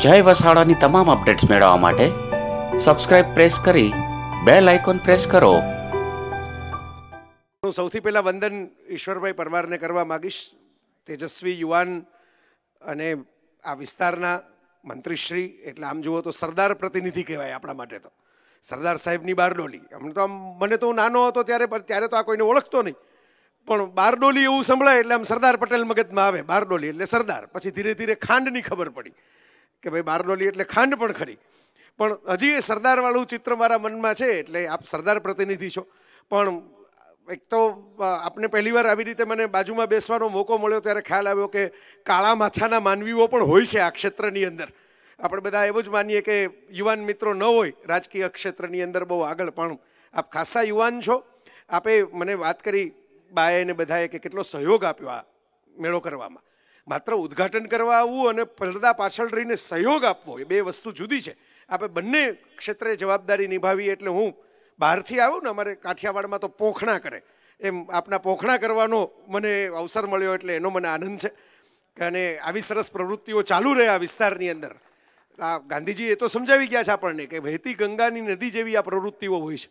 જય વસાડાની તમામ અપડેટ્સ મેળવવા માટે સબસ્ક્રાઇબ પ્રેસ કરી બેલ આઇકોન પ્રેસ કરો. હું સૌથી પહેલાં વંદન ઈશ્વરભાઈ પરમારને કરવા માગીશ. તેજસ્વી યુવાન અને આ વિસ્તારના મંત્રીશ્રી, એટલે આમ જુઓ તો સરદાર પ્રતિનિધિ કહેવાય આપણા માટે તો. સરદાર સાહેબની બારડોલી. અમને તો આમ, મને તો નાનો હતો ત્યારે ત્યારે તો આ કોઈને ઓળખતો નહીં. પણ બારડોલી એવું સંભળાય એટલે આમ સરદાર પટેલ મગજમાં આવે, બારડોલી એટલે સરદાર. પછી ધીરે ધીરે ખાંડની ખબર પડી કે ભાઈ બારડોલી એટલે ખાંડ પણ ખરી. પણ હજી એ સરદારવાળું ચિત્ર મારા મનમાં છે એટલે આપ સરદાર પ્રતિનિધિ છો. પણ એક તો આપને પહેલીવાર આવી રીતે મને બાજુમાં બેસવાનો મોકો મળ્યો ત્યારે ખ્યાલ આવ્યો કે કાળા માથાના માનવીઓ પણ હોય છે આ ક્ષેત્રની અંદર. આપણે બધા એવું જ માનીએ કે યુવાન મિત્રો ન હોય, રાજકીય ક્ષેત્રની અંદર બહુ આગળ પણ આપ ખાસા યુવાન છો. આપે મને વાત કરી બાએ ને બધાએ કે કેટલો સહયોગ આપ્યો આ મેળો કરવામાં. માત્ર ઉદ્ઘાટન કરવા આવવું અને પડદા પાછળ રહીને સહયોગ આપવો એ બે વસ્તુ જુદી છે. આપણે બંને ક્ષેત્રે જવાબદારી નિભાવી એટલે હું બહારથી આવું ને અમારે કાઠિયાવાડમાં તો પોખણા કરે. એમ આપના પોખણા કરવાનો મને અવસર મળ્યો એટલે એનો મને આનંદ છે. અને આવી સરસ પ્રવૃત્તિઓ ચાલુ રહે આ વિસ્તારની અંદર. આ ગાંધીજી એ તો સમજાવી ગયા છે આપણને કે વહેતી ગંગાની નદી જેવી આ પ્રવૃત્તિઓ હોય છે.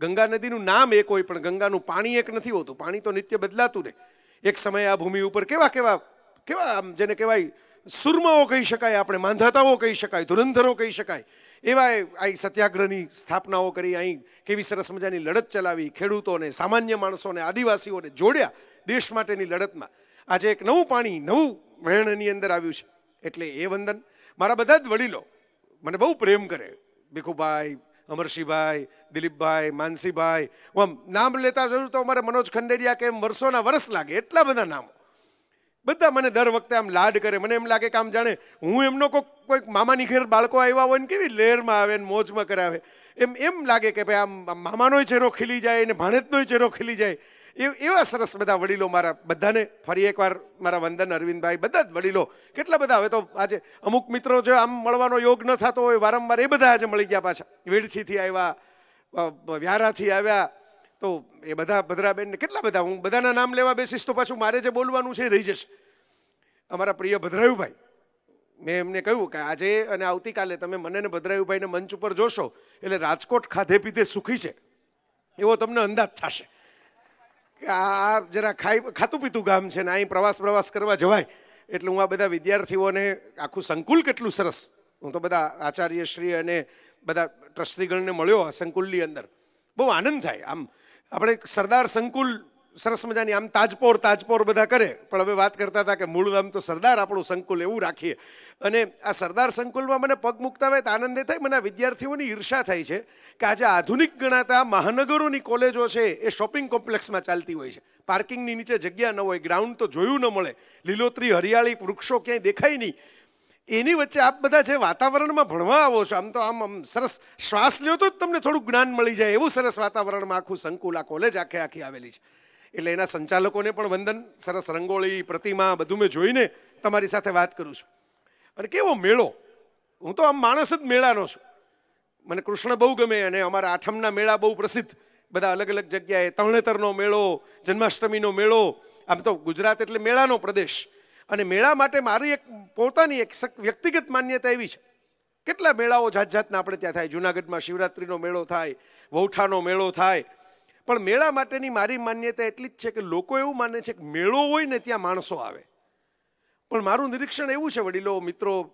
ગંગા નદીનું નામ એક હોય, પણ ગંગાનું પાણી એક નથી હોતું. પાણી તો નિત્ય બદલાતું રહે. એક સમયે આ ભૂમિ ઉપર કેવા કેવા કેવા આમ જેને કહેવાય, સુરમાઓ કહી શકાય, આપણે માંધાતાઓ કહી શકાય, ધુરંધરો કહી શકાય. એવા અહીં સત્યાગ્રહની સ્થાપનાઓ કરી અહીં કેવી સરસ મજાની લડત ચલાવી, ખેડૂતોને, સામાન્ય માણસોને, આદિવાસીઓને જોડ્યા દેશ માટેની લડતમાં. આજે એક નવું પાણી, નવું વહેણની અંદર આવ્યું છે. એટલે એ વંદન. મારા બધા જ વડીલો મને બહુ પ્રેમ કરે. ભીખુભાઈ અમરશીભાઈ, દિલીપભાઈ, માનસીભાઈ. આમ નામ લેતા જોયું તો અમારે મનોજ ખંડેરિયા કે એમ વર્ષોના વર્ષ લાગે, એટલા બધા નામો. બધા મને દર વખતે આમ લાડ કરે, મને એમ લાગે કે આમ જાણે હું એમનો કોઈક કોઈક મામાની ઘેર બાળકો આવ્યા હોય ને કેવી લહેરમાં આવે ને મોજમાં કરાવે. એમ એમ લાગે કે ભાઈ આમ મામાનોય ચહેરો ખીલી જાય ને ભાણેજનોય ચહેરો ખીલી જાય. એવા સરસ બધા વડીલો મારા બધાને. ફરી એકવાર મારા વંદન અરવિંદભાઈ, બધા જ વડીલો. કેટલા બધા? હવે તો આજે અમુક મિત્રો જો આમ મળવાનો યોગ ન થતો હોય, વારંવાર એ બધા આજે મળી ગયા પાછા. વેડછીથી આવ્યા વ્યારાથી આવ્યા. તો એ બધા ભદ્રાબેનને કેટલા બધા? હું બધાના નામ લેવા બેસીશ તો પાછું મારે જે બોલવાનું છે એ રહી જશે. અમારા પ્રિય ભદ્રાયુભાઈ, મેં એમને કહ્યું કે આજે અને આવતીકાલે તમે મને ને ભદ્રાયુભાઈને મંચ ઉપર જોશો, એટલે રાજકોટ ખાધે પીધે સુખી છે. એવો તમને અંદાજ થશે. આ આ જરા ખાઈ ખાતું પીતું ગામ છે ને અહીં પ્રવાસ પ્રવાસ કરવા જવાય. એટલે હું આ બધા વિદ્યાર્થીઓને આખું સંકુલ કેટલું સરસ. હું તો બધા આચાર્યશ્રી અને બધા ટ્રસ્ટીગણને મળ્યો આ સંકુલની અંદર. બહુ આનંદ થાય. આમ, આપણે સરદાર સંકુલ સરસ મજાની આમ તાજપોર તાજપોર બધા કરે. પણ હવે વાત કરતા હતા કે મૂળ આમ તો સરદાર, આપણું સંકુલ એવું રાખીએ. અને આ સરદાર સંકુલમાં મને પગ મૂકતા હોય તો આનંદ થાય, મને વિદ્યાર્થીઓની ઈર્ષા થાય છે કે આજે આધુનિક ગણાતા મહાનગરોની કોલેજો છે એ શોપિંગ કોમ્પ્લેક્સમાં ચાલતી હોય છે. પાર્કિંગની નીચે જગ્યા ન હોય, ગ્રાઉન્ડ તો જોયું ન મળે, લીલોતરી, હરિયાળી, વૃક્ષો ક્યાંય દેખાય નહીં. એની વચ્ચે આપ બધા જે વાતાવરણમાં ભણવા આવો છો, આમ તો આમ આમ સરસ શ્વાસ લ્યો તો જ તમને થોડું જ્ઞાન મળી જાય એવું સરસ વાતાવરણમાં આખું સંકુલ, આ કોલેજ આખે આખી આવેલી છે. એટલે એના સંચાલકોને પણ વંદન, સરસ રંગોળી, પ્રતિમા બધું મેં જોઈને તમારી સાથે વાત કરું છું. અને કેવો મેળો? હું તો આમ માણસ જ મેળાનો છું. મને કૃષ્ણ બહુ ગમે અને અમારા આઠમના મેળા બહુ પ્રસિદ્ધ. બધા અલગ અલગ જગ્યાએ તરણેતરનો મેળો, જન્માષ્ટમીનો મેળો, આમ તો ગુજરાત એટલે મેળાનો પ્રદેશ. અને મેળા માટે મારી એક પોતાની એક વ્યક્તિગત માન્યતા એવી છે. કેટલા મેળાઓ જાત જાતના આપણે ત્યાં થાય? જુનાગઢમાં શિવરાત્રિનો મેળો થાય, વૌઠાનો મેળો થાય પણ મેળા માટેની મારી માન્યતા એટલી જ છે કે લોકો એવું માને છે કે મેળો હોય ને ત્યાં માણસો આવે. પણ મારું નિરીક્ષણ એવું છે વડીલો, મિત્રો,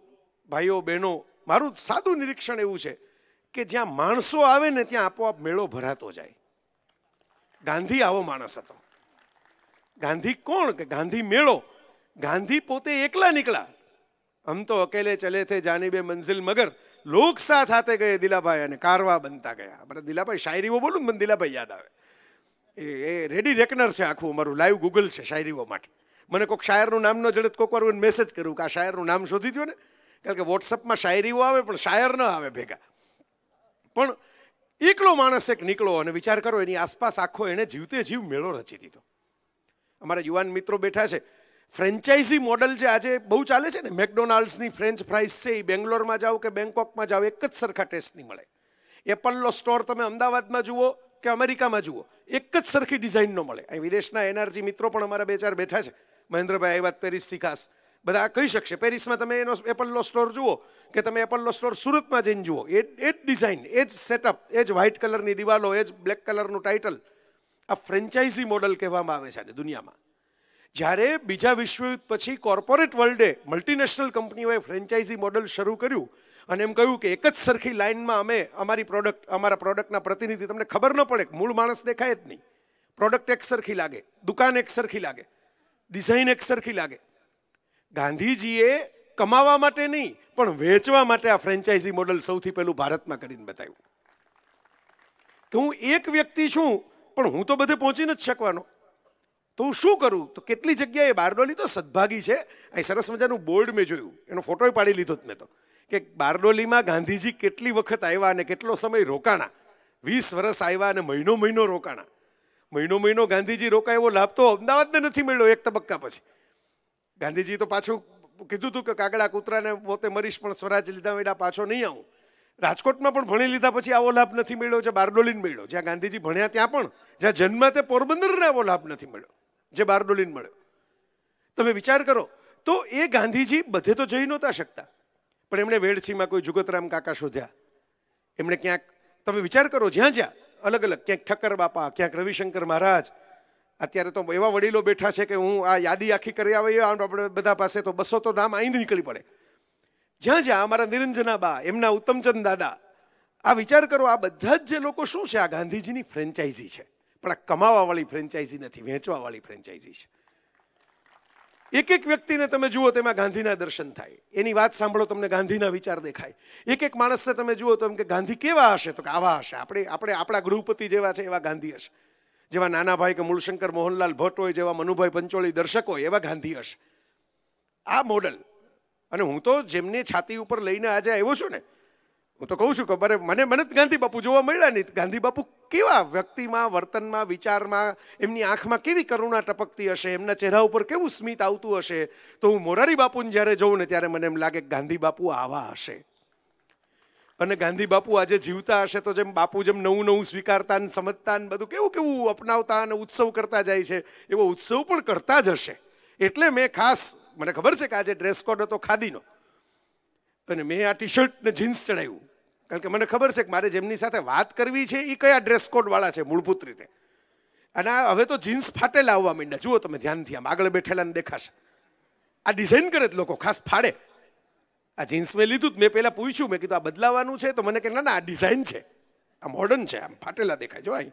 ભાઈઓ, બહેનો, મારું સાદું નિરીક્ષણ એવું છે કે જ્યાં માણસો આવે ને ત્યાં આપોઆપ મેળો ભરાતો જાય. ગાંધી આવો માણસ હતો. ગાંધી કોણ? કે ગાંધી મેળો. ગાંધી પોતે એકલા નીકળ્યા. હમ તો અકેલે ચલે થે જાનીબે મંઝિલ મગર. લોક સાથ હાથે ગયે દિલાભાઈ અને કારવા બનતા ગયા. આપણે દિલાભાઈ શાયરીઓ બોલું મને દિલાભાઈ યાદ આવે. એ રેડી રેકનર છે આખું અમારું. લાઈવ ગૂગલ છે શાયરીઓ માટે. મને કોઈક શાયરનું નામ ન જડત કોઈક વાર મેસેજ કરું કે આ શાયરનું નામ શોધી દો ને. કારણ કે વોટ્સઅપમાં શાયરીઓ આવે પણ શાયર ન આવે ભેગા. પણ એકલો માણસ એક નીકળો અને વિચાર કરો, એની આસપાસ આખો એણે જીવતે જીવ મેળો રચી દીધો. અમારા યુવાન મિત્રો બેઠા છે. ફ્રેન્ચાઇઝી મોડલ જે આજે બહુ ચાલે છે ને મેકડોનાલ્ડ્સની ફ્રેન્ચ ફ્રાઈઝ છે, એ બેંગ્લોરમાં જાઓ કે બેંકોકમાં જાઓ, એક જ સરખા ટેસ્ટ નહીં મળે. એપલનો સ્ટોર તમે અમદાવાદમાં જુઓ કે અમેરિકામાં જુઓ, એક જ સરખી ડિઝાઇનનો મળે. અહીં વિદેશના એનઆરજી મિત્રો પણ અમારા બે ચાર બેઠા છે. મહેન્દ્રભાઈ આવ્યા પેરિસથી ખાસ. બધા કહી શકશે, પેરિસમાં તમે એનો એપલનો સ્ટોર જુઓ કે તમે એપલનો સ્ટોર સુરતમાં જઈને જુઓ. એ એ જ ડિઝાઇન એ જ સેટઅપ એ જ વ્હાઇટ કલરની દિવાલો, એ જ બ્લેક કલરનું ટાઇટલ આ ફ્રેન્ચાઇઝી મોડલ કહેવામાં આવે છે આને દુનિયામાં. જ્યારે બીજા વિશ્વયુદ્ધ પછી કોર્પોરેટ વર્લ્ડે મલ્ટીનેશનલ કંપનીઓએ ફ્રેન્ચાઇઝી મોડલ શરૂ કર્યું અને એમ કહ્યું કે એક જ સરખી લાઇનમાં અમે અમારી પ્રોડક્ટ અમારા પ્રોડક્ટના પ્રતિનિધિ, તમને ખબર ન પડે મૂળ માણસ દેખાય જ નહીં. પ્રોડક્ટ એક સરખી લાગે, દુકાન એક સરખી લાગે ડિઝાઇન એક સરખી લાગે. ગાંધીજીએ કમાવા માટે નહીં, પણ વેચવા માટે આ ફ્રેન્ચાઇઝી મોડલ સૌથી પહેલું ભારતમાં કરીને બતાવ્યું. કે હું એક વ્યક્તિ છું, પણ હું તો બધે પહોંચી નથી શકવાનો. તો હું શું કરું? તો કેટલી જગ્યાએ બારડોલી તો સદભાગી છે. અહીં સરસ મજાનું બોર્ડ મેં જોયું. એનો ફોટોય પાડી લીધો જ મેં તો. કે બારડોલીમાં ગાંધીજી કેટલી વખત આવ્યા અને કેટલો સમય રોકાણા? વીસ વર્ષ આવ્યા અને મહિનો મહિનો રોકાણા. મહિનો મહિનો ગાંધીજી રોકાય એવો લાભ તો અમદાવાદને નથી મળ્યો એક તબક્કા પછી. ગાંધીજી તો પાછું કીધું હતું કે કાગડા કૂતરાને પોતે મરીશ, પણ સ્વરાજ લીધા વેડા પાછો નહીં આવું. રાજકોટમાં પણ ભણી લીધા પછી આવો લાભ નથી મળ્યો જે બારડોલીને મળ્યો. જ્યાં ગાંધીજી ભણ્યા ત્યાં પણ, જ્યાં જન્મ તે પોરબંદરને આવો લાભ નથી મળ્યો, જે બારડોલીને મળ્યો. તમે વિચાર કરો, તો એ ગાંધીજી બધે તો જઈ નહોતા શકતા. પણ એમણે વેડછીમાં કોઈ જુગતરામ કાકા શોધ્યા. એમણે ક્યાંક, તમે વિચાર કરો, જ્યાં જ્યાં અલગ અલગ ક્યાંક ઠક્કર બાપા, ક્યાંક રવિશંકર મહારાજ. અત્યારે તો એવા વડીલો બેઠા છે કે હું આ યાદી આખી કરી આવી આપણે બધા પાસે તો બસો તો નામ અહીં નીકળી પડે. જ્યાં જ્યાં, અમારા નિરંજના બા એમના ઉત્તમચંદ દાદા, આ વિચાર કરો, આ બધા જ જે લોકો શું છે, આ ગાંધીજીની ફ્રેન્ચાઇઝી છે. પણ આ કમાવાવાળી ફ્રેન્ચાઇઝી નથી, વેચવાવાળી ફ્રેન્ચાઇઝી છે. એક એક વ્યક્તિને તમે જુઓ તેમાં ગાંધીના દર્શન થાય. એની વાત સાંભળો તમને ગાંધીના વિચાર દેખાય. એક એક માણસને તમે જુઓ તો એમ કે ગાંધી કેવા હશે? તો કે આવા હશે. આપણે આપણે, આપણા ગૃહપતિ જેવા છે એવા ગાંધી હશે. જેવા નાનાભાઈ કે મૂળશંકર મોહનલાલ ભટ્ટ હોય, જેવા મનુભાઈ પંચોળી દર્શક હોય, એવા ગાંધી હશે. આ મોડલ અને હું તો જેમની છાતી ઉપર લઈને આજે આવ્યો છું ને હું તો કહું છું કે બરે મને મને જ ગાંધી બાપુ જોવા મળ્યા નહીં. ગાંધી બાપુ કેવા વ્યક્તિમાં, વર્તનમાં, વિચારમાં, એમની આંખમાં કેવી કરુણા ટપકતી હશે? એમના ચહેરા ઉપર કેવું સ્મિત આવતું હશે? તો હું મોરારી બાપુને જ્યારે જોઉં ને ત્યારે મને એમ લાગે કે ગાંધી બાપુ આવા હશે. અને ગાંધી બાપુ આજે જીવતા હશે તો જેમ બાપુ જેમ નવું નવું સ્વીકારતા ને સમજતા ને બધું કેવું કેવું અપનાવતા અને ઉત્સવ કરતા જાય છે, એવો ઉત્સવ પણ કરતા જ હશે. એટલે મેં ખાસ મને ખબર છે કે આજે ડ્રેસ કોડ હતો ખાદીનો. અને મેં આ ટી શર્ટ ને જીન્સ ચડાવ્યું. કારણ કે મને ખબર છે કે મારે જેમની સાથે વાત કરવી છે એ કયા ડ્રેસ કોડવાળા છે મૂળભૂત રીતે. અને હવે તો જીન્સ ફાટેલા આવવા માંડ્યા. જુઓ તમે ધ્યાનથી આમ આગળ બેઠેલા દેખાશે. આ ડિઝાઇન કરે જ લોકો, ખાસ ફાડે. આ જીન્સ મેં લીધું જ, મેં પહેલાં પૂછ્યું, મેં કીધું આ બદલાવાનું છે? તો મને કે, ના ના, આ ડિઝાઇન છે. આ મોડર્ન છે, આમ ફાટેલા દેખાય. જો અહીં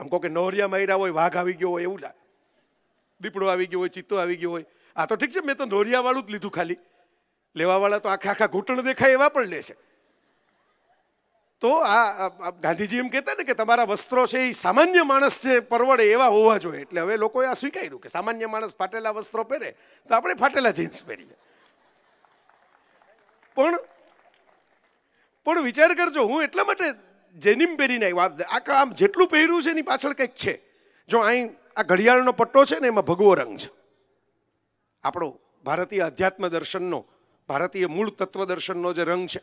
આમ કહો કે નોરિયા માર્યા હોય, વાઘ આવી ગયો હોય, એવું લાગે દીપડો આવી ગયો હોય, ચિત્તો આવી ગયો હોય. આ તો ઠીક છે, મેં તો નોરિયાવાળું જ લીધું ખાલી. લેવાવાળા તો આખા આખા ઘૂંટણ દેખાય એવા પણ લે છે. તો આ ગાંધીજી એમ કહેતા ને કે તમારા વસ્ત્રો છે એ સામાન્ય માણસ જે પરવડે એવા હોવા જોઈએ. એટલે હવે લોકોએ આ સ્વીકાર્યું કે સામાન્ય માણસ ફાટેલા વસ્ત્રો પહેરે તો આપણે ફાટેલા જીન્સ પહેરીએ. પણ પણ વિચાર કરજો, હું એટલા માટે જેનિમ પહેરીને આવ્યો. આખા આમ જેટલું પહેર્યું છે એની પાછળ કંઈક છે. જો અહીં આ ઘડિયાળનો પટ્ટો છે ને એમાં ભગવો રંગ છે. આપણો ભારતીય અધ્યાત્મ દર્શનનો ભારતીય મૂળ તત્વદર્શનનો જે રંગ છે,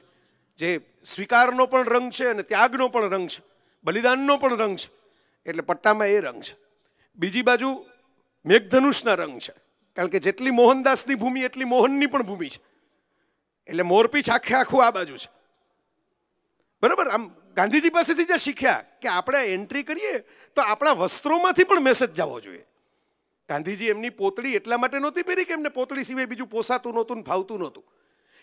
જે સ્વીકારનો પણ રંગ છે અને ત્યાગનો પણ રંગ છે, બલિદાનનો પણ રંગ છે, એટલે પટ્ટામાં એ રંગ છે. બીજી બાજુ મેઘધનુષના રંગ છે, કારણ કે જેટલી મોહનદાસની ભૂમિ એટલી મોહનની પણ ભૂમિ છે. એટલે મોરપીછ આખે આખું આ બાજુ છે. બરાબર, આમ ગાંધીજી પાસેથી જે શીખ્યા કે આપણે એન્ટ્રી કરીએ તો આપણા વસ્ત્રોમાંથી પણ મેસેજ જવો જોઈએ. ગાંધીજી એમની પોતળી એટલા માટે નહોતી પહેરી કે એમને પોતળી સિવાય બીજું પોસાતું નહોતું ને ફાવતું નહોતું.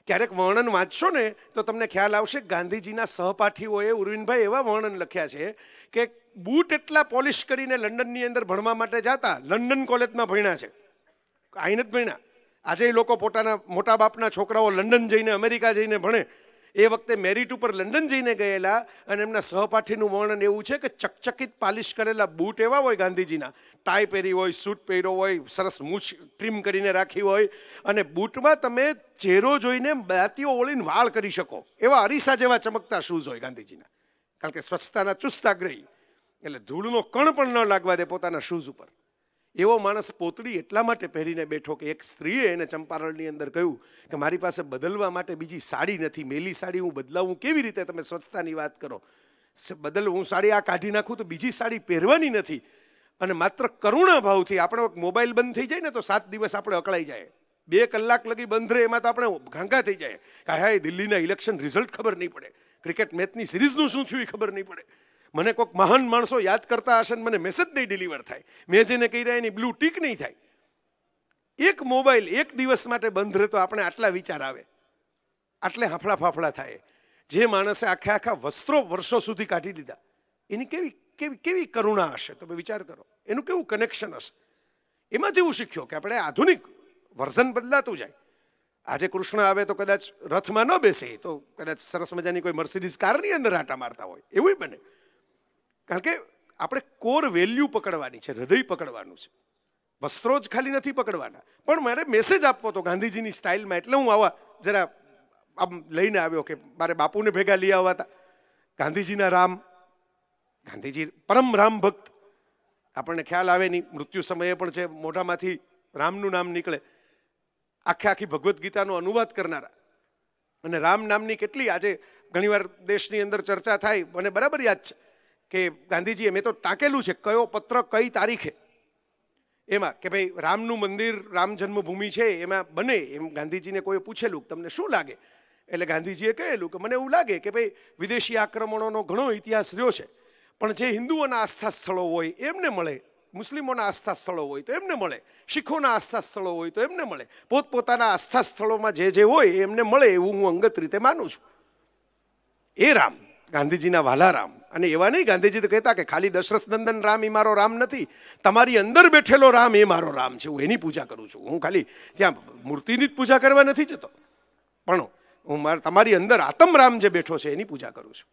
ક્યારેક વર્ણન વાંચશો ને તો તમને ખ્યાલ આવશે, ગાંધીજીના સહપાઠીઓએ ઉર્વિનભાઈ એવા વર્ણન લખ્યા છે કે બૂટ એટલા પોલિશ કરીને લંડનની અંદર ભણવા માટે જતા લંડન કોલેજમાં ભણ્યા છે. આઈને જ ભણ્યા. આજે લોકો પોતાના મોટા બાપના છોકરાઓ લંડન જઈને અમેરિકા જઈને ભણે. એ વખતે મેરિટ ઉપર લંડન જઈને ગયેલા અને એમના સહપાઠીનું વર્ણન એવું છે કે ચકચકિત પાલિશ કરેલા બૂટ એવા હોય ગાંધીજીના. ટાઈ પહેરી હોય, સૂટ પહેર્યો હોય, સરસ મૂછ ટ્રીમ કરીને રાખી હોય અને બૂટમાં તમે ચહેરો જોઈને બાતીઓ ઓળીને વાળ કરી શકો. એવા અરીસા જેવા ચમકતા શૂઝ હોય ગાંધીજીના. કારણ કે સ્વચ્છતાના ચુસ્તાગ્રહી એટલે ધૂળનો કણ પણ ન લાગવા દે પોતાના શૂઝ ઉપર. એવો માણસ પોતળી એટલા માટે પહેરીને બેઠો કે એક સ્ત્રીએ એને ચંપારણની અંદર કહ્યું કે મારી પાસે બદલવા માટે બીજી સાડી નથી, મેલી સાડી હું બદલાવું, કેવી રીતે તમે સ્વચ્છતાની વાત કરો? બદલ હું સાડી આ કાઢી નાખું તો બીજી સાડી પહેરવાની નથી. અને માત્ર કરુણા ભાવથી આપણો મોબાઈલ બંધ થઈ જાય ને તો સાત દિવસ આપણે અકળાઈ જાય. બે કલાક લગી બંધ રહે, એમાં તો આપણે ઘાંઘા થઈ જાય. કે હા દિલ્હીના ઇલેક્શન રિઝલ્ટ ખબર નહીં પડે. ક્રિકેટ મેચની સિરીઝનું શું થયું એ ખબર નહીં પડે. મને કોઈક મહાન માણસો યાદ કરતા હશે મને મેસેજ નહીં ડિલિવર થાય. મેં જેને કહી રહ્યા એની બ્લુ ટીક નહીં થાય. એક મોબાઈલ એક દિવસ માટે બંધ રહે તો આપણે આટલા વિચાર આવે. આટલે હાફળા ફાફડા થાય. જે માણસે આખા આખા વસ્ત્રો વર્ષો સુધી કાઢી દીધા એની કેવી કેવી કેવી કરુણા હશે? તમે વિચાર કરો. એનું કેવું કનેક્શન હશે? એમાંથી હું શીખ્યો કે આપણે આધુનિક વર્ઝન બદલાતું જાય. આજે કૃષ્ણ આવે તો કદાચ રથમાં ન બેસે, તો કદાચ સરસ મજાની કોઈ મર્સિડીઝ કારની અંદર આટા મારતા હોય. એવું બને. કારણ કે આપણે કોર વેલ્યુ પકડવાની છે, હૃદય પકડવાનું છે. વસ્ત્રો જ ખાલી નથી પકડવાના. પણ મારે મેસેજ આપવો તો ગાંધીજીની સ્ટાઇલમાં એટલે હું આવા જરા આમ લઈને આવ્યો કે મારે બાપુને ભેગા લઈ આવવા હતા ગાંધીજીના રામ, ગાંધીજી પરમ રામ ભક્ત. આપણને ખ્યાલ આવે નહીં, મૃત્યુ સમયે પણ છે, મોઢામાંથી રામનું નામ નીકળે. આખે આખી ભગવદ્ ગીતાનો અનુવાદ કરનારા. અને રામ નામની કેટલી, આજે ઘણીવાર દેશની અંદર ચર્ચા થાય, મને બરાબર યાદ છે. કે ગાંધીજીએ, મેં તો ટાંકેલું છે, કયો પત્ર કઈ તારીખે? એમાં કે ભાઈ, રામનું મંદિર, રામ જન્મભૂમિ છે, એમાં બને. એમ ગાંધીજીને કોઈ પૂછેલું તમને શું લાગે? એટલે ગાંધીજીએ કહેલું કે, મને એવું લાગે કે ભાઈ, વિદેશી આક્રમણોનો ઘણો ઇતિહાસ રહ્યો છે, પણ જે હિન્દુઓના આસ્થા સ્થળો હોય, એમને મળે. મુસ્લિમોના આસ્થા સ્થળો હોય, તો એમને મળે. શીખોના આસ્થા સ્થળો હોય, તો એમને મળે. પોતપોતાના આસ્થા સ્થળોમાં જે જે હોય, એમને મળે એવું હું અંગત રીતે માનું છું. એ રામ. ગાંધીજીના વાલા રામ અને એવા નહીં, ગાંધીજી તો કહેતા કે ખાલી દશરથ નંદન રામ એ મારો રામ નથી, તમારી અંદર બેઠેલો રામ એ મારો રામ છે, હું એની પૂજા કરું છું. હું ખાલી ત્યાં મૂર્તિની જ પૂજા કરવા નથી જતો. પણ હું મારા, તમારી અંદર આતમ રામ જે બેઠો છે, એની પૂજા કરું છું.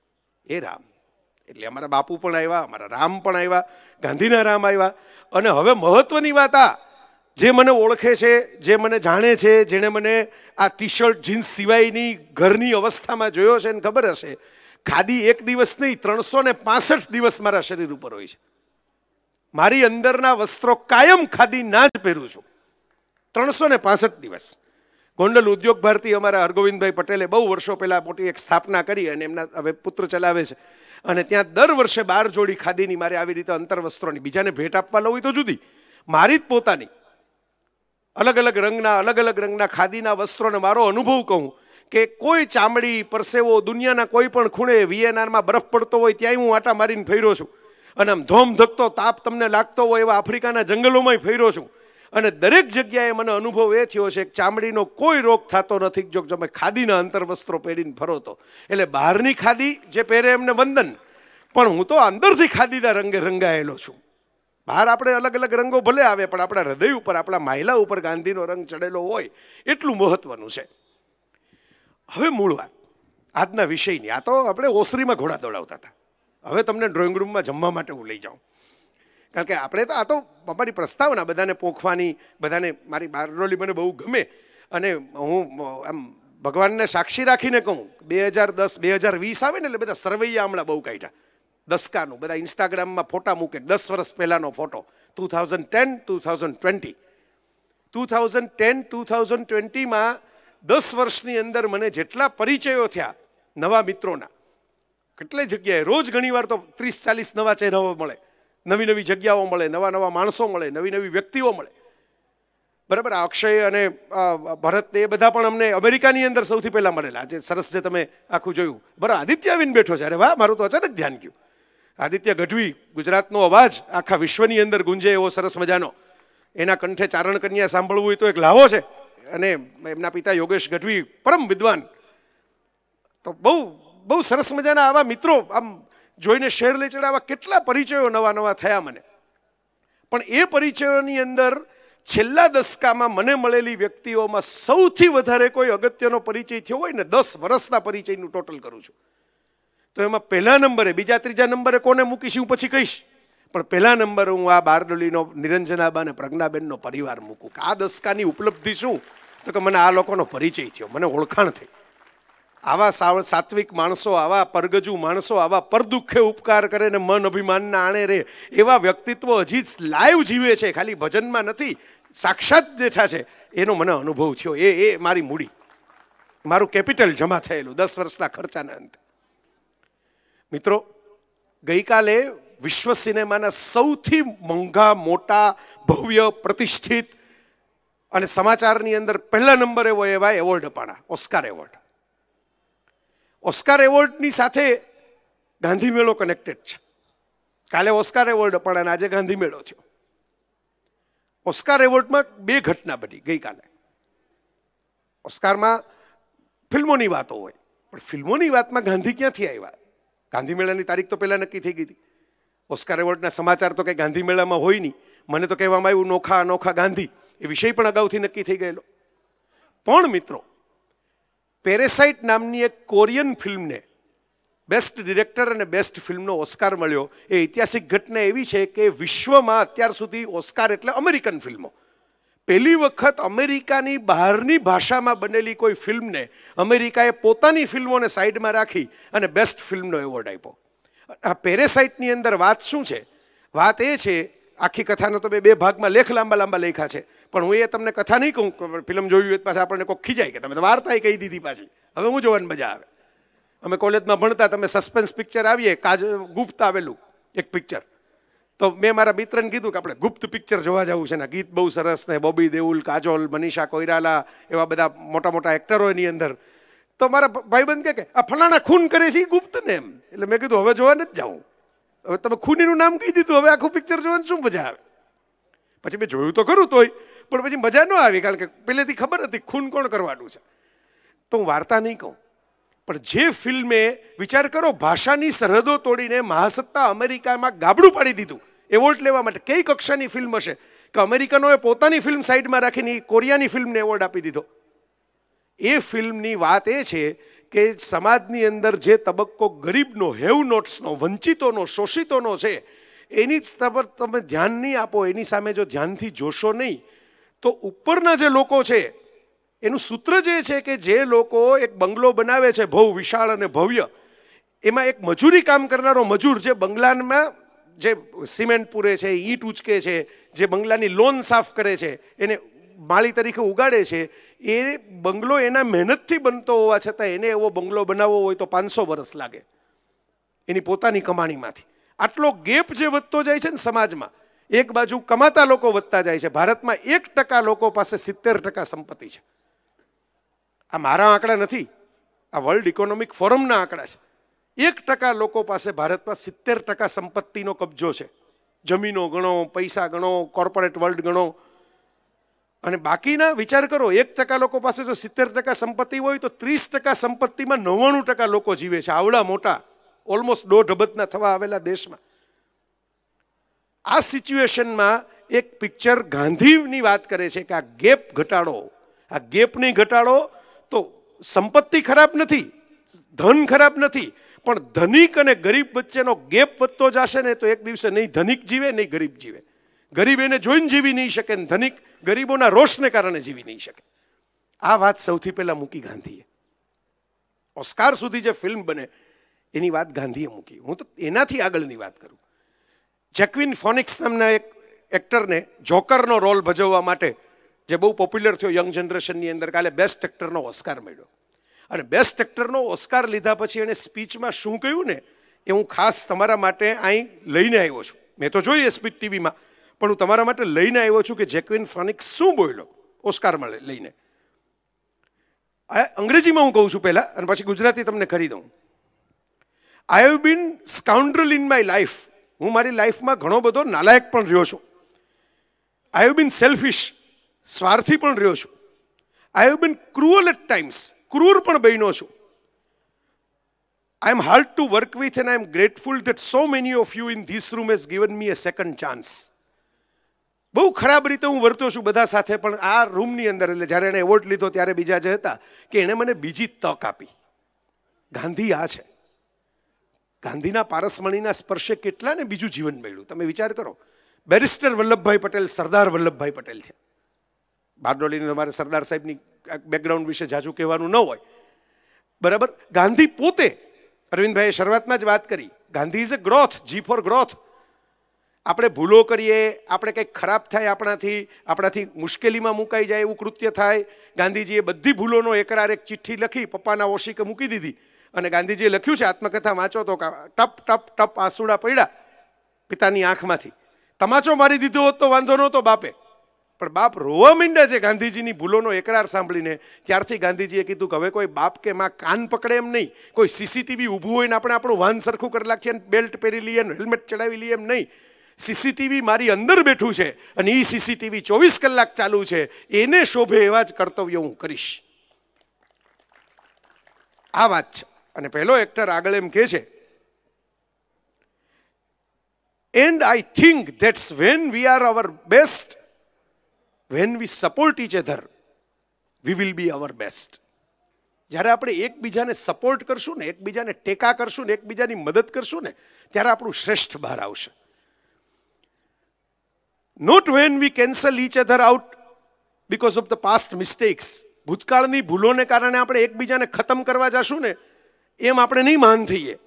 એ રામ. એટલે અમારા બાપુ પણ આવ્યા, અમારા રામ પણ આવ્યા, ગાંધીના રામ આવ્યા. અને હવે મહત્વની વાત આ, જે મને ઓળખે છે, જે મને જાણે છે, જેણે મને આ ટી શર્ટ જીન્સ સિવાયની ઘરની અવસ્થામાં જોયો છે ને ખબર હશે. ખાદી એક દિવસ નહીં, ત્રણસો ને પાસઠ દિવસ મારા શરીર ઉપર હોય છે. મારી અંદરના વસ્ત્રો કાયમ ખાદી ના જ પહેરું છું. ત્રણસો ને પાસઠ દિવસ. ગોંડલ ઉદ્યોગ ભારતી અમારા હરગોવિંદભાઈ પટેલે બહુ વર્ષો પહેલાં મોટી એક સ્થાપના કરી અને એમના હવે પુત્ર ચલાવે છે. અને ત્યાં દર વર્ષે બાર જોડી ખાદીની મારે આવી રીતે અંતર વસ્ત્રોની, બીજાને ભેટ આપવા લઉં તો જુદી. મારી જ પોતાની. અલગ અલગ રંગના, અલગ અલગ રંગના ખાદીના વસ્ત્રોને મારો અનુભવ કહું. કે કોઈ ચામડી પરસેવો દુનિયાના કોઈ પણ ખૂણે વિયેનારમાં બરફ પડતો હોય ત્યાંય હું આટા મારીને ફર્યો છું. અને આમ ધોમ ધકતો તાપ તમને લાગતો હોય એવા આફ્રિકાના જંગલોમાંય ફર્યો છું. અને દરેક જગ્યાએ મને અનુભવ એ થયો છે કે ચામડીનો કોઈ રોગ થતો નથી જો તમે ખાદીના અંતર વસ્ત્રો પહેરીને ફરો તો. એટલે બહારની ખાદી જે પહેરે એમને વંદન. પણ હું તો અંદરથી ખાદીના રંગે રંગાયેલો છું. બહાર આપણે અલગ અલગ રંગો ભલે આવે, પણ આપણા હૃદય ઉપર, આપણા માયલા ઉપર ગાંધીનો રંગ ચડેલો હોય, એટલું મહત્વનું છે. હવે મૂળ વાત. આજના વિષયની. આ તો આપણે ઓસરીમાં ઘોડા દોડાવતા હતા. હવે તમને ડ્રોઈંગ રૂમમાં જમવા માટે હું લઈ જાઉં. કારણ કે આપણે તો આ તો અમારી પ્રસ્તાવના, બધાને પોખવાની, બધાને મારી બારડોલી મને બહુ ગમે. અને હું આમ ભગવાનને સાક્ષી રાખીને કહું, બે હજાર દસ, બે હજાર વીસ આવે ને એટલે બધા સરવૈયા હમણાં બહુ કાઢ્યા. દસકાનું, બધા ઇન્સ્ટાગ્રામમાં ફોટા મૂકે. દસ વર્ષ પહેલાંનો photo. Two thousand ten two thousand twenty two thousand ten two thousand ટ્વેન્ટીમાં દસ વર્ષની અંદર મને જેટલા પરિચયો થયા નવા મિત્રોના, કેટલી જગ્યાએ, રોજ ઘણીવાર તો ત્રીસ, ચાલીસ નવા ચહેરાઓ મળે, નવી નવી જગ્યાઓ મળે, નવા નવા માણસો મળે, નવી નવી વ્યક્તિઓ મળે. બરાબર અક્ષય અને ભરત એ બધા પણ અમને અમેરિકાની અંદર સૌથી પહેલાં મળેલા. આજે સરસ જે તમે આખું જોયું. બરાબર આદિત્ય આવીને બેઠો છે. અરે વાહ, મારું તો અચાનક ધ્યાન ગયું. આદિત્ય ગઢવી, ગુજરાતનો અવાજ આખા વિશ્વની અંદર ગુંજે એવો સરસ મજાનો. એના કંઠે ચારણ કન્યા સાંભળવું હોય તો એક લાવો છે. અને એમના પિતા યોગેશ ગઢવી પરમ વિદ્વાન. તો બહુ બહુ સરસ મજાના આવા મિત્રો આમ જોઈને શેર લઈ ચડાવવા કેટલા પરિચયો નવા નવા થયા મને. પણ એ પરિચયોની અંદર છેલ્લા દસકામાં મને મળેલી વ્યક્તિઓમાં સૌથી વધારે કોઈ અગત્યનો પરિચય થયો હોય ને દસ વર્ષના પરિચયનું ટોટલ કરું છું. તો એમાં પહેલા નંબરે, બીજા ત્રીજા નંબરે કોને મૂકીશ હું પછી કહીશ? પણ પહેલા નંબર હું આ બારડોલીનો નિરંજનાબા અને પ્રજ્ઞાબેનનો પરિવાર મૂકું કે આ દસકાની ઉપલબ્ધિ શું? તો કે મને આ લોકોનો પરિચય થયો, મને ઓળખાણ થઈ. આવા સાવ, સાત્વિક માણસો, આવા પરગજુ માણસો, આવા પરદુખે ઉપકાર કરે ને મન અભિમાનના આણે રે એવા વ્યક્તિત્વ હજી લાઈવ જીવે છે, ખાલી ભજનમાં નથી, સાક્ષાત બેઠા છે, એનો મને અનુભવ થયો. એ એ મારી મૂડી. મારું કેપિટલ જમા થયેલું દસ વર્ષના ખર્ચાના અંતે. મિત્રો, ગઈકાલે વિશ્વ સિનેમાના સૌથી મોંઘા, મોટા, ભવ્ય, પ્રતિષ્ઠિત અને સમાચારની અંદર પહેલા નંબરે એવો એવા એવોર્ડ અપાણા, ઓસ્કાર એવોર્ડ. ઓસ્કાર એવોર્ડની સાથે ગાંધી મેળો કનેક્ટેડ છે. કાલે ઓસ્કાર એવોર્ડ અપાણા અને આજે ગાંધી મેળો થયો. ઓસ્કાર એવોર્ડમાં બે ઘટના બની ગઈકાલે. ઓસ્કારમાં ફિલ્મોની વાતો હોય, પણ ફિલ્મોની વાતમાં ગાંધી ક્યાંથી આવ્યા? ગાંધી મેળાની તારીખ તો પહેલાં નક્કી થઈ ગઈ હતી. ઓસ્કાર એવોર્ડના સમાચાર તો કંઈ ગાંધી મેળામાં હોય નહીં. મને તો કહેવામાં આવ્યું, નોખા, અનોખા ગાંધી. એ વિષય પણ અગાઉથી નક્કી થઈ ગયેલો. પણ મિત્રો, પેરેસાઇટ નામની એક કોરિયન ફિલ્મને બેસ્ટ ડિરેક્ટર અને બેસ્ટ ફિલ્મનો ઓસ્કાર મળ્યો. એ ઐતિહાસિક ઘટના એવી છે કે વિશ્વમાં અત્યાર સુધી ઓસ્કાર એટલે અમેરિકન ફિલ્મો. પહેલી વખત અમેરિકાની બહારની ભાષામાં બનેલી કોઈ ફિલ્મને અમેરિકાએ પોતાની ફિલ્મોને સાઈડમાં રાખી અને બેસ્ટ ફિલ્મનો એવોર્ડ આપ્યો. આ પેરેસાઇટની અંદર વાત શું છે? વાત એ છે, આખી કથાનો તો બે બે ભાગમાં લેખ લાંબા લાંબા લેખા છે. પણ હું એ તમને કથા નહીં કહું ફિલ્મ જોયું તો પાછા આપણને કોઈ ખીજાય કે તમે તો વાર્તાએ કહી દીધી પાછી. હવે હું જોવાની મજા આવે. અમે કોલેજમાં ભણતા, તમે સસ્પેન્સ પિક્ચર આવીએ, કાજ ગુપ્ત આવેલું એક પિક્ચર. તો મેં મારા મિત્રને કીધું કે આપણે ગુપ્ત પિક્ચર જોવા જવું છે ને ગીત બહુ સરસ ને બોબી દેઉલ કાજોલ, મનીષા કોઈરાલા એવા બધા મોટા મોટા એક્ટરો એની અંદર તો મારા ભાઈબંધ કે, આ ફલાણા ખૂન કરે છે એ ગુપ્ત ને એમ. એટલે મેં કીધું, હવે જોવા નથી જાઉં હવે તમે ખૂનીનું નામ કહી દીધું, હવે આખું પિક્ચર જોવાની શું મજા આવે? પછી મેં જોયું તો ખરું તોય, પણ પછી મજા ન આવી, કારણ કે પહેલેથી ખબર હતી ખૂન કોણ કરવાનું છે. તો હું વાર્તા નહીં કહું. પણ જે ફિલ્મે વિચાર કરો, ભાષાની સરહદો તોડીને મહાસત્તા અમેરિકામાં ગાબડું પાડી દીધું. એવોર્ડ લેવા માટે કઈ કક્ષાની ફિલ્મ હશે? કે અમેરિકનોએ પોતાની ફિલ્મ સાઈડમાં રાખીને કોરિયાની ફિલ્મને એવોર્ડ આપી દીધો? એ ફિલ્મની વાત એ છે કે સમાજની અંદર જે તબક્કો ગરીબનો હેવ નોટ્સનો વંચિતોનો, શોષિતોનો છે, એની તરફ તમે ધ્યાન નહીં આપો, એની સામે જો ધ્યાનથી જોશો નહીં, તો ઉપરના જે લોકો છે, એનું સૂત્ર જે છે કે જે લોકો એક બંગલો બનાવે છે, બહુ વિશાળ અને ભવ્ય, એમાં એક મજૂરી કામ કરનારો મજૂર જે બંગલામાં જે સિમેન્ટ પૂરે છે, ઈંટ ઉચકે છે, જે બંગલાની લોન સાફ કરે છે, એને માળી તરીકે ઉગાડે છે એ બંગલો એના મહેનતથી બનતો હોવા છતાં એને એવો બંગલો બનાવવો હોય તો પાંચસો વર્ષ લાગે. એની પોતાની કમાણીમાંથી. આટલો ગેપ જે વધતો જાય છે ને સમાજમાં, એક બાજુ કમાતા લોકો વધતા જાય છે. ભારતમાં એક ટકા લોકો પાસે સિત્તેર ટકા સંપત્તિ છે. આ મારા આંકડા નથી. આ વર્લ્ડ ઇકોનોમિક ફોરમના આંકડા છે. એક ટકા લોકો પાસે ભારતમાં સિત્તેર ટકા સંપત્તિનો કબજો છે. જમીનો ગણો, પૈસા ગણો કોર્પોરેટ વર્લ્ડ ગણો. અને બાકીના વિચાર કરો, એક ટકા લોકો પાસે જો સિત્તેર ટકા સંપત્તિ હોય તો ત્રીસ ટકા સંપત્તિમાં નવ્વાણું ટકા લોકો જીવે છે. આવડા મોટા ઓલમોસ્ટ દોઢ અબતના થવા આવેલા દેશમાં. આ સિચ્યુએશનમાં એક પિક્ચર ગાંધીની વાત કરે છે કે આ ગેપ ઘટાડો, આ ગેપ નહીં ઘટાડો તો સંપત્તિ ખરાબ નથી, ધન ખરાબ નથી, પણ ધનિક અને ગરીબ વચ્ચેનો ગેપ વધતો જશે ને તો એક દિવસે નહીં ધનિક જીવે, નહીં ગરીબ જીવે. ગરીબ એને જોઈને જીવી નહીં શકે ને ધનિક ગરીબોના રોષને કારણે જીવી નહીં શકે. આ વાત સૌથી પહેલાં મૂકી ગાંધીએ. ઓસ્કાર સુધી જે ફિલ્મ બને, એની વાત ગાંધીએ મૂકી. હું તો એનાથી આગળની વાત કરું. જેક્વિન ફોનિક્સ નામના એક એક્ટરને જોકરનો રોલ ભજવવા માટે, જે બહુ પોપ્યુલર થયો યંગ જનરેશનની અંદર, કાલે બેસ્ટ એક્ટરનો ઓસ્કાર મળ્યો. અને બેસ્ટ એક્ટરનો ઓસ્કાર લીધા પછી એણે સ્પીચમાં શું કહ્યું ને, એ હું ખાસ તમારા માટે અહીં લઈને આવ્યો છું. મેં તો જોઈ એ સ્પીચ ટીવીમાં. પણ હું તમારા માટે લઈને આવ્યો છું કે જેક્વિન ફોનિક્સ શું બોલ્યો? ઓસ્કારમાં લઈને. અંગ્રેજીમાં હું કહું છું પહેલાં, અને પછી ગુજરાતી તમને કરી દઉં. I have been scoundrel in my life હું મારી લાઈફમાં ઘણો બધો નાલાયક પણ રહ્યો છું. આઈ હેવ બીન સેલ્ફિશ સ્વાર્થી પણ રહ્યો છું. I have been cruel at times ક્રૂર પણ બન્યો છું. I am hard to work with and I am grateful that so many of you in this room has given me a second chance બહુ ખરાબ રીતે હું વર્તો છું બધા સાથે, પણ આ રૂમની અંદર, એટલે જ્યારે એણે એવોર્ડ લીધો ત્યારે બીજા જે હતા, કે એણે મને બીજી તક આપી. ગાંધી આ છે. ગાંધીના પારસમણીના સ્પર્શે કેટલાને બીજું જીવન મળ્યું? તમે વિચાર કરો. બેરિસ્ટર વલ્લભભાઈ પટેલ, સરદાર વલ્લભભાઈ પટેલ છે બારડોલીને તમારે સરદાર સાહેબની બેકગ્રાઉન્ડ વિશે જાજુ કહેવાનું ન હોય. બરાબર? ગાંધી પોતે, અરવિંદભાઈએ શરૂઆતમાં જ વાત કરી. Gandhi is a growth G for growth આપણે ભૂલો કરીએ, આપણે કંઈક ખરાબ થાય આપણાથી આપણાથી મુશ્કેલીમાં મુકાઈ જાય એવું કૃત્ય થાય, ગાંધીજીએ બધી ભૂલોનો એકરાર એક ચિઠ્ઠી લખી, પપ્પાના ઓશિકે મૂકી દીધી. અને ગાંધીજીએ લખ્યું છે, આત્મકથા વાંચો તો ટપ ટપ ટપ આંસુડા પડ્યા પિતાની આંખમાંથી. તમાચો મારી દીધો હોત તો વાંધો નહોતો બાપે. પણ બાપ રોવા માંડ્યા છે ગાંધીજીની ભૂલોનો એકરાર સાંભળીને. ત્યારથી ગાંધીજીએ કીધું કે હવે કોઈ બાપ કે માં કાન પકડે એમ નહીં. કોઈ સીસીટીવી ઊભું હોય ને આપણે આપણું વાહન સરખું કરી નાખીએ બેલ્ટ પહેરી લઈએ ને હેલ્મેટ ચડાવી લઈએ એમ નહીં. સીસીટીવી મારી અંદર બેઠું છે અને એ સીસીટીવી ચોવીસ કલાક ચાલુ છે. એને શોભે એવા જ કર્તવ્યો હું કરીશ. આ વાત છે. અને પહેલો એક્ટર આગળ એમ કહે છે and I think that's when we are our best when we support each other we will be our best જ્યારે આપણે એકબીજાને સપોર્ટ કરશું ને, એકબીજાને ટેકા કરશું ને, એકબીજાની મદદ કરશું ને, ત્યારે આપણું શ્રેષ્ઠ બહાર આવશે. Not when we cancel each other out because of the past mistakes ભૂતકાળની ભૂલોને કારણે આપણે એકબીજાને ખતમ કરવા જશું ને, એમ આપણે નહીં માન થઈએ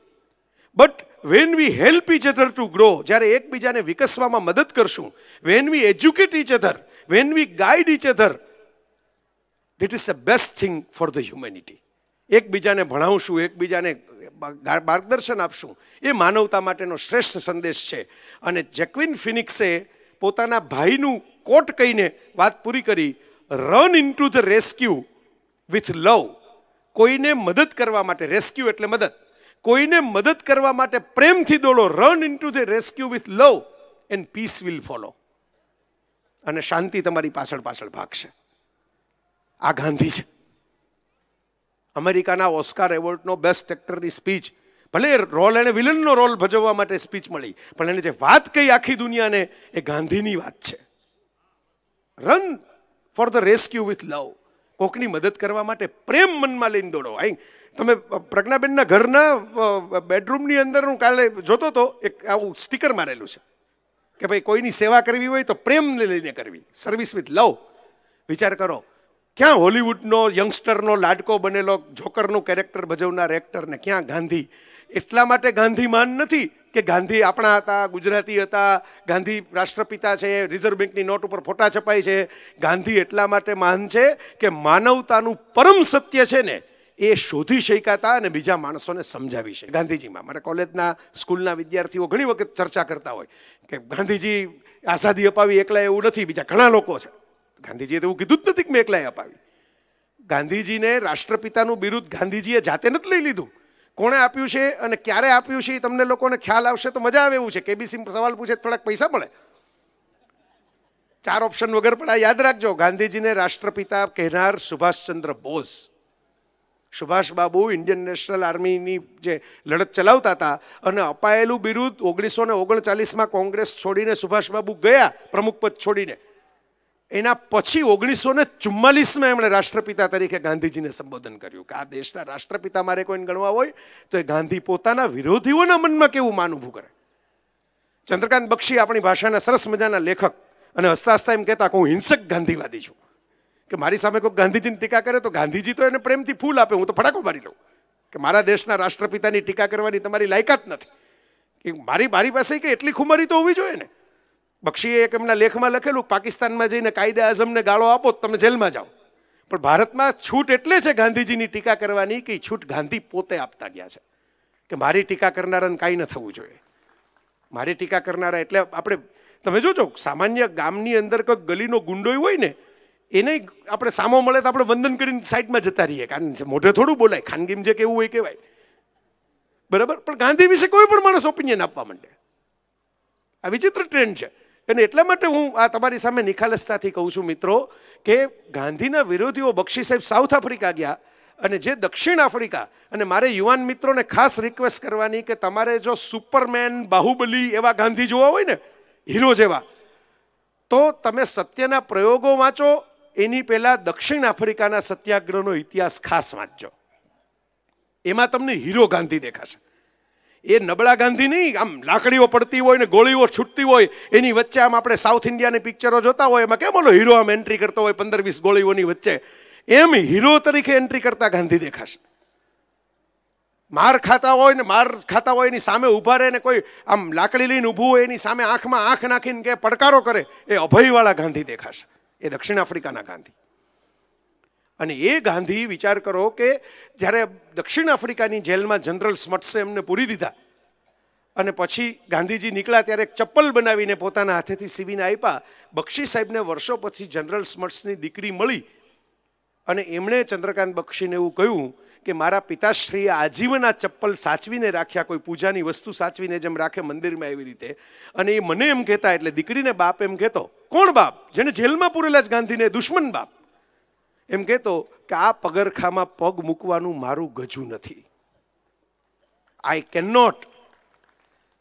but when we help each other to grow જ્યારે એકબીજાને વિકસવામાં મદદ કરશું when we educate each other when we guide each other that is a best thing for the humanity એકબીજાને ભણાવશું, એકબીજાને માર્ગદર્શન આપશું, એ માનવતા માટેનો શ્રેષ્ઠ સંદેશ છે. અને જેક્વિન ફિનિક્સે પોતાના ભાઈનું કોટ કહીને વાત પૂરી કરી run in to the rescue with love કોઈને મદદ કરવા માટે રેસ્ક્યુ એટલે મદદ. કોઈને મદદ કરવા માટે પ્રેમથી દોડો run in to the rescue with love and peace will follow અને શાંતિ તમારી પાછળ પાછળ ભાગશે. આ ગાંધી છે. અમેરિકાના ઓસ્કાર એવોર્ડનો બેસ્ટ એક્ટરની સ્પીચ ભલે રોલ એને વિલનનો રોલ ભજવવા માટે સ્પીચ મળી, પણ એને જે વાત કહી આખી દુનિયાને, એ ગાંધીની વાત છે. Run for the rescue with love કોકની મદદ કરવા માટે પ્રેમ મનમાં લઈને દોડો. આઈ તમે પ્રજ્ઞાબેનના ઘરના બેડરૂમની અંદર હું કાલે જોતો તો એક આવું સ્ટીકર મારેલું છે કે ભાઈ કોઈની સેવા કરવી હોય તો પ્રેમને લઈને કરવી. સર્વિસ વિથ લવ વિચાર કરો, ક્યાં હોલિવૂડનો યંગસ્ટરનો લાડકો બનેલો, જોકરનું કેરેક્ટર ભજવનાર એક્ટરને ક્યાં ગાંધી એટલા માટે ગાંધી માન નથી કે ગાંધી આપણા હતા, ગુજરાતી હતા, ગાંધી રાષ્ટ્રપિતા છે, રિઝર્વ બેંકની નોટ ઉપર ફોટા છપાય છે. ગાંધી એટલા માટે માન છે કે માનવતાનું પરમ સત્ય છે ને, એ શોધી શકાતા અને બીજા માણસોને સમજાવી છે ગાંધીજીમાં મારા કોલેજના સ્કૂલના વિદ્યાર્થીઓ ઘણી વખત ચર્ચા કરતા હોય કે ગાંધીજી આઝાદી અપાવી એકલા એવું નથી, બીજા ઘણા લોકો છે. ગાંધીજીએ તો એવું કીધું જ નથી કે મેં એકલાએ અપાવી. ગાંધીજીને રાષ્ટ્રપિતાનું બિરુદ ગાંધીજીએ જાતે નથી લઈ લીધું. કોણે આપ્યું છે અને ક્યારે આપ્યું છે એ તમને લોકોને ખ્યાલ આવશે તો મજા આવે એવું છે. કેબીસી સવાલ પૂછે થોડાક પૈસા મળે. ચાર ઓપ્શન વગર પણ આ યાદ રાખજો. ગાંધીજીને રાષ્ટ્રપિતા કહેનાર સુભાષચંદ્ર બોઝ. સુભાષ બાબુ ઇન્ડિયન નેશનલ આર્મીની જે લડત ચલાવતા હતા અને અપાયેલું બિરુદ ઓગણીસો ને ઓગણચાલીસમાં કોંગ્રેસ છોડીને સુભાષબાબુ ગયા. પ્રમુખ પદ છોડીને. એના પછી ઓગણીસો ને ચુમ્માલીસમાં એમણે રાષ્ટ્રપિતા તરીકે ગાંધીજીને સંબોધન કર્યું કે આ દેશના રાષ્ટ્રપિતા મારે કોઈને ગણવા હોય તો એ ગાંધી પોતાના વિરોધીઓના મનમાં કેવું માન કરે? ચંદ્રકાંત બક્ષી આપણી ભાષાના સરસ મજાના લેખક અને હસતા હસતા એમ કહેતા કે હું હિંસક ગાંધીવાદી છું. કે મારી સામે કોઈ ગાંધીજીની ટીકા કરે તો ગાંધીજી તો એને પ્રેમથી ફૂલ આપે, હું તો ફટાકો મારી લઉં. કે મારા દેશના રાષ્ટ્રપિતાની ટીકા કરવાની તમારી લાયકાત નથી. કે મારી મારી પાસે કે એટલી ખુમારી તો હોવી જોઈએ ને? બક્ષીએ એક એમના લેખમાં લખેલું, પાકિસ્તાનમાં જઈને કાયદે આઝમને ગાળો આપો, તમે જેલમાં જાઓ. પણ ભારતમાં છૂટ એટલે છે ગાંધીજીની ટીકા કરવાની કે છૂટ ગાંધી પોતે આપતા ગયા છે. કે મારી ટીકા કરનારાને કાંઈ ન થવું જોઈએ. મારી ટીકા કરનારા એટલે આપણે, તમે જોજો, સામાન્ય ગામની અંદર કોઈ ગલીનો ગુંડોય હોય ને, એને આપણે સામો મળે તો આપણે વંદન કરીને સાઈડમાં જતા રહીએ. કારણ કે મોઢે થોડું બોલાય, ખાનગીમ જે કેવું હોય કહેવાય. બરાબર? પણ ગાંધી વિશે કોઈ પણ માણસ ઓપિનિયન આપવા માંડે. આ વિચિત્ર ટ્રેન્ડ છે. અને એટલા માટે હું આ તમારી સામે નિખાલસતાથી કહું છું, મિત્રો, કે ગાંધીના વિરોધીઓ બક્ષી સાહેબ સાઉથ આફ્રિકા ગયા અને જે દક્ષિણ આફ્રિકા અને મારે યુવાન મિત્રોને ખાસ રિક્વેસ્ટ કરવાની કે તમારે જો સુપરમેન, બાહુબલી એવા ગાંધી જોવા હોય ને, હીરો જેવા, તો તમે સત્યના પ્રયોગો વાંચો, એની પહેલાં દક્ષિણ આફ્રિકાના સત્યાગ્રહનો ઇતિહાસ ખાસ વાંચજો. એમાં તમને હીરો ગાંધી દેખાશે. એ નબળા ગાંધી નહીં, આમ લાકડીઓ પડતી હોય ને ગોળીઓ છૂટતી હોય, એની વચ્ચે આમ આપણે સાઉથ ઇન્ડિયાની પિક્ચરો જોતા હોય, એમાં કેમ ઓલો હીરો આમ એન્ટ્રી કરતો હોય પંદર વીસ ગોળીઓની વચ્ચે? એમ હીરો તરીકે એન્ટ્રી કરતા ગાંધી દેખાશે. માર ખાતા હોય ને માર ખાતા હોય, એની સામે ઊભા રહે ને કોઈ આમ લાકડી લઈને ઊભું હોય, એની સામે આંખમાં આંખ નાખીને કે પડકારો કરે, એ અભયવાળા ગાંધી દેખાશે. એ દક્ષિણ આફ્રિકાના ગાંધી. અને એ ગાંધી વિચાર કરો કે જ્યારે દક્ષિણ આફ્રિકાની જેલમાં જનરલ સ્મટ્સે એમને પૂરી દીધા અને પછી ગાંધીજી નીકળ્યા ત્યારે એક ચપ્પલ બનાવીને પોતાના હાથેથી સીવીને આપ્યા. બક્ષી સાહેબને વર્ષો પછી જનરલ સ્મટ્સની દીકરી મળી અને એમણે ચંદ્રકાંત બક્ષીને એવું કહ્યું કે મારા પિતાશ્રીએ આજીવન આ ચપ્પલ સાચવીને રાખ્યા, કોઈ પૂજાની વસ્તુ સાચવીને જેમ રાખે મંદિરમાં એવી રીતે. અને એ મને એમ કહેતા, એટલે દીકરીને બાપ એમ કહેતો, કોણ બાપ? જેને જેલમાં પૂરેલા જ ગાંધીને દુશ્મન બાપ. એમ કહેતો કે આ પગરખામાં પગ મૂકવાનું મારું ગજુ નથી. આઈ કેન નોટ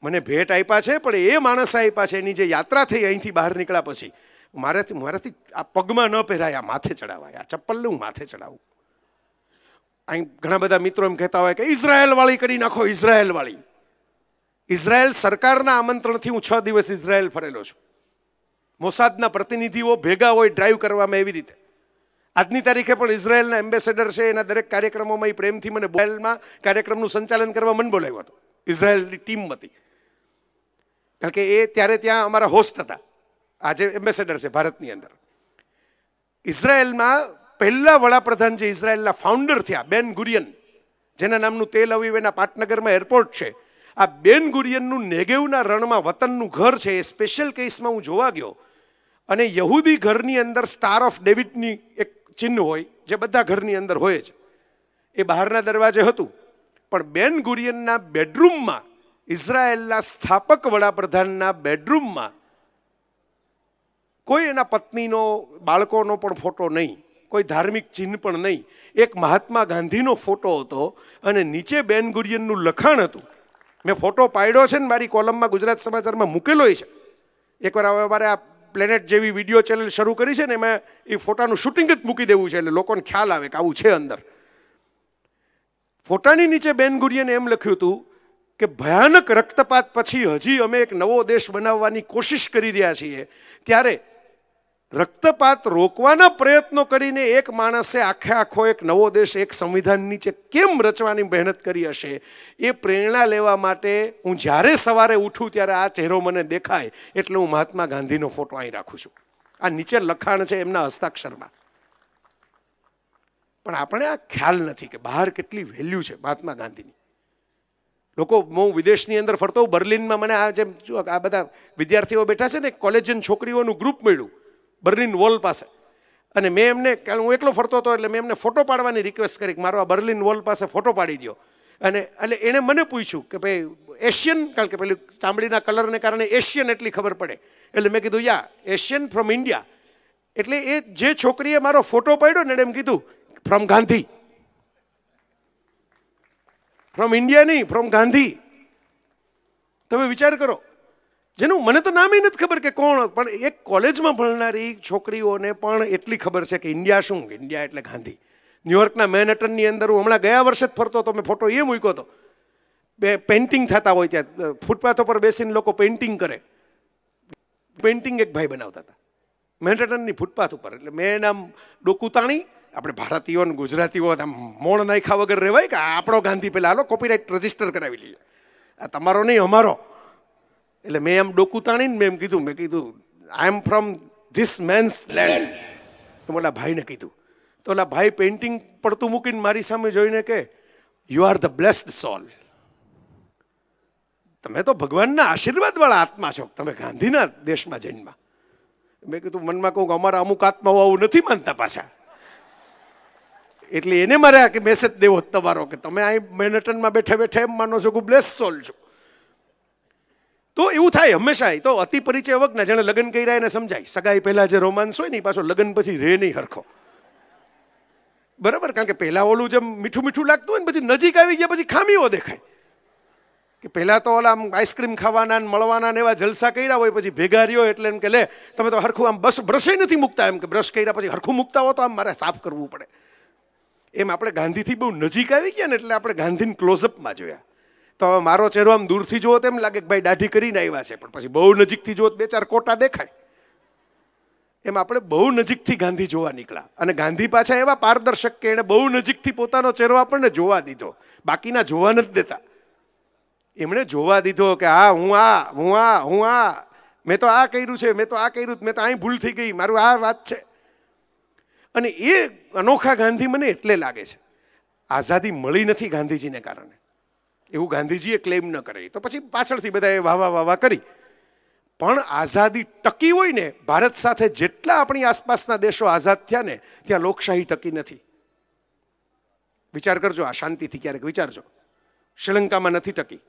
મને ભેટ આપ્યા છે, પણ એ માણસ આપ્યા છે, એની જે યાત્રા થઈ અહીંથી બહાર નીકળ્યા પછી. મારાથી મારાથી આ પગમાં ન પહેરાય, આ માથે ચડાવાય, આ ચપ્પલને હું માથે ચડાવું. અહીં ઘણા બધા મિત્રો એમ કહેતા હોય કે ઇઝરાયલ વાળી કરી નાખો ઇઝરાયલ વાળી ઇઝરાયલ સરકારના આમંત્રણથી હું છ દિવસ ઇઝરાયલ ફરેલો છું. મોસાદના પ્રતિનિધિઓ ભેગા હોય, ડ્રાઈવ કરવામાં એવી રીતે. આજની તારીખે પણ ઇઝરાયલના એમ્બેસેડર છે, એના દરેક કાર્યક્રમોમાં એ પ્રેમથી મને બોલમાં, કાર્યક્રમનું સંચાલન કરવા મન બોલાવ્યો હતો. ઇઝરાયલની ટીમ હતી કારણ કે એ ત્યારે ત્યાં અમારા હોસ્ટ હતા. આજે એમ્બેસેડર છે ભારતની અંદર. ઇઝરાયલમાં પહેલા વડાપ્રધાન જે ઇઝરાયલના ફાઉન્ડર થયા, બેન ગુરિયન, જેના નામનું તેલ અવીવેના પાટનગરમાં એરપોર્ટ છે. આ બેન ગુરિયનનું નેગેવના રણમાં વતનનું ઘર છે, એ સ્પેશિયલ કેસમાં હું જોવા ગયો. અને યહૂદી ઘરની અંદર સ્ટાર ઓફ ડેવિડની એક ચિહ્ન હોય જે બધા ઘરની અંદર હોય છે એ બહારના દરવાજે હતું. પણ બેન ગુરિયનના બેડરૂમમાં, ઇઝરાયેલના સ્થાપક વડાપ્રધાનના બેડરૂમમાં કોઈ એના પત્નીનો, બાળકોનો પણ ફોટો નહીં, કોઈ ધાર્મિક ચિહ્ન પણ નહીં. એક મહાત્મા ગાંધીનો ફોટો હતો અને નીચે બેન ગુરિયનનું લખાણ હતું. મેં ફોટો પાડ્યો છે ને મારી કોલમમાં ગુજરાત સમાચારમાં મૂકેલો છે. એકવાર હવે અમારે આ પ્લેનેટ જેવી વીડિયો ચેનલ શરૂ કરી છે ને એમાં એ ફોટાનું શૂટિંગ જ મૂકી દેવું છે એટલે લોકોને ખ્યાલ આવે કે આવું છે અંદર. ફોટાની નીચે બેન ગુરિયને એમ લખ્યું હતું કે ભયાનક રક્તપાત પછી હજી અમે એક નવો દેશ બનાવવાની કોશિશ કરી રહ્યા છીએ. ત્યારે રક્તપાત રોકવાના પ્રયત્નો કરીને એક માણસે આખે આખો એક નવો દેશ, એક સંવિધાન નીચે કેમ રચવાની મહેનત કરી હશે? એ પ્રેરણા લેવા માટે હું જ્યારે સવારે ઉઠું ત્યારે આ ચહેરો મને દેખાય એટલે હું મહાત્મા ગાંધીનો ફોટો અહીં રાખું છું. આ નીચે લખાણ છે એમના હસ્તાક્ષરમાં. પણ આપણે આ ખ્યાલ નથી કે બહાર કેટલી વેલ્યુ છે મહાત્મા ગાંધીની. લોકો હું વિદેશની અંદર ફરતો, બર્લિનમાં મને આ જેમ આ બધા વિદ્યાર્થીઓ બેઠા છે ને કોલેજની છોકરીઓનું ગ્રુપ મળ્યું. બર્લિન વોલ પાસે. અને મેં એમને હું એકલો ફરતો હતો એટલે મેં એમને ફોટો પાડવાની રિક્વેસ્ટ કરી કે મારો આ બર્લિન વોલ પાસે ફોટો પાડી દો અને એટલે એણે મને પૂછ્યું કે ભાઈ એશિયન કારણ કે પેલી ચામડીના કલરને કારણે એશિયન એટલી ખબર પડે. એટલે મેં કીધું, યા એશિયન ફ્રોમ ઇન્ડિયા એટલે એ જે છોકરીએ મારો ફોટો પાડ્યો ને એણે એમ કીધું ફ્રોમ ગાંધી ફ્રોમ ઇન્ડિયા નહીં ફ્રોમ ગાંધી તમે વિચાર કરો. જેનું મને તો નામે નથી ખબર કે કોણ, પણ એક કોલેજમાં ભણનારી છોકરીઓને પણ એટલી ખબર છે કે ઇન્ડિયા શું? ઇન્ડિયા એટલે ગાંધી. ન્યુયોર્કના મેનહટનની અંદર હું હમણાં ગયા વર્ષે જ ફરતો હતો, મેં ફોટો એ મૂક્યો હતો. બે પેઇન્ટિંગ થતા હોય ત્યાં ફૂટપાથ ઉપર બેસીને લોકો પેઇન્ટિંગ કરે. પેઇન્ટિંગ એક ભાઈ બનાવતા હતા. મેનહટનની ફૂટપાથ ઉપર, એટલે મેં નામ ડોકું તાણી, આપણે ભારતીયો ને ગુજરાતીઓ આમ મોણ નાખ્યા વગર રહેવાય કે આપણો ગાંધી પહેલાં હાલો કોપીરાઇટ રજિસ્ટર કરાવી લઈએ. આ તમારો નહીં, અમારો. એટલે મેં એમ ડોકું તાણીને મેં એમ કીધું, મેં કીધું I am from this man's land તો ઓલા ભાઈને કીધું. તો ઓલા ભાઈ પેઇન્ટિંગ પડતું મૂકીને મારી સામે જોઈને કે you are the blessed soul તમે તો ભગવાનના આશીર્વાદવાળા આત્મા છો. તમે ગાંધીના દેશમાં જન્મા મેં કીધું, મનમાં કહું કે અમારા અમુક આત્માઓ આવું નથી માનતા પાછા. એટલે એને મારે આ કે મેસેજ દેવો તમારો કે તમે અહીં મેનટનમાં બેઠા બેઠા એમ માનો છો કે બ્લેસ સોલ છો. તો એવું થાય હંમેશા તો અતિ પરિચય વગના જેણે લગ્ન કર્યા એને સમજાય. સગાઈ પહેલા જે રોમાન્સ હોય ને એ પાછો લગ્ન પછી રે નહીં હરખો. બરાબર? કારણ કે પહેલા ઓલું જેમ મીઠું મીઠું લાગતું હોય ને પછી નજીક આવી ગયા પછી ખામીઓ દેખાય. કે પહેલા તો ઓલા આમ આઈસ્ક્રીમ ખાવાના મળવાના ને એવા જલસા કર્યા હોય પછી ભેગા રહ્યો એટલે એમ કે લે, તમે તો હરખું આમ બસ બ્રશે નથી મૂકતા. એમ કે બ્રશ કર્યા પછી હરખું મૂકતા હો તો આમ મારે સાફ કરવું પડે. એમ આપણે ગાંધીથી બહુ નજીક આવી ગયા ને એટલે આપણે ગાંધીને ક્લોઝઅપમાં જોયા. તો મારો ચહેરો આમ દૂરથી જુઓ તેમ લાગે કે ભાઈ દાઢી કરીને આવ્યા છે. પણ પછી બહુ નજીકથી જુઓ બે ચાર કોટા દેખાય. એમ આપણે બહુ નજીકથી ગાંધી જોવા નીકળ્યા. અને ગાંધી પાછા એવા પારદર્શક કે એણે બહુ નજીકથી પોતાનો ચહેરો આપણને જોવા દીધો. બાકીના જોવા નથી દેતા. એમણે જોવા દીધો કે હા હું આ હું આ હું આ. મેં તો આ કર્યું છે, મેં તો આ કર્યું મેં તો અહીં ભૂલ થઈ ગઈ, મારું આ વાત છે. અને એ અનોખા ગાંધી મને એટલે લાગે છે. આઝાદી મળી નથી ગાંધીજીને કારણે. એવું ગાંધીજીએ ક્લેમ ન કરે. તો પછી પાછળથી બધાએ વાહ વાહ કરી. પણ આઝાદી ટકી હોય ને, ભારત સાથે જેટલા આપણી આસપાસના દેશો આઝાદ થયા ને, ત્યાં લોકશાહી ટકી નથી. વિચાર કરજો, આ શાંતિથી ક્યારેક વિચારજો. શ્રીલંકામાં નથી ટકી.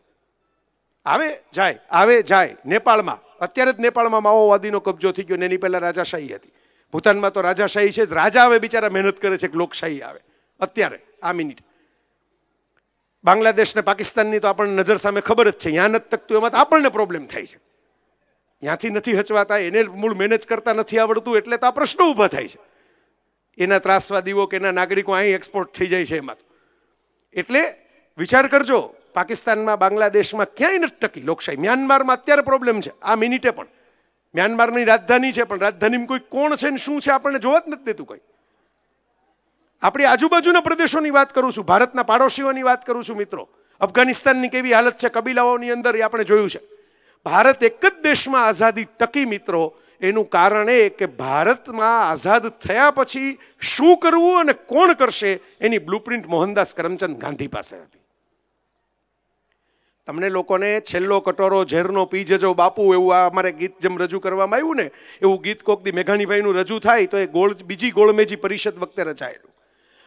આવે, જાય આવે, જાય. નેપાળમાં. અત્યારે જ નેપાળમાં માઓવાદીનો કબજો થઈ ગયો ને એની પહેલા રાજાશાહી હતી. ભૂતાનમાં તો રાજાશાહી છે જ. રાજા હવે બિચારા મહેનત કરે છે કે લોકશાહી આવે. અત્યારે, આ મિનિટ. બાંગ્લાદેશ ને પાકિસ્તાનની તો આપણને નજર સામે ખબર જ છે. ત્યાં નથી તકતું, એમાં તો આપણને પ્રોબ્લેમ થાય છે. ત્યાંથી નથી હચવાતા, એને મૂળ મેનેજ કરતા નથી આવડતું, એટલે તો આ પ્રશ્નો ઊભા થાય છે. એના ત્રાસવાદીઓ કે એના નાગરિકો અહીં એક્સપોર્ટ થઈ જાય છે એમાં તો. એટલે વિચાર કરજો, પાકિસ્તાનમાં, બાંગ્લાદેશમાં ક્યાંય નથી ટકી લોકશાહી. મ્યાનમારમાં અત્યારે પ્રોબ્લેમ છે, આ મિનિટે પણ. મ્યાનમારની રાજધાની છે, પણ રાજધાનીમાં કોઈ કોણ છે ને શું છે આપણને જોવા જ નથી દેતું કોઈ. આપણી આજુબાજુના પ્રદેશોની વાત કરું છું, ભારતના પાડોશીઓની વાત કરું છું મિત્રો. અફઘાનિસ્તાનની કેવી હાલત છે કબીલાઓની અંદર એ આપણે જોયું છે. ભારત એક જ દેશમાં આઝાદી ટકી મિત્રો, એનું કારણ એ કે ભારતમાં આઝાદ થયા પછી શું કરવું અને કોણ કરશે એની બ્લુપ્રિન્ટ મોહનદાસ કરમચંદ ગાંધી પાસે હતી. તમને લોકોને છેલ્લો કટોરો, ઝેરનો પી જજો બાપુ એવું આ અમારે ગીત જેમ રજૂ કરવામાં આવ્યું ને, એવું ગીત કોકદી મેઘાણીભાઈનું રજૂ થાય તો એ ગોળ, બીજી ગોળમેજી પરિષદ વખતે રચાયેલું.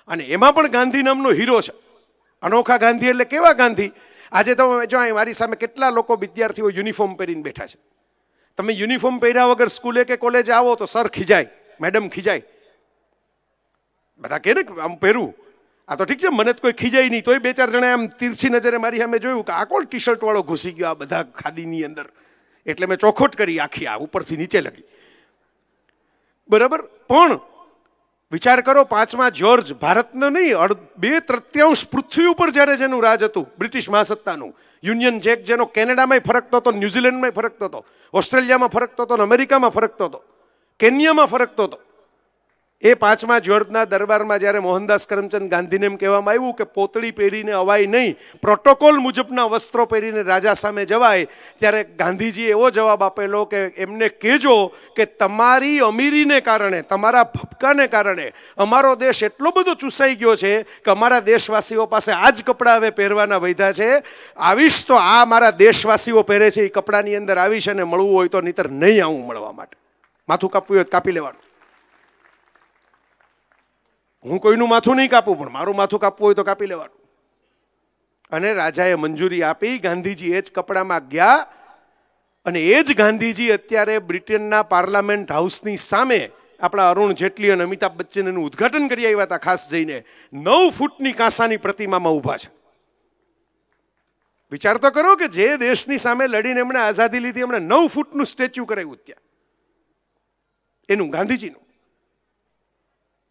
અને એમાં પણ ગાંધી નામનો હીરો છે. અનોખા ગાંધી એટલે કેવા ગાંધી? આજે તમે જો મારી સામે કેટલા લોકો વિદ્યાર્થીઓ યુનિફોર્મ પહેરીને બેઠા છે. તમે યુનિફોર્મ પહેર્યા વગર સ્કૂલે કે કોલેજ આવો તો સર ખીજાય મેડમ ખીજાય. બધા કે ને આમ પહેરું. આ તો ઠીક છે, મને કોઈ ખીજાય નહીં, તોય બે ચાર જણા આમ તીરછી નજરે મારી સામે જોયું કે આ કોણ ટી શર્ટવાળો ઘૂસી ગયો આ બધા ખાદીની અંદર. એટલે મેં ચોખોટ કરી આખી આ ઉપરથી નીચે લગી બરાબર? પણ વિચાર કરો, પાંચમા જ્યોર્જ ભારતનો નહીં બે તૃત્યાંશ પૃથ્વી ઉપર જ્યારે જેનું રાજ હતું, બ્રિટિશ મહાસત્તાનું. યુનિયન જેક જેનો કેનેડામાં ફરકતો હતો ન્યુઝીલેન્ડમાં ફરકતો હતો, ઓસ્ટ્રેલિયામાં ફરકતો હતો અને અમેરિકામાં ફરકતો હતો, કેન્યામાં ફરકતો હતો. એ પાંચમા જ્યોર્જના દરબારમાં જ્યારે મોહનદાસ કરમચંદ ગાંધીને એમ કહેવામાં આવ્યું કે પોતળી પહેરીને અવાય નહીં, પ્રોટોકોલ મુજબના વસ્ત્રો પહેરીને રાજા સામે જવાય, ત્યારે ગાંધીજીએ એવો જવાબ આપેલો કે એમને કહેજો કે તમારી અમીરીને કારણે, તમારા ભપકાને કારણે અમારો દેશ એટલો બધો ચૂસાઈ ગયો છે કે અમારા દેશવાસીઓ પાસે આ જ કપડાં હવે પહેરવાના વૈધા છે. આવીશ તો આ મારા દેશવાસીઓ પહેરે છે, એ કપડાની અંદર આવીશ અને મળવું હોય તો નહીતર નહીં આવું મળવા માટે. માથું કાપવું હોય તો કાપી લેવાનું. હું કોઈનું માથું નહીં કાપું, પણ મારું માથું કાપવું હોય તો કાપી લેવાનું. અને રાજાએ મંજૂરી આપી, ગાંધીજી એ જ કપડામાં ગયા અને એ જ ગાંધીજી અત્યારે બ્રિટનના પાર્લામેન્ટ હાઉસની સામે આપણા અરુણ જેટલી અને અમિતાભ બચ્ચન એનું ઉદ્ઘાટન કરી આવ્યા હતા ખાસ જઈને, નવ ફૂટની કાંસાની પ્રતિમામાં ઊભા છે. વિચાર તો કરો કે જે દેશની સામે લડીને એમણે આઝાદી લીધી, એમણે નવ ફૂટનું સ્ટેચ્યુ કરાવ્યું ત્યાં. એનું ગાંધીજીનું.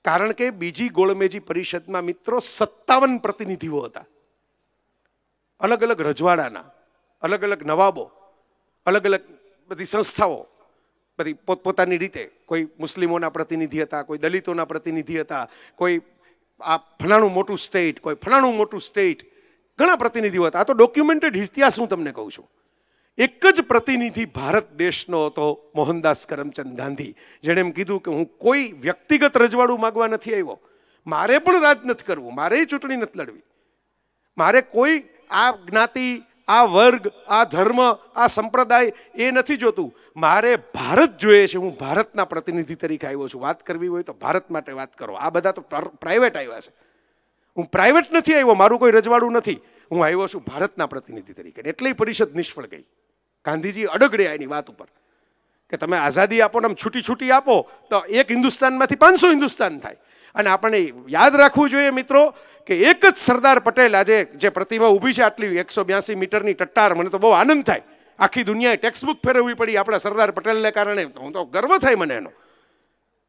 કારણ કે બીજી ગોળમેજી પરિષદમાં મિત્રો સત્તાવન પ્રતિનિધિઓ હતા. અલગ અલગ રજવાડાના, અલગ અલગ નવાબો, અલગ અલગ બધી સંસ્થાઓ, બધી પોતપોતાની રીતે, કોઈ મુસ્લિમોના પ્રતિનિધિ હતા, કોઈ દલિતોના પ્રતિનિધિ હતા, કોઈ આ ફલાણું મોટું સ્ટેટ કોઈ ફલાણું મોટું સ્ટેટ ઘણા પ્રતિનિધિઓ હતા. આ તો ડોક્યુમેન્ટેડ ઇતિહાસ હું તમને કહું છું? એક જ પ્રતિનિધિ ભારત દેશનો હતો મોહનદાસ કરમચંદ ગાંધી, જેણે એમ કીધું કે હું કોઈ વ્યક્તિગત રજવાડું માગવા નથી આવ્યો. મારે પણ રાજ નથી કરવું, મારે ચૂંટણી નથી લડવી. મારે કોઈ આ જ્ઞાતિ, આ વર્ગ, આ ધર્મ, આ સંપ્રદાય એ નથી જોતું. મારે ભારત જોઈએ છે, હું ભારતના પ્રતિનિધિ તરીકે આવ્યો છું. વાત કરવી હોય તો ભારત માટે વાત કરો. આ બધા તો પ્રાઇવેટ આવ્યા છે. હું પ્રાઇવેટ નથી આવ્યો, મારું કોઈ રજવાડું નથી. હું આવ્યો છું ભારતના પ્રતિનિધિ તરીકે. એટલે પરિષદ નિષ્ફળ ગઈ. ગાંધીજી અડગડ્યા એની વાત ઉપર. કે તમે આઝાદી આપો ને આમ છૂટી છૂટી આપો, તો એક હિન્દુસ્તાનમાંથી પાંચસો હિન્દુસ્તાન થાય. અને આપણે યાદ રાખવું જોઈએ મિત્રો, કે એક જ સરદાર પટેલ આજે જે પ્રતિમા ઊભી છે આટલી એકસો બ્યાસી મીટરની ટટ્ટાર, મને તો બહુ આનંદ થાય. આખી દુનિયાએ ટેક્સ્ટબુક ફેરવવી પડી આપણા સરદાર પટેલને કારણે. હું તો ગર્વ થાય મને એનો.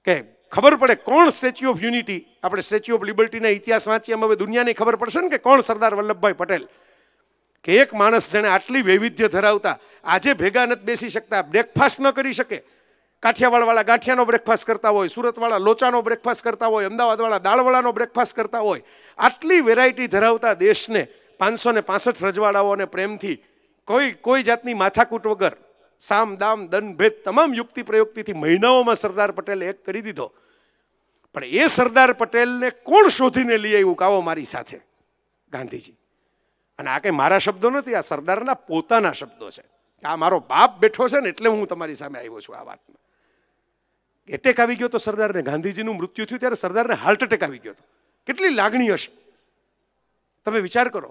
કે ખબર પડે કોણ સ્ટેચ્યુ ઓફ યુનિટી, આપણે સ્ટેચ્યુ ઓફ લિબર્ટીના ઇતિહાસ વાંચીએ હવે દુનિયાની ખબર પડશે ને કે કોણ સરદાર વલ્લભભાઈ પટેલ. કે એક માણસ જેણે આટલી વૈવિધ્ય ધરાવતા, આજે ભેગા નથી બેસી શકતા બ્રેકફાસ્ટ ન કરી શકે. કાઠિયાવાડવાળા ગાંઠિયાનો બ્રેકફાસ્ટ કરતા હોય, સુરતવાળા લોચાનો બ્રેકફાસ્ટ કરતા હોય, અમદાવાદવાળા દાળવાળાનો બ્રેકફાસ્ટ કરતા હોય, આટલી વેરાયટી ધરાવતા દેશને પાંચસો ને પાસઠ રજવાડાઓને પ્રેમથી કોઈ કોઈ જાતની માથાકૂટ વગર સામ, દામ, દન તમામ યુક્તિ પ્રયુક્તિથી મહિનાઓમાં સરદાર પટેલે એક કરી દીધો. પણ એ સરદાર પટેલને કોણ શોધીને લઈ આવ્યું કાવો મારી સાથે? ગાંધીજી. અને આ કંઈ મારા શબ્દો નથી, આ સરદારના પોતાના શબ્દો છે. આ મારો બાપ બેઠો છે ને એટલે હું તમારી સામે આવ્યો છું આ વાતમાં. એટેક આવી ગયો તો સરદારને, ગાંધીજીનું મૃત્યુ થયું ત્યારે સરદારને હાર્ટ એટેક આવી ગયો હતો. કેટલી લાગણી હશે તમે વિચાર કરો,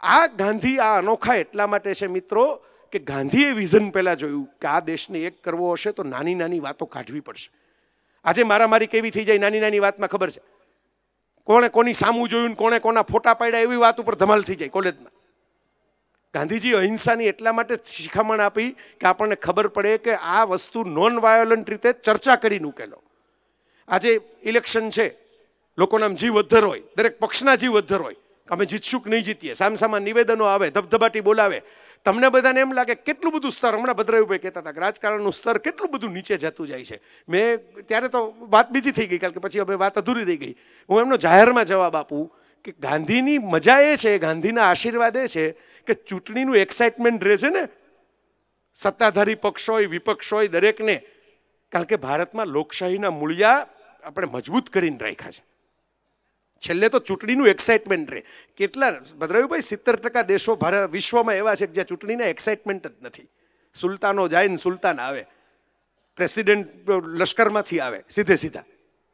આ ગાંધી આ અનોખા એટલા માટે છે મિત્રો કે ગાંધીએ વિઝન પહેલાં જોયું કે આ દેશને એક કરવો હશે તો નાની નાની વાતો કાઢવી પડશે. આજે મારામારી કેવી થઈ જાય નાની નાની વાતમાં ખબર છે. કોણે કોની સામું જોયું કોણે કોના ફોટા પાડ્યા એવી વાત ઉપર ધમાલ થઈ જાય કોલેજમાં. ગાંધીજી અહિંસાની એટલા માટે શિખામણ આપી કે આપણને ખબર પડે કે આ વસ્તુ નોન વાયોલન્ટ રીતે ચર્ચા કરીને ઉકેલો. આજે ઇલેક્શન છે. લોકોના જીવ વધર હોય. દરેક પક્ષના જીવ વધર હોય. અમે જીતશું કે નહીં જીતીએ? સામસામા નિવેદનો આવે, ધબધબાટી બોલાવે. તમને બધાને એમ લાગે કેટલું બધું સ્તર, હમણાં ભદ્રાયુભાઈ કહેતા હતા કે રાજકારણનું સ્તર કેટલું બધું નીચે જતું જાય છે. મેં ત્યારે તો વાત બીજી થઈ ગઈ, કારણ કે પછી હવે વાત અધૂરી રહી ગઈ. હું એમનો જાહેરમાં જવાબ આપું કે ગાંધીની મજા એ છે, ગાંધીના આશીર્વાદ એ છે કે ચૂંટણીનું એક્સાઇટમેન્ટ રહે છે ને. સત્તાધારી પક્ષ હોય, વિપક્ષ હોય, દરેકને. કારણ કે ભારતમાં લોકશાહીના મૂળિયા આપણે મજબૂત કરીને રાખ્યા છે. છેલ્લે તો ચૂંટણીનું એક્સાઇટમેન્ટ રહે. કેટલા, ભદ્રાયુભાઈ, સિત્તેર ટકા દેશો ભારત વિશ્વમાં એવા છે કે જ્યાં ચૂંટણીના એક્સાઇટમેન્ટ જ નથી. સુલતાનો જાય ને સુલતાન આવે. પ્રેસિડેન્ટ લશ્કરમાંથી આવે, સીધે સીધા.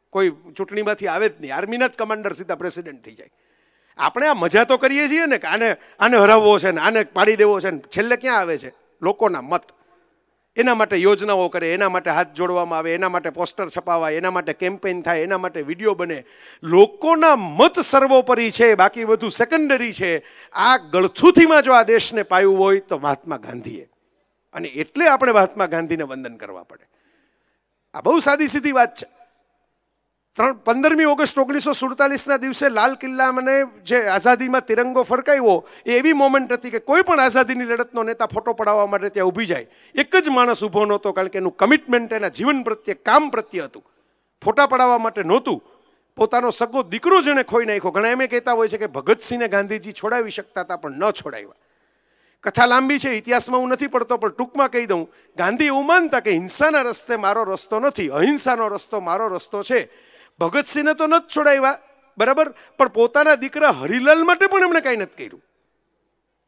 કોઈ ચૂંટણીમાંથી આવે જ નહીં. આર્મીના જ કમાન્ડર સીધા પ્રેસિડેન્ટ થઈ જાય. આપણે આ મજા તો કરીએ છીએ ને કે આને આને હરાવવો છે ને, આને પાડી દેવો છે ને. છેલ્લે ક્યાં આવે છે? લોકોના મત. એના માટે યોજનાઓ કરે, એના માટે હાથ જોડવામાં આવે, એના માટે પોસ્ટર છપાવાય, એના માટે કેમ્પેઇન થાય, એના માટે વીડિયો બને. લોકોના મત સર્વોપરી છે, બાકી બધું સેકન્ડરી છે. આ ગળથુથીમાં જો આ દેશને પાયું હોય તો મહાત્મા ગાંધીએ. અને એટલે આપણે મહાત્મા ગાંધીને વંદન કરવા પડે. આ બહુ સાદી સીધી વાત છે. ત્રણ પંદરમી ઓગસ્ટ ઓગણીસો સુડતાલીસના દિવસે લાલ કિલ્લા મને જે આઝાદીમાં તિરંગો ફરકાવ્યો એ એવી મોમેન્ટ હતી કે કોઈ પણ આઝાદીની લડતનો નેતા ફોટો પડાવવા માટે ત્યાં ઊભી જાય. એક જ માણસ ઊભો નહોતો કારણ કે એનું કમિટમેન્ટ એના જીવન પ્રત્યે, કામ પ્રત્યે હતું. ફોટા પડાવવા માટે નહોતું. પોતાનો સગો દીકરો જેણે ખોઈ નાખ્યો. ઘણા એમ કહેતા હોય છે કે ભગતસિંહને ગાંધીજી છોડાવી શકતા હતા, પણ ન છોડાવ્યા. કથા લાંબી છે, ઇતિહાસમાં હું નથી પડતો, પણ ટૂંકમાં કહી દઉં, ગાંધી એવું માનતા કે હિંસાના રસ્તે મારો રસ્તો નથી, અહિંસાનો રસ્તો મારો રસ્તો છે. ભગતસિંહને તો નથી છોડાવ્યા, બરાબર? પણ પોતાના દીકરા હરિલાલ માટે પણ એમણે કાંઈ નથી કર્યું.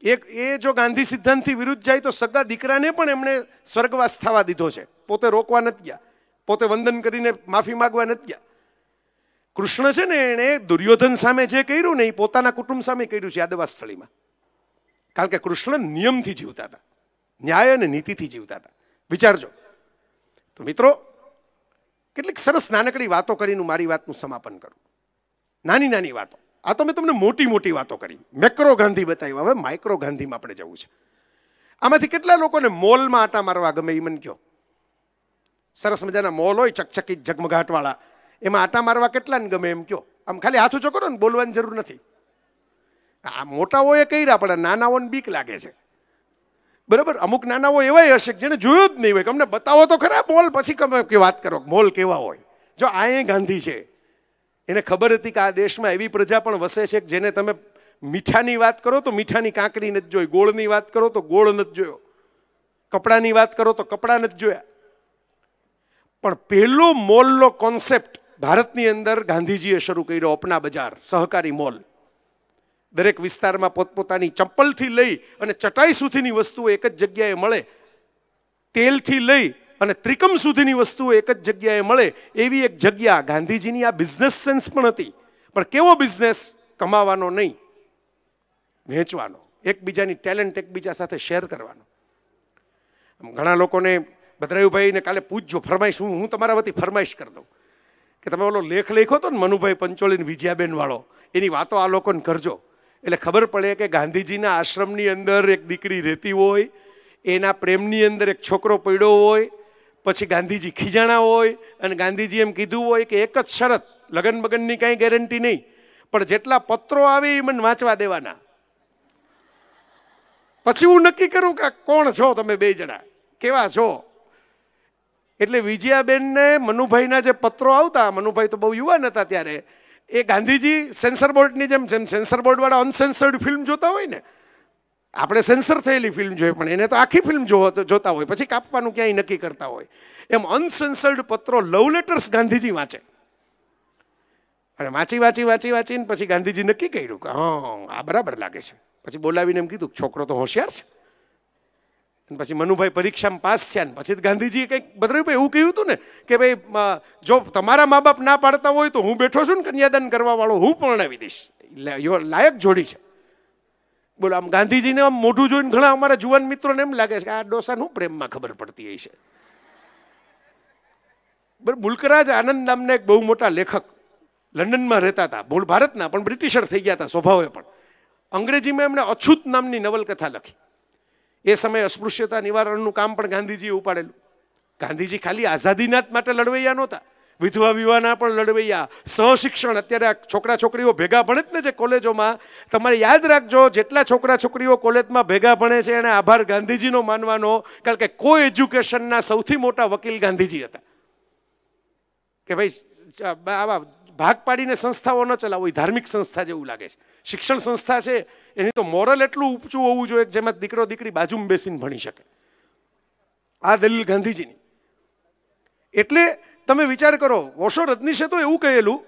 એક, એ જો ગાંધી સિદ્ધાંતથી વિરુદ્ધ જાય તો સગા દીકરાને પણ એમણે સ્વર્ગવાસ થવા દીધો છે. પોતે રોકવા નથી ગયા. પોતે વંદન કરીને માફી માગવા નથી ગયા. કૃષ્ણ છે ને એણે દુર્યોધન સામે જે કર્યું ને એ પોતાના કુટુંબ સામે કર્યું છે યાદવા સ્થળીમાં કારણ કે કૃષ્ણ નિયમથી જીવતા હતા. ન્યાય અને નીતિથી જીવતા હતા. વિચારજો. તો મિત્રો કેટલીક સરસ નાનકડી વાતો કરીને મારી વાતનું સમાપન કરું. નાની નાની વાતો. આ તો મેં તમને મોટી મોટી વાતો કરી. મેક્રો ગાંધી બતાવ્યું. હવે માઇક્રો ગાંધીમાં આપણે જવું છે. આમાંથી કેટલા લોકોને મોલમાં આટા મારવા ગમે એ મને કહો. સરસ મજાના મોલ હોય ચકચકી ઝગમગાટવાળા. એમાં આટા મારવા કેટલાને ગમે એમ કહો. આમ ખાલી હાથ ઊંચો કરો ને, બોલવાની જરૂર નથી. આ મોટાઓએ કર્યા, પણ નાનાઓને બીક લાગે છે. બરાબર? અમુક નાનાઓ એવાય હશે જેને જોયું જ નહીં હોય. અમને બતાવો તો ખરા મોલ પછી કે વાત કરો. મોલ કેવા હોય? જો આ એ ગાંધી છે. એને ખબર હતી કે આ દેશમાં એવી પ્રજા પણ વસે છે કે જેને તમે મીઠાની વાત કરો તો મીઠાની કાંકરી નથી જોઈ. ગોળની વાત કરો તો ગોળ નથી જોયો. કપડાની વાત કરો તો કપડાં નથી જોયા. પણ પહેલો મોલનો કોન્સેપ્ટ ભારતની અંદર ગાંધીજીએ શરૂ કર્યો અપના બજાર, સહકારી મોલ. દરેક વિસ્તારમાં પોતપોતાની ચંપલથી લઈ અને ચટાઈ સુધીની વસ્તુઓ એક જ જગ્યાએ મળે. તેલથી લઈ અને ત્રિકમ સુધીની વસ્તુઓ એક જ જગ્યાએ મળે. એવી એક જગ્યા ગાંધીજીની આ બિઝનેસ સેન્સ પણ હતી. પણ કેવો બિઝનેસ? કમાવાનો નહીં. વહેંચવાનો એકબીજાની ટેલેન્ટ એકબીજા સાથે શેર કરવાનો. ઘણા લોકોને ભદ્રાયુભાઈને કાલે પૂછજો, ફરમાઈશ, હું હું તમારા વતી ફરમાઈશ કરી દઉં. કે તમે ઓલો લેખ લખ્યો હતો ને મનુભાઈ પંચોળીને વિજયાબેનવાળો એની વાતો આ લોકોને કરજો. એટલે ખબર પડે કે ગાંધીજીના આશ્રમની અંદર એક દીકરી રહેતી હોય, એના પ્રેમની અંદર એક છોકરો પડ્યો હોય, પછી ગાંધીજી ખીજાણા હોય, અને ગાંધીજી એમ કીધું હોય કે એક જ શરત, લગન બગનની કાંઈ ગેરંટી નહીં, પણ જેટલા પત્રો આવે એ મને વાંચવા દેવાના. પછી હું નક્કી કરું કે કોણ છો તમે બે જણા? કેવા છો? એટલે વિજયાબેનને મનુભાઈના જે પત્રો આવતા, મનુભાઈ તો બહુ યુવાન હતા ત્યારે એ ગાંધીજી સેન્સર બોર્ડની જેમ જેમ સેન્સર બોર્ડવાળા અનસેન્સર્ડ ફિલ્મ જોતા હોય ને, આપણે સેન્સર થયેલી ફિલ્મ જોઈએ, પણ એને તો આખી ફિલ્મ જોતા હોય, પછી કાપવાનું ક્યાંય નક્કી કરતા હોય. એમ અનસેન્સર્ડ પત્રો લવ લેટર્સ ગાંધીજી વાંચે. અને વાંચી વાંચી વાંચી, વાંચીને પછી ગાંધીજી નક્કી કર્યું કે, હા, આ બરાબર લાગે છે. પછી બોલાવીને એમ કીધું છોકરો તો હોશિયાર છે. પછી મનુભાઈ પરીક્ષામાં પાસ થયા ને પછી ગાંધીજીએ કંઈક બદરાયું એવું કહ્યું હતું ને કે ભાઈ જો તમારા મા બાપ ના પાડતા હોય તો હું બેઠો છું ને કન્યાદાન કરવા વાળો હું પરણાવી દઈશ. લાયક જોડી છે. બોલો, આમ ગાંધીજીને આમ મોઢું જોઈને ઘણા અમારા જુવાન મિત્રોને એમ લાગે છે કે આ ડોસાનું પ્રેમમાં ખબર પડતી હોય છે. બરાબર મુલકરાજ આનંદ નામના એક બહુ મોટા લેખક લંડનમાં રહેતા હતા. મૂળ ભારતના, પણ બ્રિટિશર થઈ ગયા હતા સ્વભાવે પણ. અંગ્રેજીમાં એમણે અછૂત નામની નવલકથા લખી. એ સમયે અસ્પૃશ્યતા નિવારણનું કામ પણ ગાંધીજીએ ઉપાડેલું. ગાંધીજી ખાલી આઝાદીના જ માટે લડવૈયા નહોતા. વિધવા વિવાહના પણ લડવૈયા. સહશિક્ષણ અત્યારે આ છોકરા છોકરીઓ ભેગા ભણે જ ને જે કોલેજોમાં. તમારે યાદ રાખજો, જેટલા છોકરા છોકરીઓ કોલેજમાં ભેગા ભણે છે એને આભાર ગાંધીજીનો માનવાનો. કારણ કે કો એજ્યુકેશનના સૌથી મોટા વકીલ ગાંધીજી હતા. કે ભાઈ આવા ભાગ પાડીને સંસ્થાઓ ન ચલાવો એ ધાર્મિક સંસ્થા જેવું લાગે છે. શિક્ષણ સંસ્થા છે, એની તો મોરલ એટલું ઊંચું હોવું જોઈએ જેમાં દીકરો દીકરી બાજુમાં બેસીને ભણી શકે. આ દલીલ ગાંધીજીની. એટલે તમે વિચાર કરો, ઓશો રજનીશે તો એવું કહેલું,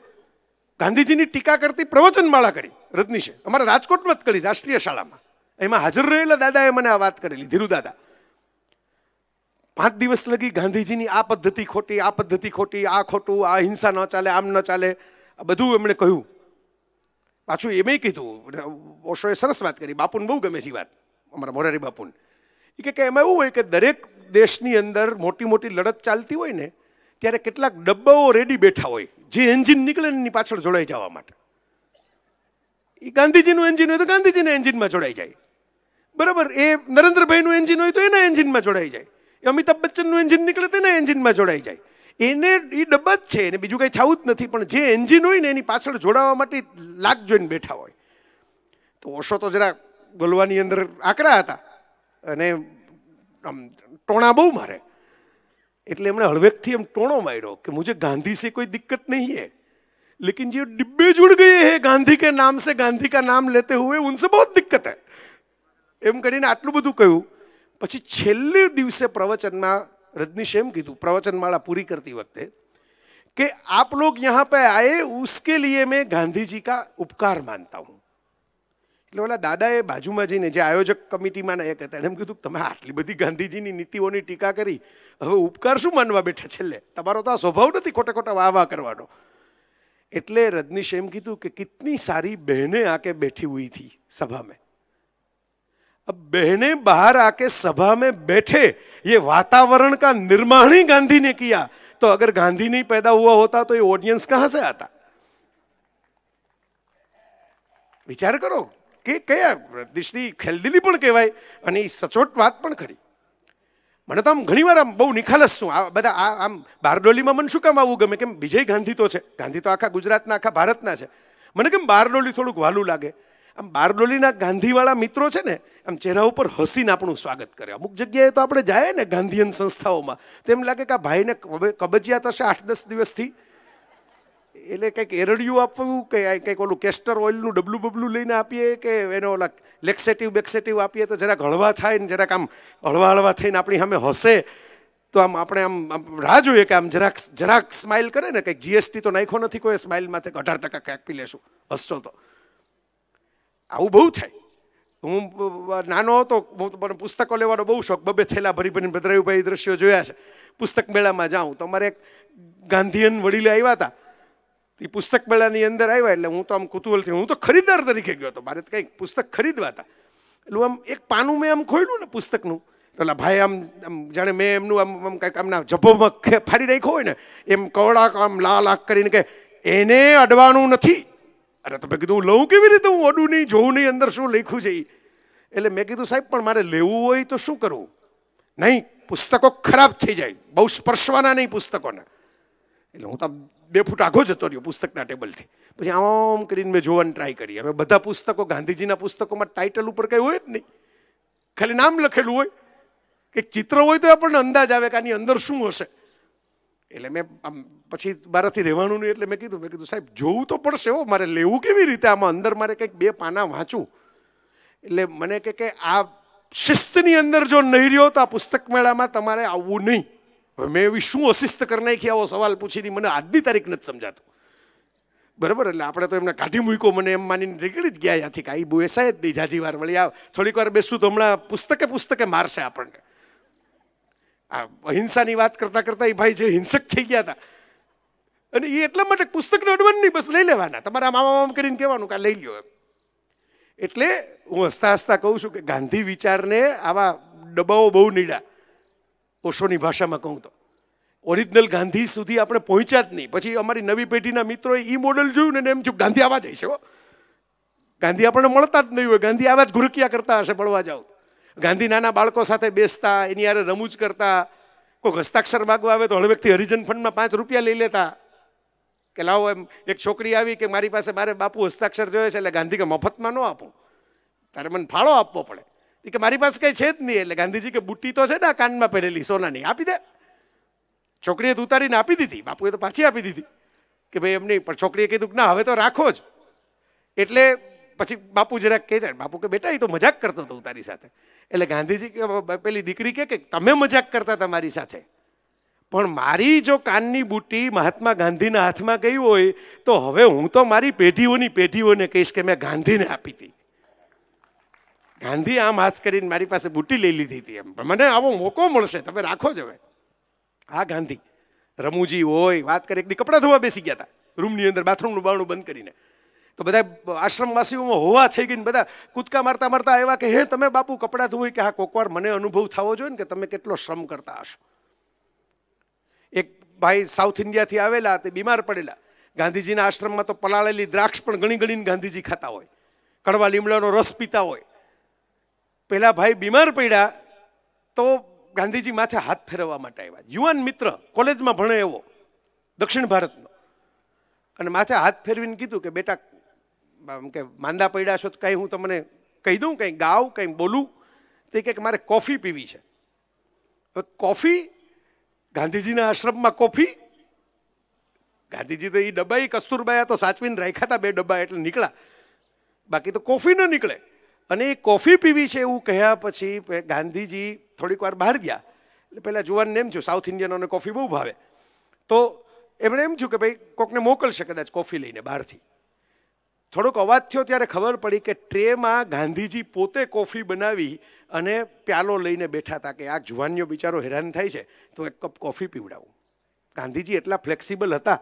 ગાંધીજીની ટીકા કરતી પ્રવચનમાળા કરી, રજનીશે. અમારા રાજકોટમાં જ કરી, રાષ્ટ્રીય શાળામાં. એમાં હાજર રહેલા દાદાએ મને આ વાત કરેલી ધીરુ દાદા પાંચ દિવસ લગી ગાંધીજીની આ પદ્ધતિ ખોટી, આ પદ્ધતિ ખોટી, આ ખોટું, આ હિંસા ન ચાલે, આમ ન ચાલે, આ બધું એમણે કહ્યું. પાછું એમે કીધું, ઓશોએ સરસ વાત કરી, બાપુને બહુ ગમે છે વાત, અમારા મોરારી બાપુને. એ કે એમાં એવું હોય કે દરેક દેશની અંદર મોટી મોટી લડત ચાલતી હોય ને, ત્યારે કેટલાક ડબ્બાઓ રેડી બેઠા હોય, જે એન્જિન નીકળે એની પાછળ જોડાઈ જવા માટે. એ ગાંધીજીનું એન્જિન હોય તો ગાંધીજીના એન્જિનમાં જોડાઈ જાય. બરાબર, એ નરેન્દ્રભાઈનું એન્જિન હોય તો એના એન્જિનમાં જોડાઈ જાય. એ અમિતાભ બચ્ચનનું એન્જિન નીકળે તેના એન્જિનમાં જોડાઈ જાય. એને એ ડબ્બા જ છે, એને બીજું કંઈ થવું જ નથી, પણ જે એન્જિન હોય ને એની પાછળ જોડાવા માટે લાગ જોઈને બેઠા હોય. તો ઓશો તો જરા બોલવાની અંદર આકરા હતા અને આમ ટોણા બહુ મારે. એટલે એમણે હળવેકથી એમ ટોણો માર્યો કે મુજે ગાંધી સે કોઈ દિક્કત નહીં હે. લેકિન જે ડિબ્બે जुड़ गए હે, ગાંધી કે નામ સે, ગાંધી કા નામ લેતે હુએ, ઉનસે બહુ દિક્કત હે. એમ કરીને આટલું બધું કહ્યું. પછી છેલ્લે દિવસે પ્રવચનમાં રજનીશે એમ કીધું પ્રવચનમાળા પૂરી કરતી વખતે કે આપ લોગ યહાં पे आए उसके लिए मैं गांधी जी का उपकार मानता हूँ એટલે ઓલા દાદાએ બાજુમાં જઈને જે આયોજક કમિટીમાં એક હતા એણે એમ કીધું કે તમે આટલી બધી ગાંધીજીની નીતિઓની ટીકા કરી હવે ઉપકાર શું માનવા બેઠા છેલ્લે તમારો તો આ સ્વભાવ નથી ખોટા ખોટા વાહ વાહ કરવાનો એટલે રજનીશે એમ કીધું કે કિતની સારી બહેને આકે બેઠી हुई थी सभा में अब बहनें बाहर आके सभा में बैठे ये वातावरण का निर्माण ही गांधी ने किया तो अगर गांधी नहीं पैदा हुआ होता तो ये ऑडियंस कहां से आता વિચાર કરો કે કયા દિશની ખેલદિલી પણ કહેવાય અને એ સચોટ વાત પણ ખરી મને તો આમ ઘણીવાર આમ બહુ નિખાલસ છું આ બધા આ આમ બારડોલીમાં મને શું કામ આવવું ગમે કેમ વિજય ગાંધી તો છે ગાંધી તો આખા ગુજરાતના આખા ભારતના છે મને કેમ બારડોલી થોડુંક વાલું લાગે આમ બારડોલીના ગાંધીવાળા મિત્રો છે ને, આમ ચહેરા ઉપર હસીને આપણું સ્વાગત કરે. અમુક જગ્યાએ તો આપણે જાય ને ગાંધીયન સંસ્થાઓમાં, તો એમ લાગે કે આ ભાઈને કબજિયાત હશે આઠ દસ દિવસથી? એટલે કંઈક એરડિયું આપવું કે કંઈક ઓલું કેસ્ટર ઓઇલનું ડબલું બબલું લઈને આપીએ કે એનો ઓલા લેક્સેટિવ બેક્સેટિવ આપીએ તો જરાક હળવા થાય ને જરાક આમ હળવા હળવા થઈને આપણી સામે હસે, તો આમ આપણે આમ રાહ જોઈએ કે આમ જરાક જરાક સ્માઇલ કરે ને, કંઈક જીએસટી તો નાખ્યો નથી કોઈ સ્માઇલમાંથી અઢાર ટકા ક્યાંક પી લેશું. હસશો તો. આવું બહુ થાય. હું નાનો હતો મને પુસ્તકો લેવાનો બહુ શોખ, બબે થેલા ભરી ભરીને ભદ્રાયુભાઈ દ્રશ્યો જોયા છે. પુસ્તક મેળામાં જાઉં તો અમારે એક ગાંધીયન વડીલે આવ્યા હતા. એ પુસ્તક મેળાની અંદર આવ્યા એટલે હું તો આમ કુતૂહલથી, હું તો ખરીદદાર તરીકે ગયો હતો. મારે કંઈક પુસ્તક ખરીદવા હતા. એટલું આમ એક પાનું મેં આમ ખોલ્યું ને પુસ્તકનું. પેલા ભાઈ આમ આમ જાણે મેં એમનું આમ આમ કંઈક આમના જભોમાં ફાડી નાખ્યો હોય ને, એમ કવડાક આમ લાલ આંખ કરીને કે એને અડવાનું નથી. અરે તમે કીધું હું લઉં કેવી રીતે? હું અડું નહીં, જોઉં નહીં, અંદર શું લખ્યું છે એટલે મેં કીધું, સાહેબ, પણ મારે લેવું હોય તો શું કરવું નહીં, પુસ્તકો ખરાબ થઈ જાય. બહુ સ્પર્શવાના નહીં પુસ્તકોને. એટલે હું તો બે ફૂટ આઘો જતો રહ્યો પુસ્તકના ટેબલથી. પછી આમ કરીને મેં જોવાની ટ્રાય કરી. હવે બધા પુસ્તકો ગાંધીજીના પુસ્તકોમાં ટાઇટલ ઉપર કંઈ હોય જ નહીં. ખાલી નામ લખેલું હોય. કે ચિત્ર હોય તો આપણને અંદાજ આવે કે આની અંદર શું હશે. એટલે મેં આમ પછી મારાથી રહેવાનું નહીં એટલે મેં કીધું મેં કીધું, સાહેબ, જોવું તો પડશે હો, મારે લેવું કેવી રીતે? આમાં અંદર મારે કંઈક બે પાના વાંચું. એટલે મને કે કે, આ શિસ્તની અંદર જો નહીં રહ્યો તો આ પુસ્તક મેળામાં તમારે આવવું નહીં. હવે મેં એવી શું અશિસ્ત કરી નાખી આવો સવાલ પૂછીને મને આજની તારીખ નથી સમજાતું. બરાબર? એટલે આપણે તો એમને કાઢી મૂક્યો, મને એમ માનીને નીકળી જ ગયા ત્યાંથી કાંઈ બેસાય જ નહીં જાજી વાર વળી આવ થોડીક વાર બેસું તો હમણાં પુસ્તકે પુસ્તકે મારશે આપણને. આ અહિંસાની વાત કરતા કરતા એ ભાઈ જે હિંસક થઈ ગયા હતા. અને એ એટલા માટે પુસ્તકનો અડવન નહીં, બસ લઈ લેવાના. તમારા મામા મામ કરીને કહેવાનું કે લઈ લ્યો એમ. એટલે હું હસતા હસતા કહું છું કે ગાંધી વિચારને આવા ડબ્બાઓ બહુ નીડા. ઓશોની ભાષામાં કહું તો. ઓરિજિનલ ગાંધી સુધી આપણે પહોંચ્યા જ નહીં. પછી અમારી નવી પેઢીના મિત્રોએ એ મોડલ જોયું ને એમ છું ગાંધી આવા જાય છે ગાંધી આપણને મળતા જ નહીં હોય. ગાંધી આવા જ ઘુરકિયા કરતા હશે પડવા જાવ. ગાંધી નાના બાળકો સાથે બેસતા, એની યારે રમૂજ કરતા. કોઈક હસ્તાક્ષર માગવા આવે તો હળવેકથી હરિજન ફંડમાં પાંચ રૂપિયા લઈ લેતા. કે લાવો એમ, એક છોકરી આવી કે મારી પાસે મારે બાપુ હસ્તાક્ષર જોઈએ છે એટલે ગાંધી કે મફતમાં ન આપું. તારે મને ફાળો આપવો પડે. કે મારી પાસે કંઈ છે જ નહીં એટલે ગાંધીજી કે બુટ્ટી તો છે ને કાનમાં પહેરેલી, સોનાની, આપી દે. છોકરીએ તો ઉતારીને આપી દીધી, બાપુએ તો પાછી આપી દીધી. કે ભાઈ એમ નહીં, પણ છોકરીએ કીધું કે ના, હવે તો રાખો જ. એટલે પછી બાપુ જરાક કહે છે, બાપુ કે બેટા એ તો મજાક કરતો હતો તારી સાથે. એટલે ગાંધીજી કે પેલી દીકરી કે તમે મજાક કરતા તમારી સાથે. પણ મારી જો કાનની બુટ્ટી મહાત્મા ગાંધીના હાથમાં ગઈ હોય, તો હવે હું તો મારી પેઢીઓની પેઢીઓને કહીશ કે મેં ગાંધીને આપી હતી. ગાંધી આમ હાથ કરીને મારી પાસે બુટ્ટી લઈ લીધી હતી એમ. મને આવો મોકો મળશે, તમે રાખો જ હવે. હા, ગાંધી. રમૂજી હોય, વાત કરી, એક કપડાં ધોવા બેસી ગયા હતા. રૂમની અંદર, બાથરૂમનું બારણું બંધ કરીને. તો બધા આશ્રમવાસીઓમાં હોવા થઈ ગઈ ને બધા કૂદકા મારતા મારતા આવ્યા કે, હે, તમે બાપુ, કપડાં ધોઈ કે હા, કોકવાર મને અનુભવ થવો જોઈએ ને કે તમે કેટલો શ્રમ કરતા હશો. એક ભાઈ સાઉથ ઇન્ડિયાથી આવેલા, તે બીમાર પડેલા. ગાંધીજીના આશ્રમમાં તો પલાળેલી દ્રાક્ષ પણ ઘણી ગણીને ગાંધીજી ખાતા હોય. કડવા લીમડાનો રસ પીતા હોય. પેલા ભાઈ બીમાર પડ્યા તો ગાંધીજી માથે હાથ ફેરવવા માટે આવ્યા. યુવાન મિત્ર, કોલેજમાં ભણે એવો, દક્ષિણ ભારતનો. અને માથે હાથ ફેરવીને કીધું કે, બેટા આમ કે માંદા પડ્યા છો તો કાંઈ હું તમને કહી દઉં, કંઈ ગાવ કંઈ બોલું. તો એ કે મારે કોફી પીવી છે. હવે કોફી, ગાંધીજીના આશ્રમમાં કોફી. ગાંધીજી તો એ ડબ્બા એ કસ્તુરબાયા તો સાચવીને રાખ્યા હતા બે ડબ્બા એટલે નીકળ્યા. બાકી તો કોફી ન નીકળે. અને એ કોફી પીવી છે એવું કહ્યા પછી ગાંધીજી થોડીક વાર બહાર ગયા. એટલે પહેલાં જુવાનને એમ થયું, સાઉથ ઇન્ડિયનોને કોફી બહુ ભાવે. તો એમણે એમ થયું કે ભાઈ, કોકને મોકલશે કદાચ કોફી લઈને બહારથી. થોડોક અવાજ થયો ત્યારે ખબર પડી કે ટ્રેમાં ગાંધીજી પોતે કોફી બનાવી અને પ્યાલો લઈને બેઠા હતા કે આ જુવાનીઓ બિચારો હેરાન થાય છે, તો એક કપ કોફી પીવડાવું. ગાંધીજી એટલા ફ્લેક્સિબલ હતા.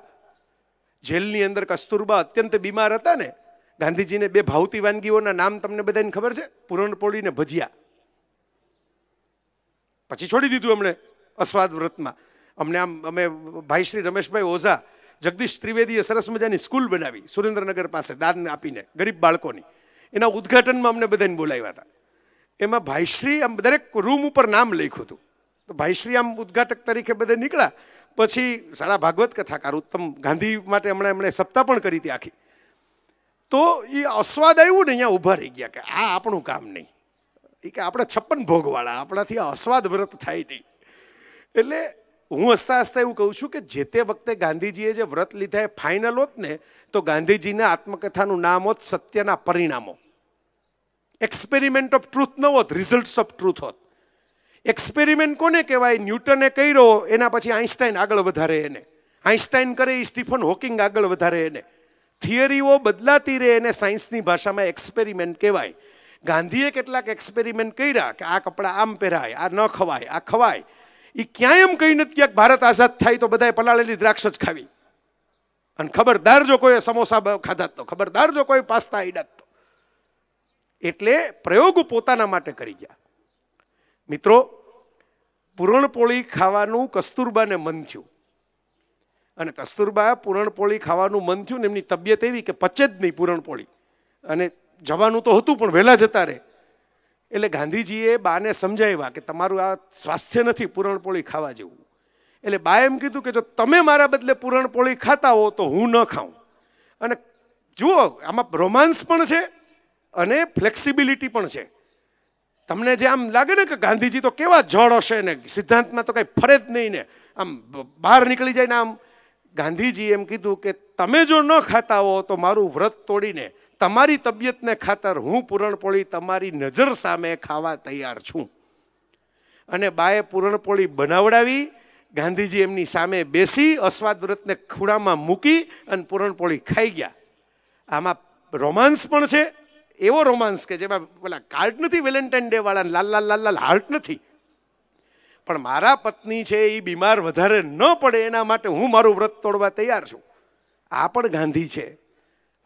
જેલની અંદર કસ્તુરબા અત્યંત બીમાર હતા ને, ગાંધીજીને બે ભાવતી વાનગીઓના નામ તમને બધાને ખબર છે? પૂરણપોળી ને ભજીયા. પછી છોડી દીધું એમણે અસ્વાદ વ્રતમાં. અમને આમ, અમે ભાઈ શ્રી રમેશભાઈ ઓઝા જગદીશ ત્રિવેદીએ સરસ મજાની સ્કૂલ બનાવી સુરેન્દ્રનગર પાસે દાન આપીને, ગરીબ બાળકોની. એના ઉદ્ઘાટનમાં અમને બધાને બોલાવ્યા હતા. એમાં ભાઈશ્રી આમ દરેક રૂમ ઉપર નામ લખ્યું હતું. તો ભાઈશ્રી આમ ઉદ્ઘાટક તરીકે બધે નીકળ્યા. પછી સારા ભાગવત કથાકાર ઉત્તમ ગાંધી માટે હમણાં એમણે સપ્તાહ પણ કરી હતી આખી. તો એ અસ્વાદ આવ્યું ને અહીંયા ઊભા રહી ગયા કે આ આપણું કામ નહીં. એ કે આપણે છપ્પન ભોગવાળા, આપણાથી અસ્વાદ વ્રત થાય નહીં. એટલે હું હસતા હસતા એવું કહું છું કે જે તે વખતે ગાંધીજીએ જે વ્રત લીધા એ ફાઇનલ હોત ને, તો ગાંધીજીના આત્મકથાનું નામ હોત સત્યના પરિણામો. એક્સપેરિમેન્ટ ઓફ ટ્રુથ ન હોત રિઝલ્ટ્સ ઓફ ટ્રુથ હોત. એક્સપેરિમેન્ટ કોને કહેવાય? ન્યૂટને કર્યો, એના પછી આઈન્સ્ટાઈન આગળ વધારે એને. આઈન્સ્ટાઈન કરે એ સ્ટીફન હોકિંગ આગળ વધારે એને. થિયરીઓ બદલાતી રહે એને સાયન્સની ભાષામાં એક્સપેરિમેન્ટ કહેવાય. ગાંધીએ કેટલાક એક્સપેરિમેન્ટ કર્યા કે આ કપડાં આમ પહેરાય, આ ન ખવાય, આ ખવાય. એ ક્યાંય એમ કહી નથી ક્યાંક ભારત આઝાદ થાય તો બધાએ પલાળેલી દ્રાક્ષ જ ખાવી. અને ખબરદાર જો કોઈ સમોસા ખાધા તો, ખબરદાર જો કોઈ પાસ્તા ઈડાત તો. એટલે પ્રયોગ પોતાના માટે કરી ગયા. મિત્રો, પૂરણપોળી ખાવાનું કસ્તુરબાને મન થયું. અને કસ્તુરબા પૂરણપોળી ખાવાનું મન થયું ને એમની તબિયત એવી કે પચે જ નહીં પૂરણપોળી. અને જવાનું તો હતું પણ વહેલા જતા રહે. એટલે ગાંધીજીએ બાને સમજાવ્યા કે તમારું આ સ્વાસ્થ્ય નથી પૂરણપોળી ખાવા જેવું. એટલે બા એમ કીધું કે જો તમે મારા બદલે પૂરણપોળી ખાતા હો તો હું ન ખાઉં. અને જુઓ, આમાં રોમાન્સ પણ છે અને ફ્લેક્સિબિલિટી પણ છે. તમને જે આમ લાગે ને કે ગાંધીજી તો કેવા જળ હશે ને સિદ્ધાંતમાં તો કંઈ ફરે જ નહીં ને. આમ બહાર નીકળી જાય ને આમ. ગાંધીજી એમ કીધું કે તમે જો ન ખાતા હો તો મારું વ્રત તોડીને તમારી તબિયતને ખાતર હું પૂરણપોળી તમારી નજર સામે ખાવા તૈયાર છું. અને બાએ પૂરણપોળી બનાવડાવી, ગાંધીજી એમની સામે બેસી અસ્વાદ વ્રતને ખૂણામાં મૂકી અને પૂરણપોળી ખાઈ ગયા. આમાં રોમાન્સ પણ છે, એવો રોમાન્સ કે જેમાં પેલા કાર્ટ નથી વેલેન્ટાઇન ડે વાળા લાલ લાલ લાલ લાલ હાર્ટ નથી. પણ મારા પત્ની છે એ બીમાર વધારે ન પડે એના માટે હું મારું વ્રત તોડવા તૈયાર છું. આ પણ ગાંધી છે.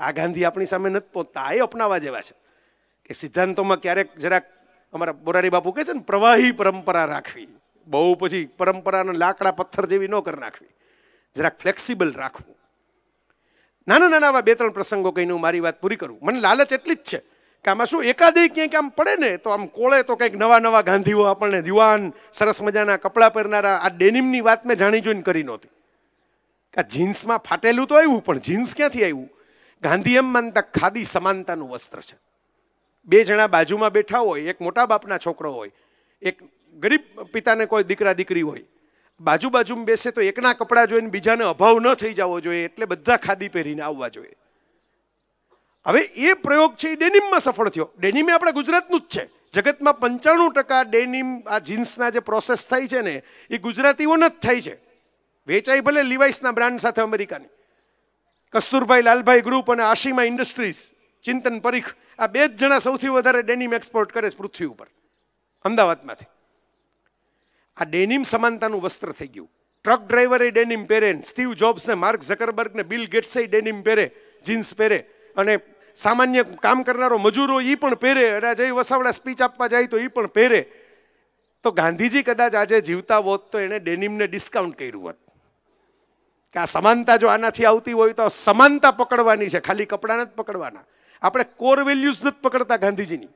આ ગાંધી આપણી સામે નથી પહોંચતા એ અપનાવા જેવા છે. કે સિદ્ધાંતોમાં ક્યારેક જરાક અમારા બોરારી બાપુ કહે છે ને, પ્રવાહી પરંપરા રાખવી. બહુ પછી પરંપરાના લાકડા પથ્થર જેવી ન કરી નાખવી. જરાક ફ્લેક્સિબલ રાખવું. નાના નાના આવા બે ત્રણ પ્રસંગો કહીને હું મારી વાત પૂરી કરું. મને લાલચ એટલી જ છે કે આમાં શું એકાદે ક્યાંક આમ પડે ને, તો આમ કોળે તો કંઈક નવા નવા ગાંધીઓ આપણને યુવાન, સરસ મજાના કપડાં પહેરનારા, આ ડેનિમની વાત મેં જાણી જોઈને કરી નહોતી. કે જીન્સમાં ફાટેલું તો આવ્યું, પણ જીન્સ ક્યાંથી આવ્યું? ગાંધી એમ માનતા ખાદી સમાનતાનું વસ્ત્ર છે. બે જણા બાજુમાં બેઠા હોય, એક મોટા બાપના છોકરો હોય, એક ગરીબ પિતાને કોઈ દીકરા દીકરી હોય, બાજુ બાજુમાં બેસે તો એકના કપડાં જોઈને બીજાને અભાવ ન થઈ જવો જોઈએ, એટલે બધા ખાદી પહેરીને આવવા જોઈએ. હવે એ પ્રયોગ છે એ ડેનિમમાં સફળ થયો. ડેનિમ એ આપણા ગુજરાતનું જ છે. જગતમાં પંચાણું ટકા ડેનિમ આ જીન્સના જે પ્રોસેસ થાય છે ને, એ ગુજરાતીઓને જ થાય છે. વેચાઈ ભલે લિવાઇસના બ્રાન્ડ સાથે અમેરિકાની. કસ્તુરભાઈ લાલભાઈ ગ્રુપ અને આશીમા ઇન્ડસ્ટ્રીઝ, ચિંતન પરીખ, આ બે જ જણા સૌથી વધારે ડેનિમ એક્સપોર્ટ કરે છે પૃથ્વી ઉપર, અમદાવાદમાંથી. આ ડેનિમ સમાનતાનું વસ્ત્ર થઈ ગયું. ટ્રક ડ્રાઈવરે ડેનિમ પહેરે, સ્ટીવ જોબ્સ ને માર્ક ઝકરબર્ગ ને બિલ ગેટ્સે ડેનિમ પહેરે, જીન્સ પહેરે, અને સામાન્ય કામ કરનારો મજૂરો એ પણ પહેરે, અને આજે વસાવડા સ્પીચ આપવા જાય તો એ પણ પહેરે. તો ગાંધીજી કદાચ આજે જીવતા હોત તો એણે ડેનિમને ડિસ્કાઉન્ટ કર્યું હોત. કે આ સમાનતા જો આનાથી આવતી હોય તો સમાનતા પકડવાની છે. ખાલી કપડાને જ પકડવાના. આપણે કોર વેલ્યુઝ જ પકડતા ગાંધીજીની.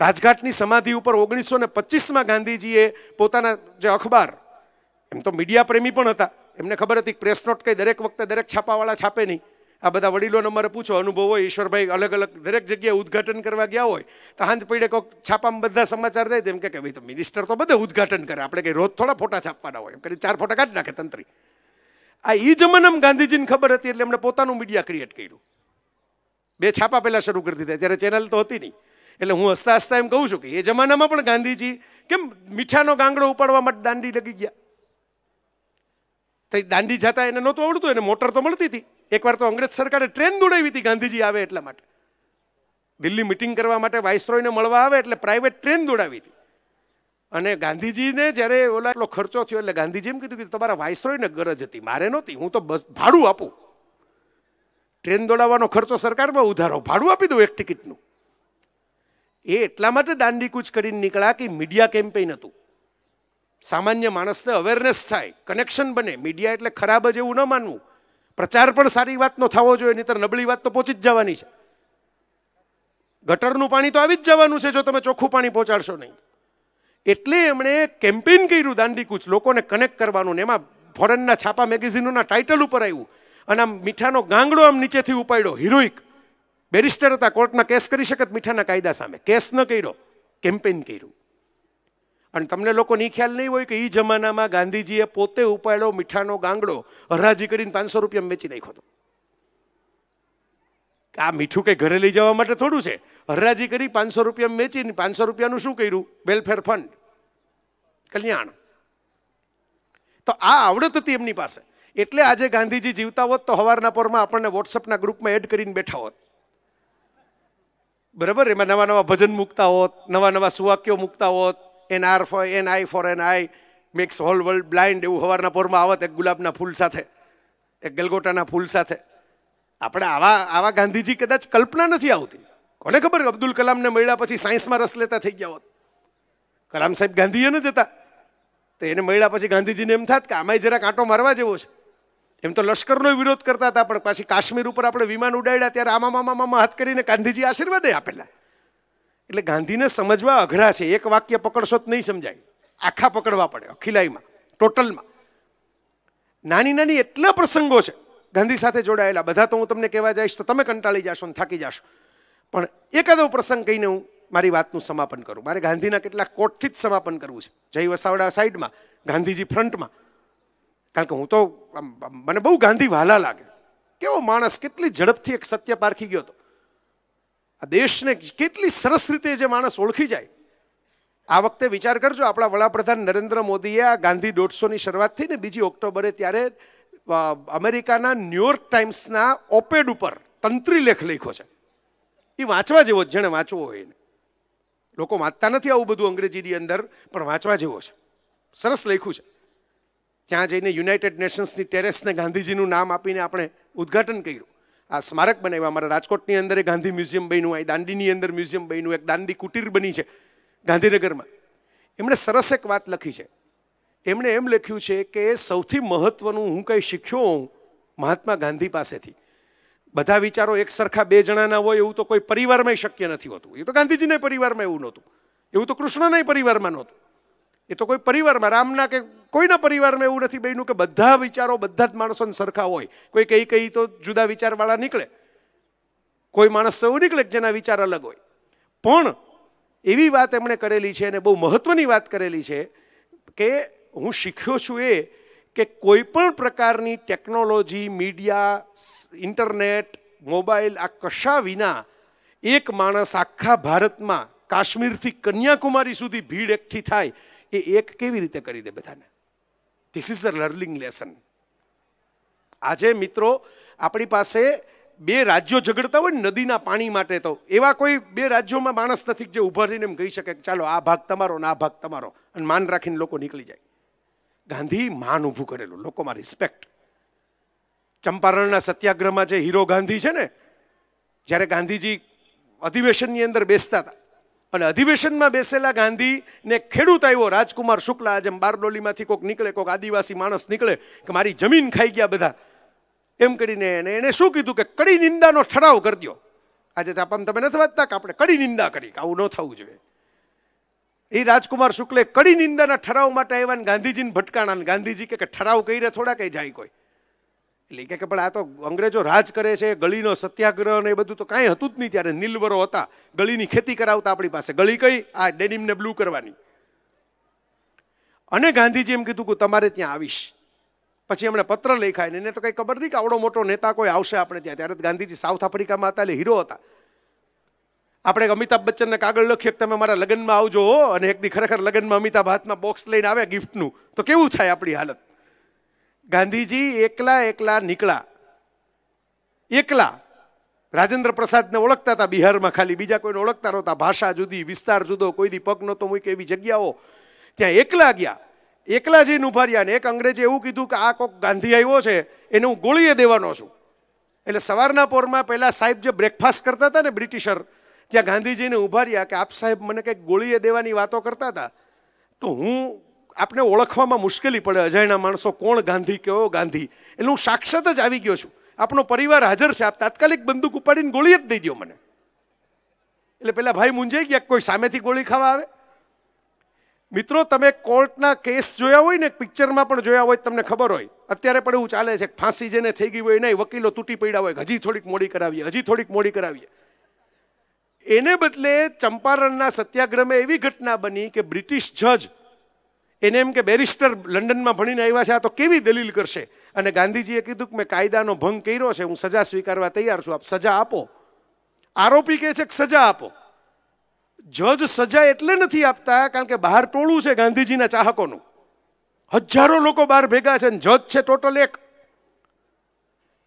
રાજઘાટની સમાધિ ઉપર ઓગણીસો ને પચીસમાં ગાંધીજીએ પોતાના જે અખબાર, એમ તો મીડિયા પ્રેમી પણ હતા. એમને ખબર હતી પ્રેસ નોટ કંઈ દરેક વખતે દરેક છાપાવાળા છાપે નહીં. આ બધા વડીલો અમારે પૂછો, અનુભવ હોય ઈશ્વરભાઈ અલગ અલગ દરેક જગ્યાએ ઉદઘાટન કરવા ગયા હોય, તો હાંજ પડે કોઈક છાપામાં બધા સમાચાર જાય તેમ કે ભાઈ તો મિનિસ્ટર તો બધે ઉદઘાટન કરે. આપણે કંઈ રોજ થોડા ફોટા છાપવાના હોય. એમ કરી ચાર ફોટા કાઢી નાખે તંત્રી. આ એ જમાનામાં ગાંધીજીને ખબર હતી એટલે એમણે પોતાનું મીડિયા ક્રિએટ કર્યું. બે છાપા પહેલાં શરૂ કરી દીધા. ત્યારે ચેનલ તો હતી નહીં. એટલે હું હસતા હસતા એમ કહું છું કે એ જમાનામાં પણ ગાંધીજી કેમ મીઠાનો ગાંગડો ઉપાડવા માટે દાંડી લગી ગયા? તો દાંડી જતા એને નહોતું આવડતું, એને મોટર તો મળતી હતી. એકવાર તો અંગ્રેજ સરકારે ટ્રેન દોડાવી હતી ગાંધીજી આવે એટલા માટે. દિલ્હી મિટિંગ કરવા માટે વાઇસરોયને મળવા આવે એટલે પ્રાઇવેટ ટ્રેન દોડાવી હતી. અને ગાંધીજીને જ્યારે ઓલા એટલો ખર્ચો થયો એટલે ગાંધીજી એમ કીધું કે તમારા વાઇસરોયને ગરજ હતી, મારે નહોતી, હું તો બસ ભાડું આપું. ટ્રેન દોડાવવાનો ખર્ચો સરકારમાં ઉધારો, ભાડું આપી દઉં એક ટિકિટનું. એ એટલા માટે દાંડી કૂચ કરીને નીકળ્યા કે મીડિયા કેમ્પેઇન હતું. સામાન્ય માણસને અવેરનેસ થાય કનેક્શન બને. મીડિયા એટલે ખરાબ જ એવું ન માનવું. પ્રચાર પણ સારી વાતનો થવો જોઈએ, નહીતર નબળી વાત તો પહોંચી જ જવાની છે. ગટરનું પાણી તો આવી જ જવાનું છે જો તમે ચોખ્ખું પાણી પહોંચાડશો નહીં. એટલે એમણે કેમ્પેન કર્યું દાંડીકૂચ લોકોને કનેક્ટ કરવાનું ને એમાં ફોરેનના છાપા મેગેઝિનોના ટાઇટલ ઉપર આવ્યું. અને આમ મીઠાનો ગાંગડો આમ નીચેથી ઉપાડ્યો હિરોઈક બેરિસ્ટર હતા, કોર્ટમાં કેસ કરી શકત મીઠાના કાયદા સામે. કેસ ન કર્યો કેમ્પેન કર્યું. અને તમને લોકોને એ ખ્યાલ નહીં હોય કે એ જમાનામાં ગાંધીજીએ પોતે ઉપાડ્યો મીઠાનો ગાંગડો, હરાજી કરીને પાંચસો રૂપિયા વેચી નાખ્યો હતો. આ મીઠું કંઈ ઘરે લઈ જવા માટે થોડું છે? હરાજી કરી પાંચસો રૂપિયા વેચીને પાંચસો રૂપિયાનું શું કર્યું? વેલફેર ફંડ કલ્યાણ. તો આ આવડત હતી એમની પાસે. એટલે આજે ગાંધીજી જીવતા હોત તો હવારના પોરમાં આપણને વોટ્સઅપના ગ્રુપમાં એડ કરીને બેઠા હોત. બરાબર? એમાં નવા નવા ભજન મૂકતા હોત, નવા નવા સુવાક્યો મૂકતા હોત. An are for an eye for an eye makes whole world blind એવું હવારના પોરમાં આવત એક ગુલાબના ફૂલ સાથે, એક ગલગોટાના ફૂલ સાથે. આપણે આવા આવા ગાંધીજી કદાચ કલ્પના નથી આવતી. કોને ખબર? અબ્દુલ કલામને મળ્યા પછી સાયન્સમાં રસ લેતા થઈ ગયા હોત. કલામ સાહેબ ગાંધીએ ન જતા તો એને મળ્યા પછી ગાંધીજીને એમ થાત કે આમાંય જરા કાંટો મારવા જેવો છે. એમ તો લશ્કરનો વિરોધ કરતા હતા, પણ પાછી કાશ્મીર ઉપર આપણે વિમાન ઉડાડ્યા ત્યારે આમાં મામા મામા હાથ કરીને ગાંધીજી આશીર્વાદે આપેલા. એટલે ગાંધીને સમજવા અઘરા છે. એક વાક્ય પકડશો તો નહીં સમજાય. આખા પકડવા પડે, અખિલાઈમાં, ટોટલમાં. નાની નાની એટલા પ્રસંગો છે. ગાંધી સાથે જોડાયેલા. બધા તો હું તમને કહેવા જઈશ તો તમે કંટાળી જશો ને થાકી જશો. પણ એકાદો પ્રસંગ કહીને હું મારી વાતનું સમાપન કરું. મારે ગાંધીના કેટલાક કોટથી જ સમાપન કરવું છે. જય વસાવડા સાઈડમાં, ગાંધીજી ફ્રન્ટમાં. કારણ કે હું તો મને બહુ ગાંધી વહાલા લાગે. કેવો માણસ, કેટલી ઝડપથી એક સત્ય પારખી ગયો હતો આ દેશને કેટલી સરસ રીતે જે માણસ ઓળખી જાય. આ વખતે વિચાર કરજો, આપણા વડાપ્રધાન નરેન્દ્ર મોદીએ આ ગાંધી દોઢસોની શરૂઆત થઈ ને બીજી ઓક્ટોબરે ત્યારે અમેરિકાના ન્યુયોર્ક ટાઈમ્સના ઓપેડ ઉપર તંત્રી લેખ લખ્યો છે. એ વાંચવા જેવો જ જેણે વાંચવો હોય એને. લોકો વાંચતા નથી આવું બધું અંગ્રેજીની અંદર, પણ વાંચવા જેવો છે. સરસ લખ્યું છે. ત્યાં જઈને યુનાઇટેડ નેશન્સની ટેરેસને ગાંધીજીનું નામ આપીને આપણે ઉદ્ઘાટન કર્યું. આ સ્મારક બનાવ્યા. અમારા રાજકોટની અંદર ગાંધી મ્યુઝિયમ બન્યું, આ દાંડીની અંદર મ્યુઝિયમ બન્યું, એક દાંડી કુટીર બની છે ગાંધીનગરમાં. એમણે સરસ એક વાત લખી છે. એમણે એમ લખ્યું છે કે સૌથી મહત્વનું હું કંઈ શીખ્યો હોઉં મહાત્મા ગાંધી પાસેથી. બધા વિચારો એક સરખા બે જણાના હોય એવું તો કોઈ પરિવારમાં શક્ય નથી હોતું. એ તો ગાંધીજીના પરિવારમાં એવું નહોતું. એવું તો કૃષ્ણના પરિવારમાં નહોતું. એ તો કોઈ પરિવારમાં, રામના કે કોઈના પરિવારમાં એવું નથી બન્યું કે બધા વિચારો બધા જ માણસોને સરખા હોય. કોઈ કઈ કઈ તો જુદા વિચારવાળા નીકળે. કોઈ માણસ તો એવું નીકળે જેના વિચાર અલગ હોય. પણ એવી વાત એમણે કરેલી છે અને બહુ મહત્વની વાત કરેલી છે કે હું શીખ્યો છું એ કે કોઈ પણ પ્રકારની ટેકનોલોજી, મીડિયા ઇન્ટરનેટ, મોબાઈલ, આ કશા વિના એક માણસ આખા ભારતમાં કાશ્મીરથી કન્યાકુમારી સુધી ભીડ એકઠી થાય, એ એક કેવી રીતે કરી દે બધાને? This is a learning lesson આજે મિત્રો, આપણી પાસે બે રાજ્યો ઝઘડતા હોય ને, નદીના પાણી માટે તો. એવા કોઈ બે રાજ્યોમાં માણસ નથી જે ઊભા રહીને એમ કહી શકે કે ચાલો આ ભાગ તમારો ને આ ભાગ તમારો. અને માન રાખીને લોકો નીકળી જાય. ગાંધી માન ઊભું કરેલું, લોકોમાં રિસ્પેક્ટ ચંપારણના સત્યાગ્રહમાં જે હીરો ગાંધી છે ને, જ્યારે ગાંધીજી અધિવેશનની અંદર બેસતા હતા, અને અધિવેશનમાં બેસેલા ગાંધીને ખેડૂત આવ્યો, રાજકુમાર શુક્લા જેમ બારડોલીમાંથી કોઈક નીકળે કોઈક આદિવાસી માણસ નીકળે, કે મારી જમીન ખાઈ ગયા બધા. એમ કરીને એને એને શું કીધું કે કડી નિંદાનો ઠરાવ કરી દો આજે ચાપામ તમે નથી વાંચતા કે આપણે કડી નિંદા કરી, કે આવું ન થવું જોઈએ. એ રાજકુમાર શુક્લે કડી નિંદાના ઠરાવ માટે આવ્યા ગાંધીજીને ભટકાણા ગાંધીજી કે ઠરાવ કઈ થોડા કંઈ જાય કોઈ. એટલે કે પણ આ તો અંગ્રેજો રાજ કરે છે, ગળીનો સત્યાગ્રહ ને એ બધું તો કાંઈ હતું જ નહીં ત્યારે નીલવરો હતા. ગળીની ખેતી કરાવતા આપણી પાસે ગળી કઈ, આ ડેનિમને બ્લુ કરવાની. અને ગાંધીજી એમ કીધું કે તમારે ત્યાં આવીશ. પછી એમણે પત્ર લખાય ને એને તો કંઈ ખબર નહીં કે આવડો મોટો નેતા કોઈ આવશે આપણે ત્યાં. ત્યારે ગાંધીજી સાઉથ આફ્રિકામાં હતા, એટલે હીરો હતા. આપણે અમિતાભ બચ્ચનને કાગળ લખીએ કે તમે મારા લગ્નમાં આવજો અને એક દી ખરેખર લગ્નમાં અમિતાભ હાથમાં બોક્સ લઈને આવે ગિફ્ટનું તો કેવું થાય આપણી હાલત? ગાંધીજી એકલા એકલા નીકળા એકલા. રાજેન્દ્ર પ્રસાદને ઓળખતા હતા બિહારમાં ખાલી. બીજા કોઈને ઓળખતા નહોતા. ભાષા જુદી, વિસ્તાર જુદો, કોઈ દી પગ નહોતો મૂકે એવી જગ્યાઓ. ત્યાં એકલા ગયા. એકલા જઈને ઊભા રહ્યા ને એક અંગ્રેજે એવું કીધું કે આ કોક ગાંધી આવ્યો છે, એને હું ગોળીએ દેવાનો છું. એટલે સવારના પોરમાં પહેલાં સાહેબ જે બ્રેકફાસ્ટ કરતા હતા ને બ્રિટિશર ત્યાં ગાંધીજીને ઊભા રહ્યા કે આપ સાહેબ મને કંઈક ગોળીએ દેવાની વાતો કરતા હતા. તો હું આપને ઓળખવામાં મુશ્કેલી પડે, અજાણ્યા માણસો કોણ ગાંધી, કયો ગાંધી? એટલે હું સાક્ષાત જ આવી ગયો છું. આપણો પરિવાર હાજર છે, આપ તાત્કાલિક બંદૂક ઉપાડીને ગોળી જ દઈ દો મને. એટલે પેલા ભાઈ મૂંઝાઈ ગયા કોઈ સામેથી ગોળી ખાવા આવે? મિત્રો, તમે કોર્ટના કેસ જોયા હોય ને, પિક્ચરમાં પણ જોયા હોય તમને ખબર હોય. અત્યારે પણ એવું ચાલે છે ફાંસી જેને થઈ ગઈ હોય નહીં વકીલો તૂટી પડ્યા હોય હજી થોડીક મોડી કરાવીએ, હજી થોડીક મોડી કરાવીએ. એને બદલે ચંપારણના સત્યાગ્રહમાં એવી ઘટના બની કે બ્રિટિશ જજ એને એમ કે બેરિસ્ટર લંડનમાં ભણીને આવ્યા છે, આ તો કેવી દલીલ કરશે? અને ગાંધીજીએ કીધું કે, મેં કાયદાનો ભંગ કર્યો છે, હું સજા સ્વીકારવા તૈયાર છું, આપ સજા આપો. આરોપી કહે છે કે, સજા આપો. જજ સજા એટલે નથી આપતા, કારણ કે બહાર ટોળું છે ગાંધીજીના ચાહકોનું. હજારો લોકો બહાર ભેગા છે અને જજ છે ટોટલ એક.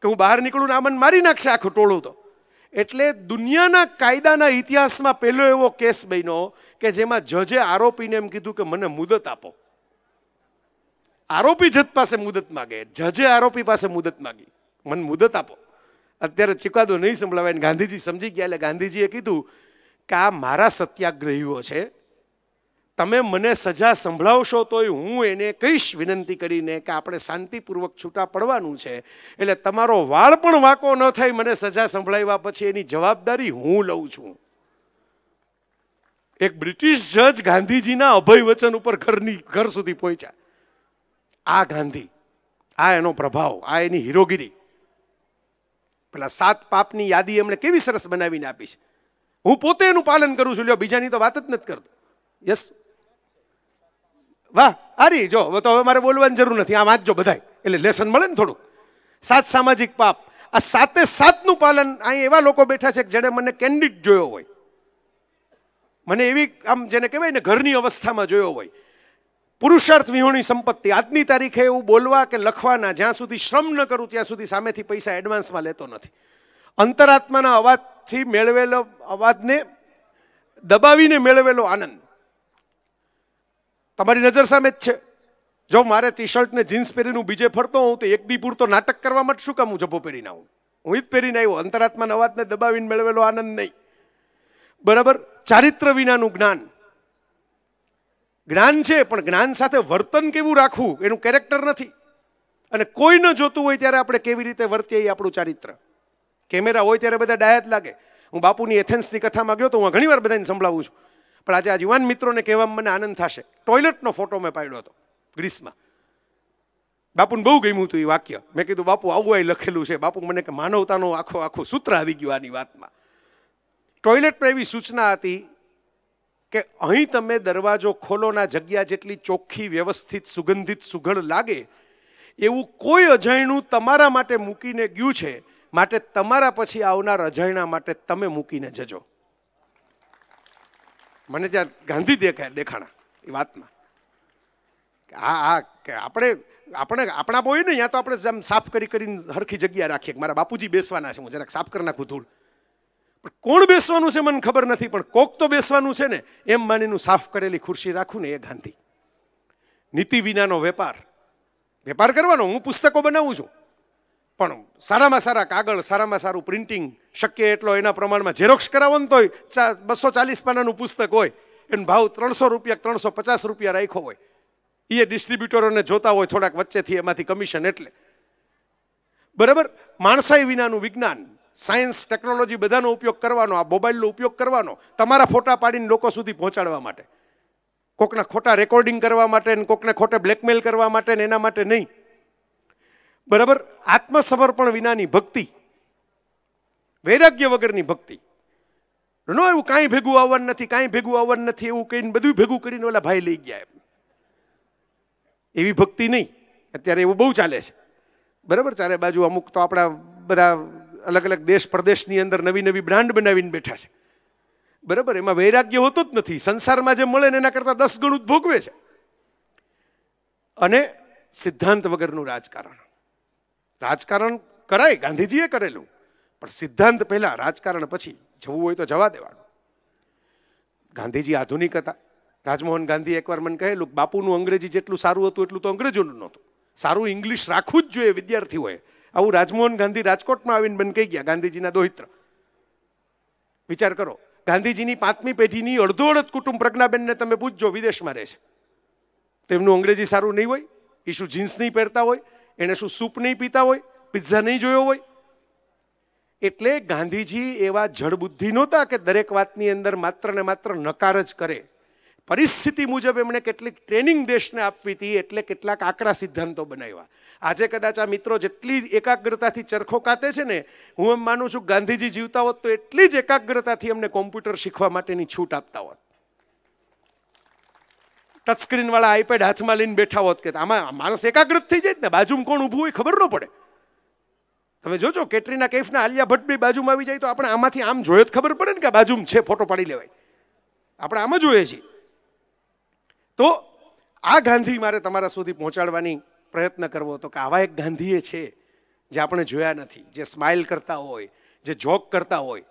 કે હું બહાર નીકળું ને આમન મારી નાખશે આખું ટોળું તો. એટલે દુનિયાના કાયદાના ઇતિહાસમાં પહેલો એવો કેસ બન્યો કે જેમાં જજે આરોપીને એમ કીધું કે મને મુદત આપો. આરોપી જજ પાસે મુદત માગે, જજે આરોપી પાસે મુદત માગી, મને મુદત આપો. અત્યારે ચુકાદો નહીં સંભળાવાય ગાંધીજી સમજી ગયા એટલે ગાંધીજીએ કીધું કે આ મારા સત્યાગ્રહીઓ છે તમે મને સજા સંભળાવશો તોય હું એને કહીશ વિનંતી કરીને કે આપણે શાંતિપૂર્વક છૂટા પડવાનું છે. એટલે તમારો વાળ પણ વાંકો ન થાય મને સજા સંભળાવ્યા પછી એની જવાબદારી હું લઉં છું. એક બ્રિટિશ જજ ગાંધીજીના અભય વચન ઉપર ઘરની, ઘર સુધી પહોંચ્યા. આ ગાંધી, આ એનો પ્રભાવ, આ એની હીરોગીરી. પેલા સાત પાપની યાદી એમણે કેવી સરસ બનાવીને આપી છે. હું પોતે એનું પાલન કરું છું, લ્યો, બીજાની તો વાત જ નથી કરતો. યસ. વાહ આરી જો તો હવે મારે બોલવાની જરૂર નથી. આ વાંચજો બધાય. એટલે લેસન મળે ને થોડું. સાત સામાજિક પાપ. આ સાતે સાતનું પાલન અહીં એવા લોકો બેઠા છે કે જેણે મને કેન્ડિડ જોયો હોય. મને એવી, આમ જેને કહેવાય ને, ઘરની અવસ્થામાં જોયો હોય. પુરુષાર્થ વિહોણી સંપત્તિ. આજની તારીખે એવું બોલવા કે લખવાના, જ્યાં સુધી શ્રમ ન કરું, ત્યાં સુધી સામેથી પૈસા એડવાન્સમાં લેતો નથી. અંતરાત્માના અવાજથી મેળવેલો અવાજને દબાવીને મેળવેલો આનંદ. તમારી નજર સામે જ છે. જો મારે ટી શર્ટ ને જીન્સ પહેરીને હું બીજે ફરતો હોઉં, તો એક દી પૂરતો નાટક કરવા માટે શું કામ હું જબ્બો પહેરીને આવું? હું જ પહેરીને આવ્યો. અંતરાત્માના અવાજને દબાવીને મેળવેલો આનંદ નહીં. બરાબર? ચારિત્ર વિનાનું જ્ઞાન. જ્ઞાન છે, પણ જ્ઞાન સાથે વર્તન કેવું રાખવું એનું કેરેક્ટર નથી. અને કોઈ ન જોતું હોય ત્યારે આપણે કેવી રીતે વર્તીએ એ આપણું ચારિત્ર. કેમેરા હોય ત્યારે બધા ડાયા લાગે. હું બાપુની એથેન્સની કથામાં ગયો તો હું ઘણી વાર બધાને સંભળાવું છું. પણ આજે આ યુવાન મિત્રોને કહેવામાં મને આનંદ થશે. ટોયલેટનો ફોટો મેં પાડ્યો હતો, ગ્રીસમાં. બાપુને બહુ ગમ્યું હતું એ વાક્ય. મેં કીધું, બાપુ, આવું એ લખેલું છે. બાપુ મને કે, માનવતાનો આખો આખો સૂત્ર આવી ગયું આની વાતમાં. ટોયલેટમાં એવી સૂચના હતી કે અહીં તમે દરવાજો ખોલોના જગ્યા જેટલી ચોખ્ખી, વ્યવસ્થિત, સુગંધિત, સુઘડ લાગે, એવું કોઈ અજાયણું તમારા માટે મૂકીને ગયું છે. માટે તમારા પછી આવનાર અજાયણા માટે તમે મૂકીને જજો. મને ત્યાં ગાંધી દેખાય દેખાણા, એ વાતમાં. આ આ, કે આપણે આપણે, આપણા બોય ને ત્યાં તો આપણે જેમ સાફ કરી કરીને હરખી જગ્યા રાખીએ મારા બાપુજી બેસવાના છે, હું જરાક સાફ કરી નાખું ધૂળ. પણ કોણ બેસવાનું છે મને ખબર નથી, પણ કોક તો બેસવાનું છે ને, એમ માનીનું સાફ કરેલી ખુરશી રાખું ને એ ગાંધી. નીતિ વિનાનો વેપાર. વેપાર કરવાનો, હું પુસ્તકો બનાવું છું. પણ સારામાં સારા કાગળ, સારામાં સારું પ્રિન્ટિંગ શક્ય એટલો એના પ્રમાણમાં ઝેરોક્ષ કરાવો ને તોય ચા બસો ચાલીસ પાનાનું પુસ્તક હોય, એનો ભાવ ત્રણસો રૂપિયા ત્રણસો પચાસ રૂપિયા રાખ્યો હોય એ ડિસ્ટ્રીબ્યુટરોને જોતા હોય થોડાક વચ્ચેથી એમાંથી કમિશન એટલે. બરાબર? માણસાઈ વિનાનું વિજ્ઞાન સાયન્સ ટેકનોલોજી બધાનો ઉપયોગ કરવાનો, આ મોબાઈલનો ઉપયોગ કરવાનો, તમારા ફોટા પાડીને લોકો સુધી પહોંચાડવા માટે. કોકના ખોટા રેકોર્ડિંગ કરવા માટે ને કોકને ખોટે બ્લેકમેલ કરવા માટે ને એના માટે નહીં. બરાબર? આત્મસમર્પણ વિનાની ભક્તિ, વૈરાગ્ય વગરની ભક્તિ. નો એવું કાંઈ ભેગું આવવાનું નથી, કાંઈ ભેગું આવવાનું નથી, એવું કહીને બધું ભેગું કરીને ઓલા ભાઈ લઈ ગયા એવી ભક્તિ નહીં. અત્યારે એવું બહુ ચાલે છે. બરાબર? ચારે બાજુ અમુક તો આપણા બધા અલગ અલગ દેશ પ્રદેશની અંદર નવી નવી બ્રાન્ડ બનાવીને બેઠા છે. બરાબર? એમાં વૈરાગ્ય હોતું જ નથી. સંસારમાં જે મળે ને એના કરતાં દસ ગણું જ ભોગવે છે. અને સિદ્ધાંત વગરનું રાજકારણ. રાજકારણ કરાય, ગાંધીજીએ કરેલું. પણ સિદ્ધાંત પહેલાં, રાજકારણ પછી. જવું હોય તો જવા દેવાનું. ગાંધીજી આધુનિક હતા. રાજમોહન ગાંધી એકવાર મને કહેલું બાપુનું અંગ્રેજી જેટલું સારું હતું, એટલું તો અંગ્રેજોનું નહોતું. સારું ઇંગ્લિશ રાખવું જ જોઈએ વિદ્યાર્થીઓએ. આવું રાજમોહન ગાંધી રાજકોટમાં આવીને બન કહી ગયા, ગાંધીજીના દોહિત્ર. વિચાર કરો, ગાંધીજીની પાંચમી પેઢીની અડધો અડધ કુટુંબ પ્રજ્ઞાબેનને તમે પૂછજો, વિદેશમાં રહે છે. તેમનું અંગ્રેજી સારું નહીં હોય એ જીન્સ નહીં પહેરતા હોય એને શું સૂપ નહીં પીતા હોય? પિઝા નહીં જોયો હોય? એટલે ગાંધીજી એવા જળબુદ્ધિ નહોતા કે દરેક વાતની અંદર માત્ર ને માત્ર નકાર જ કરે. પરિસ્થિતિ મુજબ એમણે કેટલીક ટ્રેનિંગ દેશને આપવી હતી, એટલે કેટલાક આકરા સિદ્ધાંતો બનાવ્યા. આજે કદાચ આ મિત્રો જેટલી એકાગ્રતાથી ચરખો કાતે છે ને, હું એમ માનું છું ગાંધીજી જીવતા હોત તો એટલી જ એકાગ્રતાથી અમને કોમ્પ્યુટર શીખવા માટેની છૂટ આપતા હોત. ટચ સ્ક્રીન આઈપેડ હાથમાં લઈને બેઠા હોત કે આમાં માણસ એકાગ્રત થઈ જાય ને, બાજુમાં કોણ ઊભું હોય ખબર ન પડે. તમે જોજો, કેટરીના કેફના આલિયા ભટ્ટ બી બાજુમાં આવી જાય તો આપણે આમાંથી આમ જોયો જ ખબર પડે ને કે બાજુમાં છે, ફોટો પાડી લેવાય. આપણે આમ જોઈએ છીએ. તો આ ગાંધી મારે તમારા સુધી પહોંચાડવાની પ્રયત્ન કરવો હતો કે આવા એક ગાંધીએ છે જે આપણે જોયા નથી, જે સ્માઇલ કરતા હોય, જે જોક કરતા હોય.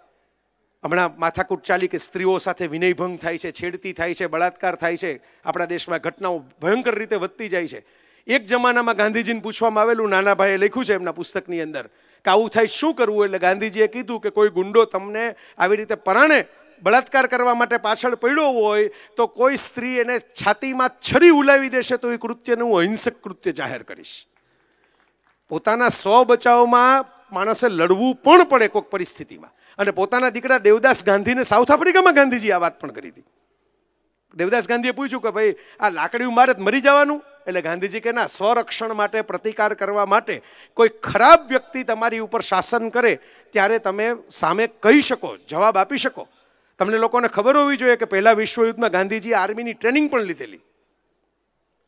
હમણાં માથાકૂટ ચાલી કે સ્ત્રીઓ સાથે વિનયભંગ થાય છે, છેડતી થાય છે, બળાત્કાર થાય છે. આપણા દેશમાં ઘટનાઓ ભયંકર રીતે વધતી જાય છે. એક જમાનામાં ગાંધીજીને પૂછવામાં આવેલું નાના ભાઈએ લખ્યું છે એમના પુસ્તકની અંદર કે આવું થાય શું કરવું? એટલે ગાંધીજીએ કીધું કે કોઈ ગુંડો તમને આવી રીતે પરાણે બળાત્કાર કરવા માટે પાછળ પડ્યો હોય તો કોઈ સ્ત્રી એને છાતીમાં છરી ઉલાવી દેશે તો એ કૃત્યને હું અહિંસક કૃત્ય જાહેર કરીશ. પોતાના સ્વ બચાવમાં માણસે લડવું પણ પડે કોઈક પરિસ્થિતિમાં. અને પોતાના દીકરા દેવદાસ ગાંધીને સાઉથ આફ્રિકામાં ગાંધીજી આ વાત પણ કરી હતી. દેવદાસ ગાંધીએ પૂછ્યું કે ભાઈ, આ લાકડી મારે મરી જવાનું? એટલે ગાંધીજી કે ના, સ્વરક્ષણ માટે પ્રતિકાર કરવા માટે કોઈ ખરાબ વ્યક્તિ તમારી ઉપર શાસન કરે ત્યારે તમે સામે કહી શકો, જવાબ આપી શકો. તમને લોકોને ખબર હોવી જોઈએ કે પહેલા વિશ્વયુદ્ધમાં ગાંધીજીએ આર્મીની ટ્રેનિંગ પણ લીધેલી.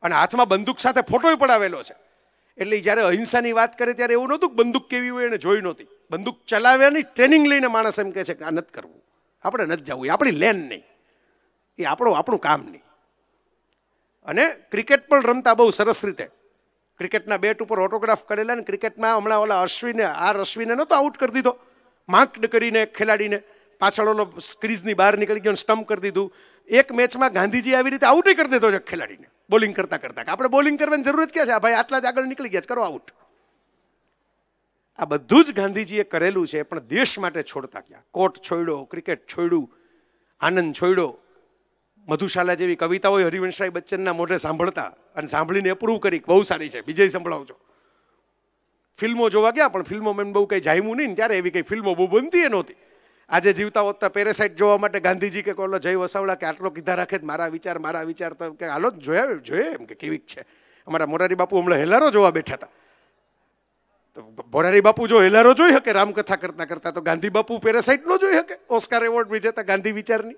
અને હાથમાં બંદૂક સાથે ફોટોય પડાવેલો છે. એટલે જ્યારે અહિંસાની વાત કરે ત્યારે એવું નહોતું કે બંદૂક કેવી હોય એને જોઈ નહોતી. બંદૂક ચલાવ્યાની ટ્રેનિંગ લઈને માણસ એમ કહે છે કે આ નથી કરવું. આપણે નથી જવું. એ આપણી લેન નહીં. એ આપણું આપણું કામ નહીં. અને ક્રિકેટ પણ રમતા બહુ સરસ રીતે. ક્રિકેટના બેટ ઉપર ઓટોગ્રાફ કરેલા ને ક્રિકેટમાં હમણાં ઓલા અશ્વિને, આર અશ્વિને નહોતો આઉટ કરી દીધો. માર્કડ કરીને, ખેલાડીને પાછળ ઓલો ક્રીઝની બહાર નીકળી ગયો સ્ટમ્પ કરી દીધું. એક મેચમાં ગાંધીજી આવી રીતે આઉટ કરી દીધો છે ખેલાડીને બોલિંગ કરતા કરતા. આપણે બોલિંગ કરવાની જરૂર જ ક્યાં છે? ભાઈ આટલા જ આગળ નીકળી ગયા છે, કરો આઉટ આ બધું જ ગાંધીજીએ કરેલું છે, પણ દેશ માટે છોડતા ક્યાં? કોટ છોડ્યો ક્રિકેટ છોડ્યું આનંદ છોડ્યો મધુશાલા જેવી કવિતાઓ હરિવંશરાય બચ્ચનના મોઢે સાંભળતા અને સાંભળીને અપ્રૂવ કરી બહુ સારી છે બીજે સંભળાવજો. ફિલ્મો જોવા ગયા, પણ ફિલ્મો મેં બહુ કંઈ જામ્યું નહીં ત્યારે એવી કંઈ ફિલ્મો બહુ બનતી નહોતી. આજે જીવતા હોતા પેરેસાઇટ જોવા માટે ગાંધીજી કે કોલો જય વસાવડા કે આટલો કીધા રાખે જ મારા વિચાર મારા વિચાર તો કે હાલો જોયા, જોઈએ એમ કે કેવીક છે. અમારા મોરારી બાપુ હમણાં હેલારો જોવા બેઠા હતા. તો મોરારી બાપુ જો હેલારો જોઈ શકે, રામકથા કરતા કરતા તો ગાંધી બાપુ પેરેસાઇટનો જોઈ શકે, ઓસ્કાર એવોર્ડ વિજેતા ગાંધી વિચારની.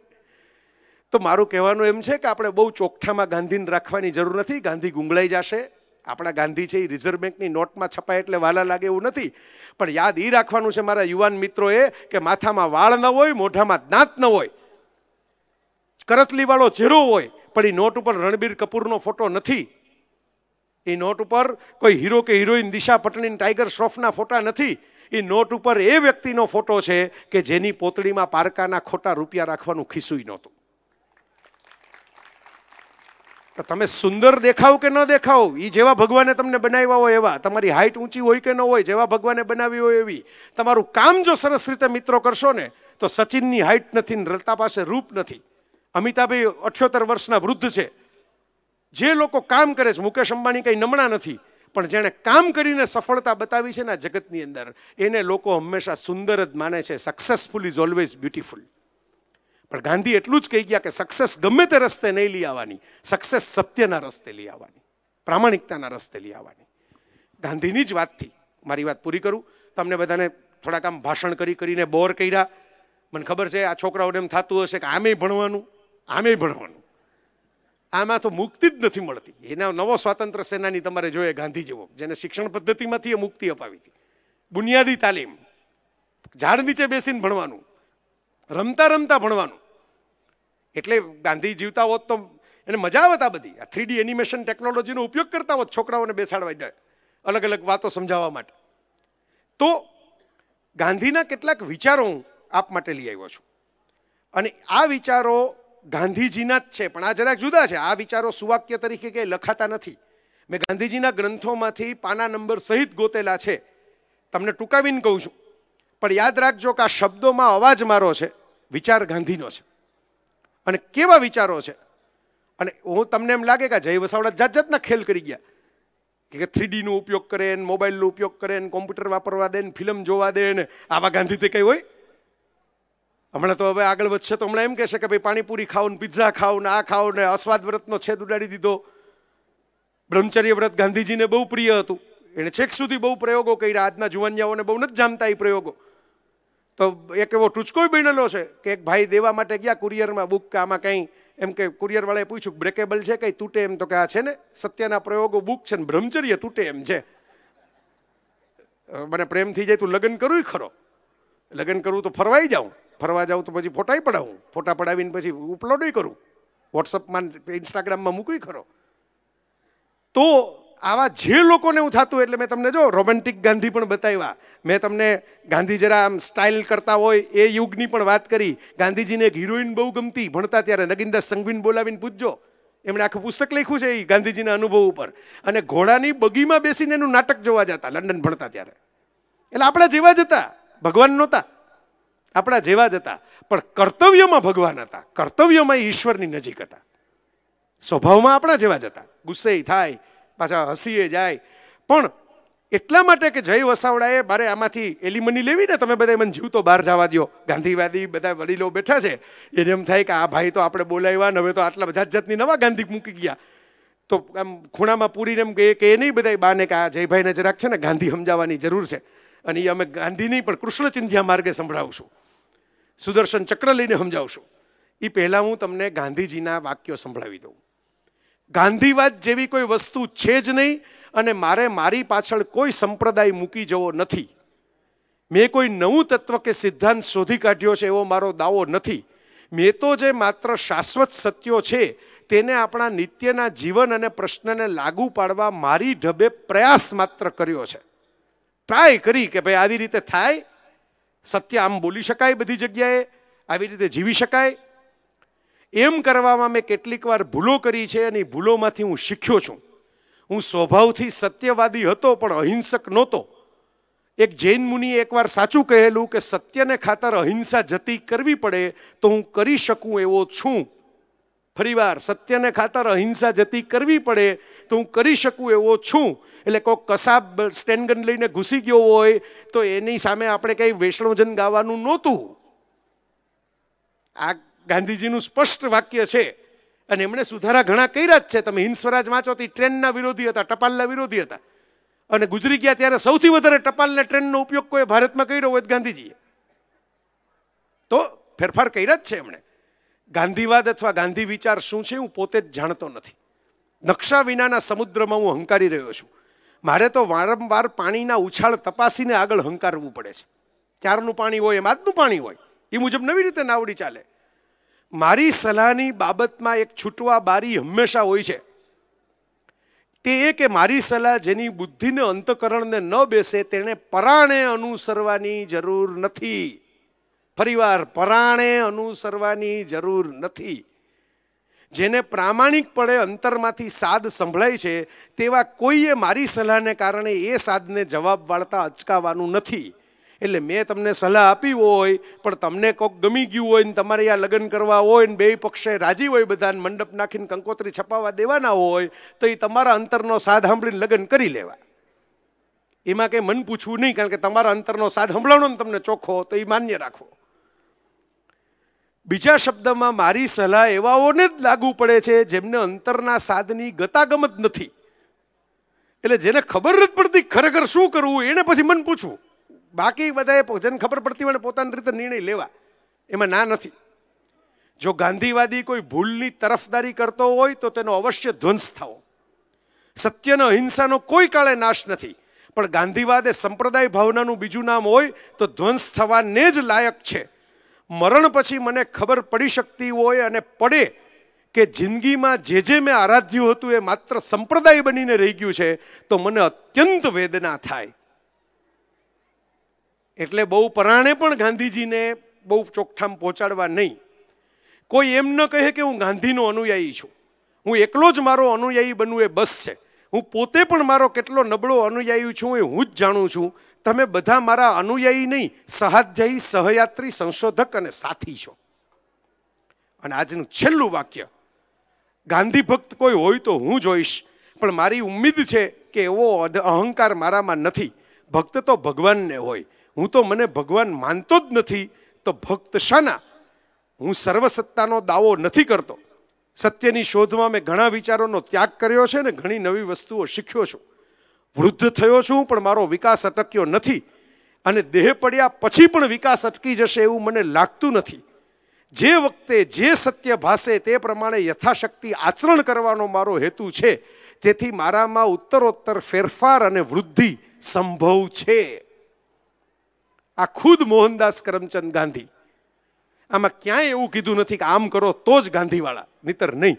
તો મારું કહેવાનું એમ છે કે આપણે બહુ ચોખ્ઠામાં ગાંધીને રાખવાની જરૂર નથી, ગાંધી ગુંગળાઈ જશે. આપણા ગાંધી છે એ રિઝર્વ બેંકની નોટમાં છપાય એટલે વાલા લાગે એવું નથી. પણ યાદ એ રાખવાનું છે મારા યુવાન મિત્રોએ કે માથામાં વાળ ન હોય, મોઢામાં દાંત ન હોય. કરતલીવાળો ચહેરો હોય, પણ એ નોટ ઉપર રણબીર કપૂરનો ફોટો નથી. એ નોટ ઉપર કોઈ હીરો કે હિરોઈન દિશા પટણીન ટાઈગર શ્રોફના ફોટા નથી. એ નોટ ઉપર એ વ્યક્તિનો ફોટો છે કે જેની પોતળીમાં પારકાના ખોટા રૂપિયા રાખવાનું ખિસ્સુય નહોતું. તો તમે સુંદર દેખાવ કે ન દેખાવ એ જેવા ભગવાને તમને બનાવ્યા હોય એવા, તમારી હાઇટ ઊંચી હોય કે ન હોય, જેવા ભગવાને બનાવી હોય એવી, તમારું કામ જો સરસ રીતે મિત્રો કરશો ને, તો સચિનની હાઇટ નથી ને રલતા પાસે રૂપ નથી. અમિતાભાઈ અઠ્યોતેર વર્ષના વૃદ્ધ છે. જે લોકો કામ કરે છે, મુકેશ અંબાણી કંઈ નમણા નથી, પણ જેણે કામ કરીને સફળતા બતાવી છે ને જગતની અંદર, એને લોકો હંમેશા સુંદર જ માને છે સક્સેસફુલ ઇઝ ઓલવેઝ બ્યુટિફુલ પણ ગાંધી એટલું જ કહી ગયા કે સક્સેસ ગમે તે રસ્તે નહીં લઈ આવવાની સક્સેસ સત્યના રસ્તે લઈ આવવાની, પ્રામાણિકતાના રસ્તે લઈ આવવાની. ગાંધીની જ વાતથી મારી વાત પૂરી કરું, તમને બધાને થોડાક આમ ભાષણ કરી કરીને બોર કર્યા. મને ખબર છે આ છોકરાઓને એમ થતું હશે કે આમેય ભણવાનું આમેય ભણવાનું. આમાં તો મુક્તિ જ નથી મળતી. એના નવો સ્વાતંત્ર્ય સેનાની તમારે જોઈએ ગાંધી જેવો જેને શિક્ષણ પદ્ધતિમાંથી એ મુક્તિ અપાવી હતી. બુનિયાદી તાલીમ, ઝાડ નીચે બેસીને ભણવાનું, રમતા રમતા ભણવાનું. એટલે ગાંધી જીવતા હોત તો એને મજા આવત આ બધી. આ થ્રીડી એનિમેશન ટેકનોલોજીનો ઉપયોગ કરતા હોત છોકરાઓને બેસાડવા જાય, અલગ અલગ વાતો સમજાવવા માટે. તો ગાંધીના કેટલાક વિચારો હું આપ માટે લઈ આવ્યો છું. અને આ વિચારો ગાંધીજીના જ છે, પણ આ જરાક જુદા છે. આ વિચારો સુવાક્ય તરીકે કંઈ લખાતા નથી. મેં ગાંધીજીના ગ્રંથોમાંથી પાના નંબર સહિત ગોતેલા છે. તમને ટૂંકાવીને કહું છું. પણ યાદ રાખજો કે આ શબ્દોમાં અવાજ મારો છે, વિચાર ગાંધીનો છે. અને કેવા વિચારો છે? અને હું તમને એમ લાગે કે જય વસાવડા જાત જાતના ખેલ કરી ગયા. કે થ્રીડીનો ઉપયોગ કરે ને મોબાઈલનો ઉપયોગ કરે ને કોમ્પ્યુટર વાપરવા દે ને ફિલ્મ જોવા દે ને આવા ગાંધી તે કંઈ હોય? હમણાં તો હવે આગળ વધશે તો હમણાં એમ કહેશે કે ભાઈ પાણીપુરી ખાઓ ને પિઝા ખાઓ ને આ ખાઓ ને અસ્વાદ વ્રતનો છેદ ઉડાડી દીધો. બ્રહ્મચર્ય વ્રત ગાંધીજીને બહુ પ્રિય હતું. એણે છેક સુધી બહુ પ્રયોગો કર્યા. આજના જુવાનિયાઓને બહુ નથી જામતા એ પ્રયોગો. તો એક એવો ટૂચકો બનેલો છે કે એક ભાઈ દેવા માટે ગયા કુરિયરમાં બુક કે આમાં કંઈ એમ કે કુરિયરવાળાએ પૂછ્યું બ્રેકેબલ છે કંઈ? તૂટે એમ? તો કે આ છે ને સત્યના પ્રયોગો બુક છે ને બ્રહ્મચર્ય તૂટે એમ છે. મને પ્રેમ થઈ જાય, તું લગ્ન કરું ખરો. લગ્ન કરવું તો ફરવાઈ જાઉં. ફરવા જાઉં તો પછી ફોટાઈ પડાવું. ફોટા પડાવીને પછી ઉપલોડ કરું. વોટ્સઅપમાં ઇન્સ્ટાગ્રામમાં મૂકવી ખરો. તો આવા જે લોકોને એવું થતું એટલે મેં તમને જો રોમેન્ટિક ગાંધી પણ બતાવ્યા. મેં તમને ગાંધી જરા આમ સ્ટાઇલ કરતા હોય એ યુગની પણ વાત કરી. ગાંધીજીને એક હિરોઈન બહુ ગમતી, ભણતા ત્યારે નગીનદાસ સંઘવીન બોલાવીને પૂછજો. એમણે આખું પુસ્તક લખ્યું છે એ ગાંધીજીના અનુભવ ઉપર. અને ઘોડાની બગીમાં બેસીને એનું નાટક જોવા જતા, લંડન ભણતા ત્યારે. એટલે આપણા જેવા જ હતા. ભગવાન નહોતા. આપણા જેવા જ હતા, પણ કર્તવ્યોમાં ભગવાન હતા. કર્તવ્યોમાં ઈશ્વરની નજીક હતા. સ્વભાવમાં આપણા જેવા જ હતા. ગુસ્સે થાય, પાછા હસીએ જાય. પણ એટલા માટે કે જય વસાવડાએ મારે આમાંથી એલિમની લેવી ને, તમે બધા મને જીવતો બહાર જવા દો ગાંધીવાદી બધા વડીલો બેઠા છે. એને એમ થાય કે આ ભાઈ તો આપણે બોલાવ્યા ને, હવે તો આટલા જાત જાતની નવા ગાંધી મૂકી ગયા. તો આમ ખૂણામાં પૂરીને એમ કે એ નહીં બધા બાને કે આ જયભાઈને જરાક છે ને ગાંધી સમજાવવાની જરૂર છે. અને એ અમે ગાંધી નહીં, પણ કૃષ્ણચિંધ્યા માર્ગે સંભળાવશું સુદર્શન ચક્ર લઈને સમજાવશું. એ પહેલાં હું તમને ગાંધીજીના વાક્યો સંભળાવી દઉં. ગાંધીવાદ જેવી કોઈ વસ્તુ છે જ નહીં અને મારે મારી પાછળ કોઈ સંપ્રદાય મૂકી જવો નથી. મેં કોઈ નવું તત્વ કે સિદ્ધાંત શોધી કાઢ્યો છે એવો મારો દાવો નથી. મેં તો જે માત્ર શાશ્વત સત્યો છે તેને આપણા નિત્યના જીવન અને પ્રશ્નને લાગુ પાડવા મારી ઢબે પ્રયાસ માત્ર કર્યો છે. ટ્રાય કરી કે ભાઈ આવી રીતે થાય સત્ય આમ બોલી શકાય બધી જગ્યાએ, આવી રીતે જીવી શકાય. એમ કરવામાં મેં કેટલીક વાર ભૂલો કરી છે અને ભૂલોમાંથી હું શીખ્યો છું. હું સ્વભાવથી સત્યવાદી હતો પણ અહિંસક નહોતો. એક જૈન મુનિએ એકવાર સાચું કહેલું કે સત્યને ખાતર અહિંસા જતી કરવી પડે તો હું કરી શકું એવો છું. ફરીવાર, સત્યને ખાતર અહિંસા જતી કરવી પડે તો હું કરી શકું એવો છું. એટલે કોઈ કસાબ સ્ટેન્ડગન લઈને ઘૂસી ગયો હોય, તો એની સામે આપણે કંઈ વૈષ્ણવજન ગાવાનું નહોતું. આ ગાંધીજીનું સ્પષ્ટ વાક્ય છે. અને એમણે સુધારા ઘણા કર્યા જ છે. તમે હિન્દ સ્વરાજ વાંચો તો ટ્રેનના વિરોધી હતા, ટપાલના વિરોધી હતા. અને ગુજરી ગયા ત્યારે સૌથી વધારે ટપાલને ટ્રેનનો ઉપયોગ કોઈ ભારતમાં કર્યો હોય ગાંધીજીએ. તો ફેરફાર કર્યા જ છે એમણે. ગાંધીવાદ અથવા ગાંધી વિચાર શું છે હું પોતે જ જાણતો નથી. નકશા વિનાના સમુદ્રમાં હું હંકારી રહ્યો છું. મારે તો વારંવાર પાણીના ઉછાળ તપાસીને આગળ હંકારવું પડે છે. ક્યારનું પાણી હોય એમ આજનું પાણી હોય, એ મુજબ નવી રીતે નાવડી ચાલે. મારી સલાહની બાબતમાં એક છૂટવા બારી હંમેશા હોય છે. તે એ કે મારી સલાહ જેની બુદ્ધિને અંતકરણને ન બેસે તેણે પરાણે અનુસરવાની જરૂર નથી. ફરીવાર, પરાણે અનુસરવાની જરૂર નથી. જેને પ્રામાણિકપણે અંતરમાંથી સાદ સંભળાય છે, તેવા કોઈએ મારી સલાહને કારણે એ સાદને જવાબ વાળતા અચકાવાનું નથી. એટલે મેં તમને સલાહ આપી હોય, પણ તમને કોક ગમી ગયું હોય ને તમારે આ લગ્ન કરવા હોય ને બે પક્ષે રાજી હોય બધાને મંડપ નાખીને કંકોત્રી છપાવવા દેવાના હોય, તો એ તમારા અંતરનો સાદ સાંભળીને લગ્ન કરી લેવા. એમાં કંઈ મન પૂછવું નહીં, કારણ કે તમારા અંતરનો સાદ સંભળાવનો ને તમને ચોખ્ખો તો એ માન્ય રાખવો. બીજા શબ્દમાં, મારી સલાહ એવાઓને જ લાગુ પડે છે, જેમને અંતરના સાધની ગતાગમત નથી. એટલે જેને ખબર નથી પડતી ખરેખર શું કરવું, એને પછી મન પૂછવું. બાકી બધાએ જેને ખબર પડતી હોય પોતાની રીતે નિર્ણય લેવા. એમાં ના નથી. જો ગાંધીવાદી કોઈ ભૂલની તરફદારી કરતો હોય, તો તેનો અવશ્ય ધ્વંસ થવો. સત્યનો, અહિંસાનો કોઈ કાળે નાશ નથી. પણ ગાંધીવાદ એ સંપ્રદાય ભાવનાનું બીજું નામ હોય, તો ધ્વંસ થવાને જ લાયક છે. મરણ પછી મને ખબર પડી શકતી હોય અને પડે કે જિંદગીમાં જે જે મેં આરાધ્યું હતું એ માત્ર સંપ્રદાય બનીને રહી ગયું છે, તો મને અત્યંત વેદના થાય. એટલે બહુ પરાણે પણ ગાંધીજીને બહુ ચોકઠામ પહોંચાડવા નહીં. કોઈ એમ ન કહે કે હું ગાંધીનો અનુયાયી છું. હું એકલો જ મારો અનુયાયી બનવું એ બસ છે. હું પોતે પણ મારો કેટલો નબળો અનુયાયી છું એ હું જ જાણું છું. તમે બધા મારા અનુયાયી નહીં, સહાધ્યાયી, સહયાત્રી, સંશોધક અને સાથી છો. અને આજનું છેલ્લું વાક્ય, ગાંધી ભક્ત કોઈ હોય તો હું જોઈશ પણ મારી ઉમ્મીદ છે કે એવો અહંકાર મારામાં નથી. ભક્ત તો ભગવાનને હોય. હું તો મને ભગવાન માનતો જ નથી. તો ભક્ત શાના? હું સર્વસત્તાનો દાવો નથી કરતો. સત્યની શોધમાં મેં ઘણા વિચારોનો ત્યાગ કર્યો છે ને ઘણી નવી વસ્તુઓ શીખ્યો છું. વૃદ્ધ થયો છું, પણ મારો વિકાસ અટક્યો નથી અને દેહ પડ્યા પછી પણ વિકાસ અટકી જશે એવું મને લાગતું નથી. જે વખતે જે સત્ય ભાષે તે પ્રમાણે યથાશક્તિ આચરણ કરવાનો મારો હેતુ છે, જેથી મારામાં ઉત્તરોત્તર ફેરફાર અને વૃદ્ધિ સંભવ છે. આ ખુદ મોહનદાસ કરમચંદ ગાંધી. આમાં ક્યાંય એવું કીધું નથી કે આમ કરો તો જ ગાંધીવાળા. નહીતર નહીં.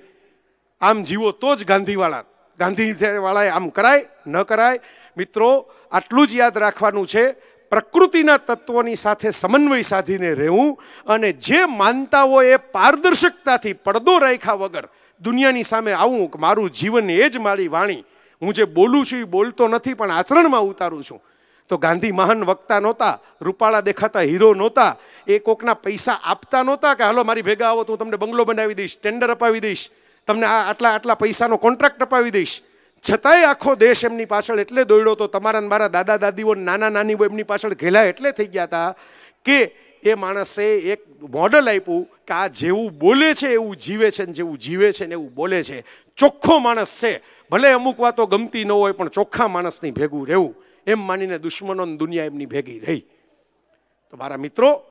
આમ જીવો તો જ ગાંધીવાળા. ગાંધીવાળાએ આમ કરાય, ન કરાય? મિત્રો, આટલું જ યાદ રાખવાનું છે. પ્રકૃતિના તત્વોની સાથે સમન્વય સાધીને રહેવું અને જે માનતા હોય એ પારદર્શકતાથી પડદો રાખ્યા વગર દુનિયાની સામે આવું મારું જીવન એ જ મારી વાણી. હું જે બોલું છું એ બોલતો નથી, પણ આચરણમાં ઉતારું છું. તો ગાંધી મહાન વક્તા નહોતા, રૂપાળા દેખાતા હીરો નહોતા, એ કોકના પૈસા આપતા નહોતા કે હાલો મારી ભેગા આવો તો હું તમને બંગલો બનાવી દઈશ ટેન્ડર અપાવી દઈશ, તમને આ આટલા આટલા પૈસાનો કોન્ટ્રાક્ટ અપાવી દઈશ. છતાંય આખો દેશ એમની પાછળ એટલે દોડ્યો તો તમારા મારા દાદા દાદીઓ નાના નાનીઓ એમની પાછળ ઘેલા એટલે થઈ ગયા હતા કે એ માણસે એક મોડલ આપ્યું કે આ જેવું બોલે છે, એવું જીવે છે ને જેવું જીવે છે ને એવું બોલે છે. ચોખ્ખો માણસ છે. ભલે અમુક વાતો ગમતી ન હોય પણ ચોખ્ખા માણસની ભેગું રહેવું. એમ માનીને દુશ્મનો દુનિયા એમની ભેગી રહી. તો મારા મિત્રો,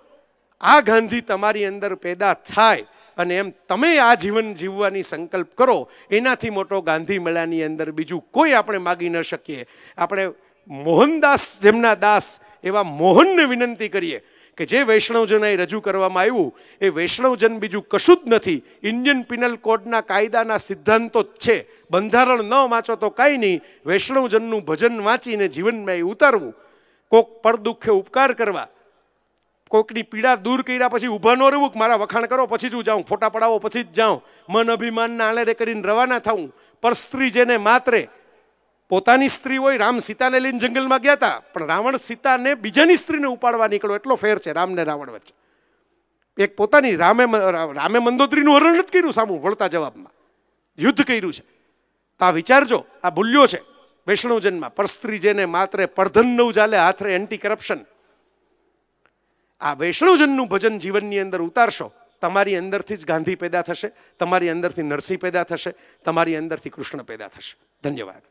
આ ગાંધી તમારી અંદર પેદા થાય અને એમ તમે આ જીવન જીવવાની સંકલ્પ કરો, એનાથી મોટો ગાંધી મેળાની અંદર બીજું કોઈ આપણે માગી ન શકીએ. આપણે મોહનદાસ જેમના દાસ એવા મોહનને વિનંતી કરીએ કે જે વૈષ્ણવજન એ રજૂ કરવામાં આવ્યું, એ વૈષ્ણવજન બીજું કશું જ નથી. ઇન્ડિયન પિનલ કોડના કાયદાના સિદ્ધાંતો જ છે. બંધારણ ન વાંચો તો કાંઈ નહીં. વૈષ્ણવજનનું ભજન વાંચીને જીવનમાં એ ઉતારવું. કોક પર દુઃખે ઉપકાર કરવા. કોઈકની પીડા દૂર કર્યા પછી ઊભા ન રહેવું કે મારા વખાણ કરો, પછી જ હું જાઉં. ફોટા પડાવો, પછી જ જાઉં. મન અભિમાનના આલેરે કરીને રવાના થવું પર સ્ત્રી જેને માત્રે પોતાની સ્ત્રી હોય રામ સીતાને લઈને જંગલમાં ગયા હતા. પણ રાવણ સીતાને બીજાની સ્ત્રીને ઉપાડવા નીકળ્યો. એટલો ફેર છે રામને રાવણ વચ્ચે. એક પોતાની રામે રામે મંદોત્રીનું હરણ નથી કર્યું સામું, વળતા જવાબમાં. યુદ્ધ કર્યું છે. તો આ વિચારજો આ ભૂલ્યો છે વૈષ્ણવજનમાં પરસ્ત્રી જેને માત્રે પડધન નવ ચાલે હાથરે એન્ટી કરપ્શન આ વૈષ્ણવજનનું ભજન જીવનની અંદર ઉતારશો, તમારી અંદરથી જ ગાંધી પેદા થશે, તમારી અંદરથી નરસિંહ પેદા થશે, તમારી અંદરથી કૃષ્ણ પેદા થશે. ધન્યવાદ.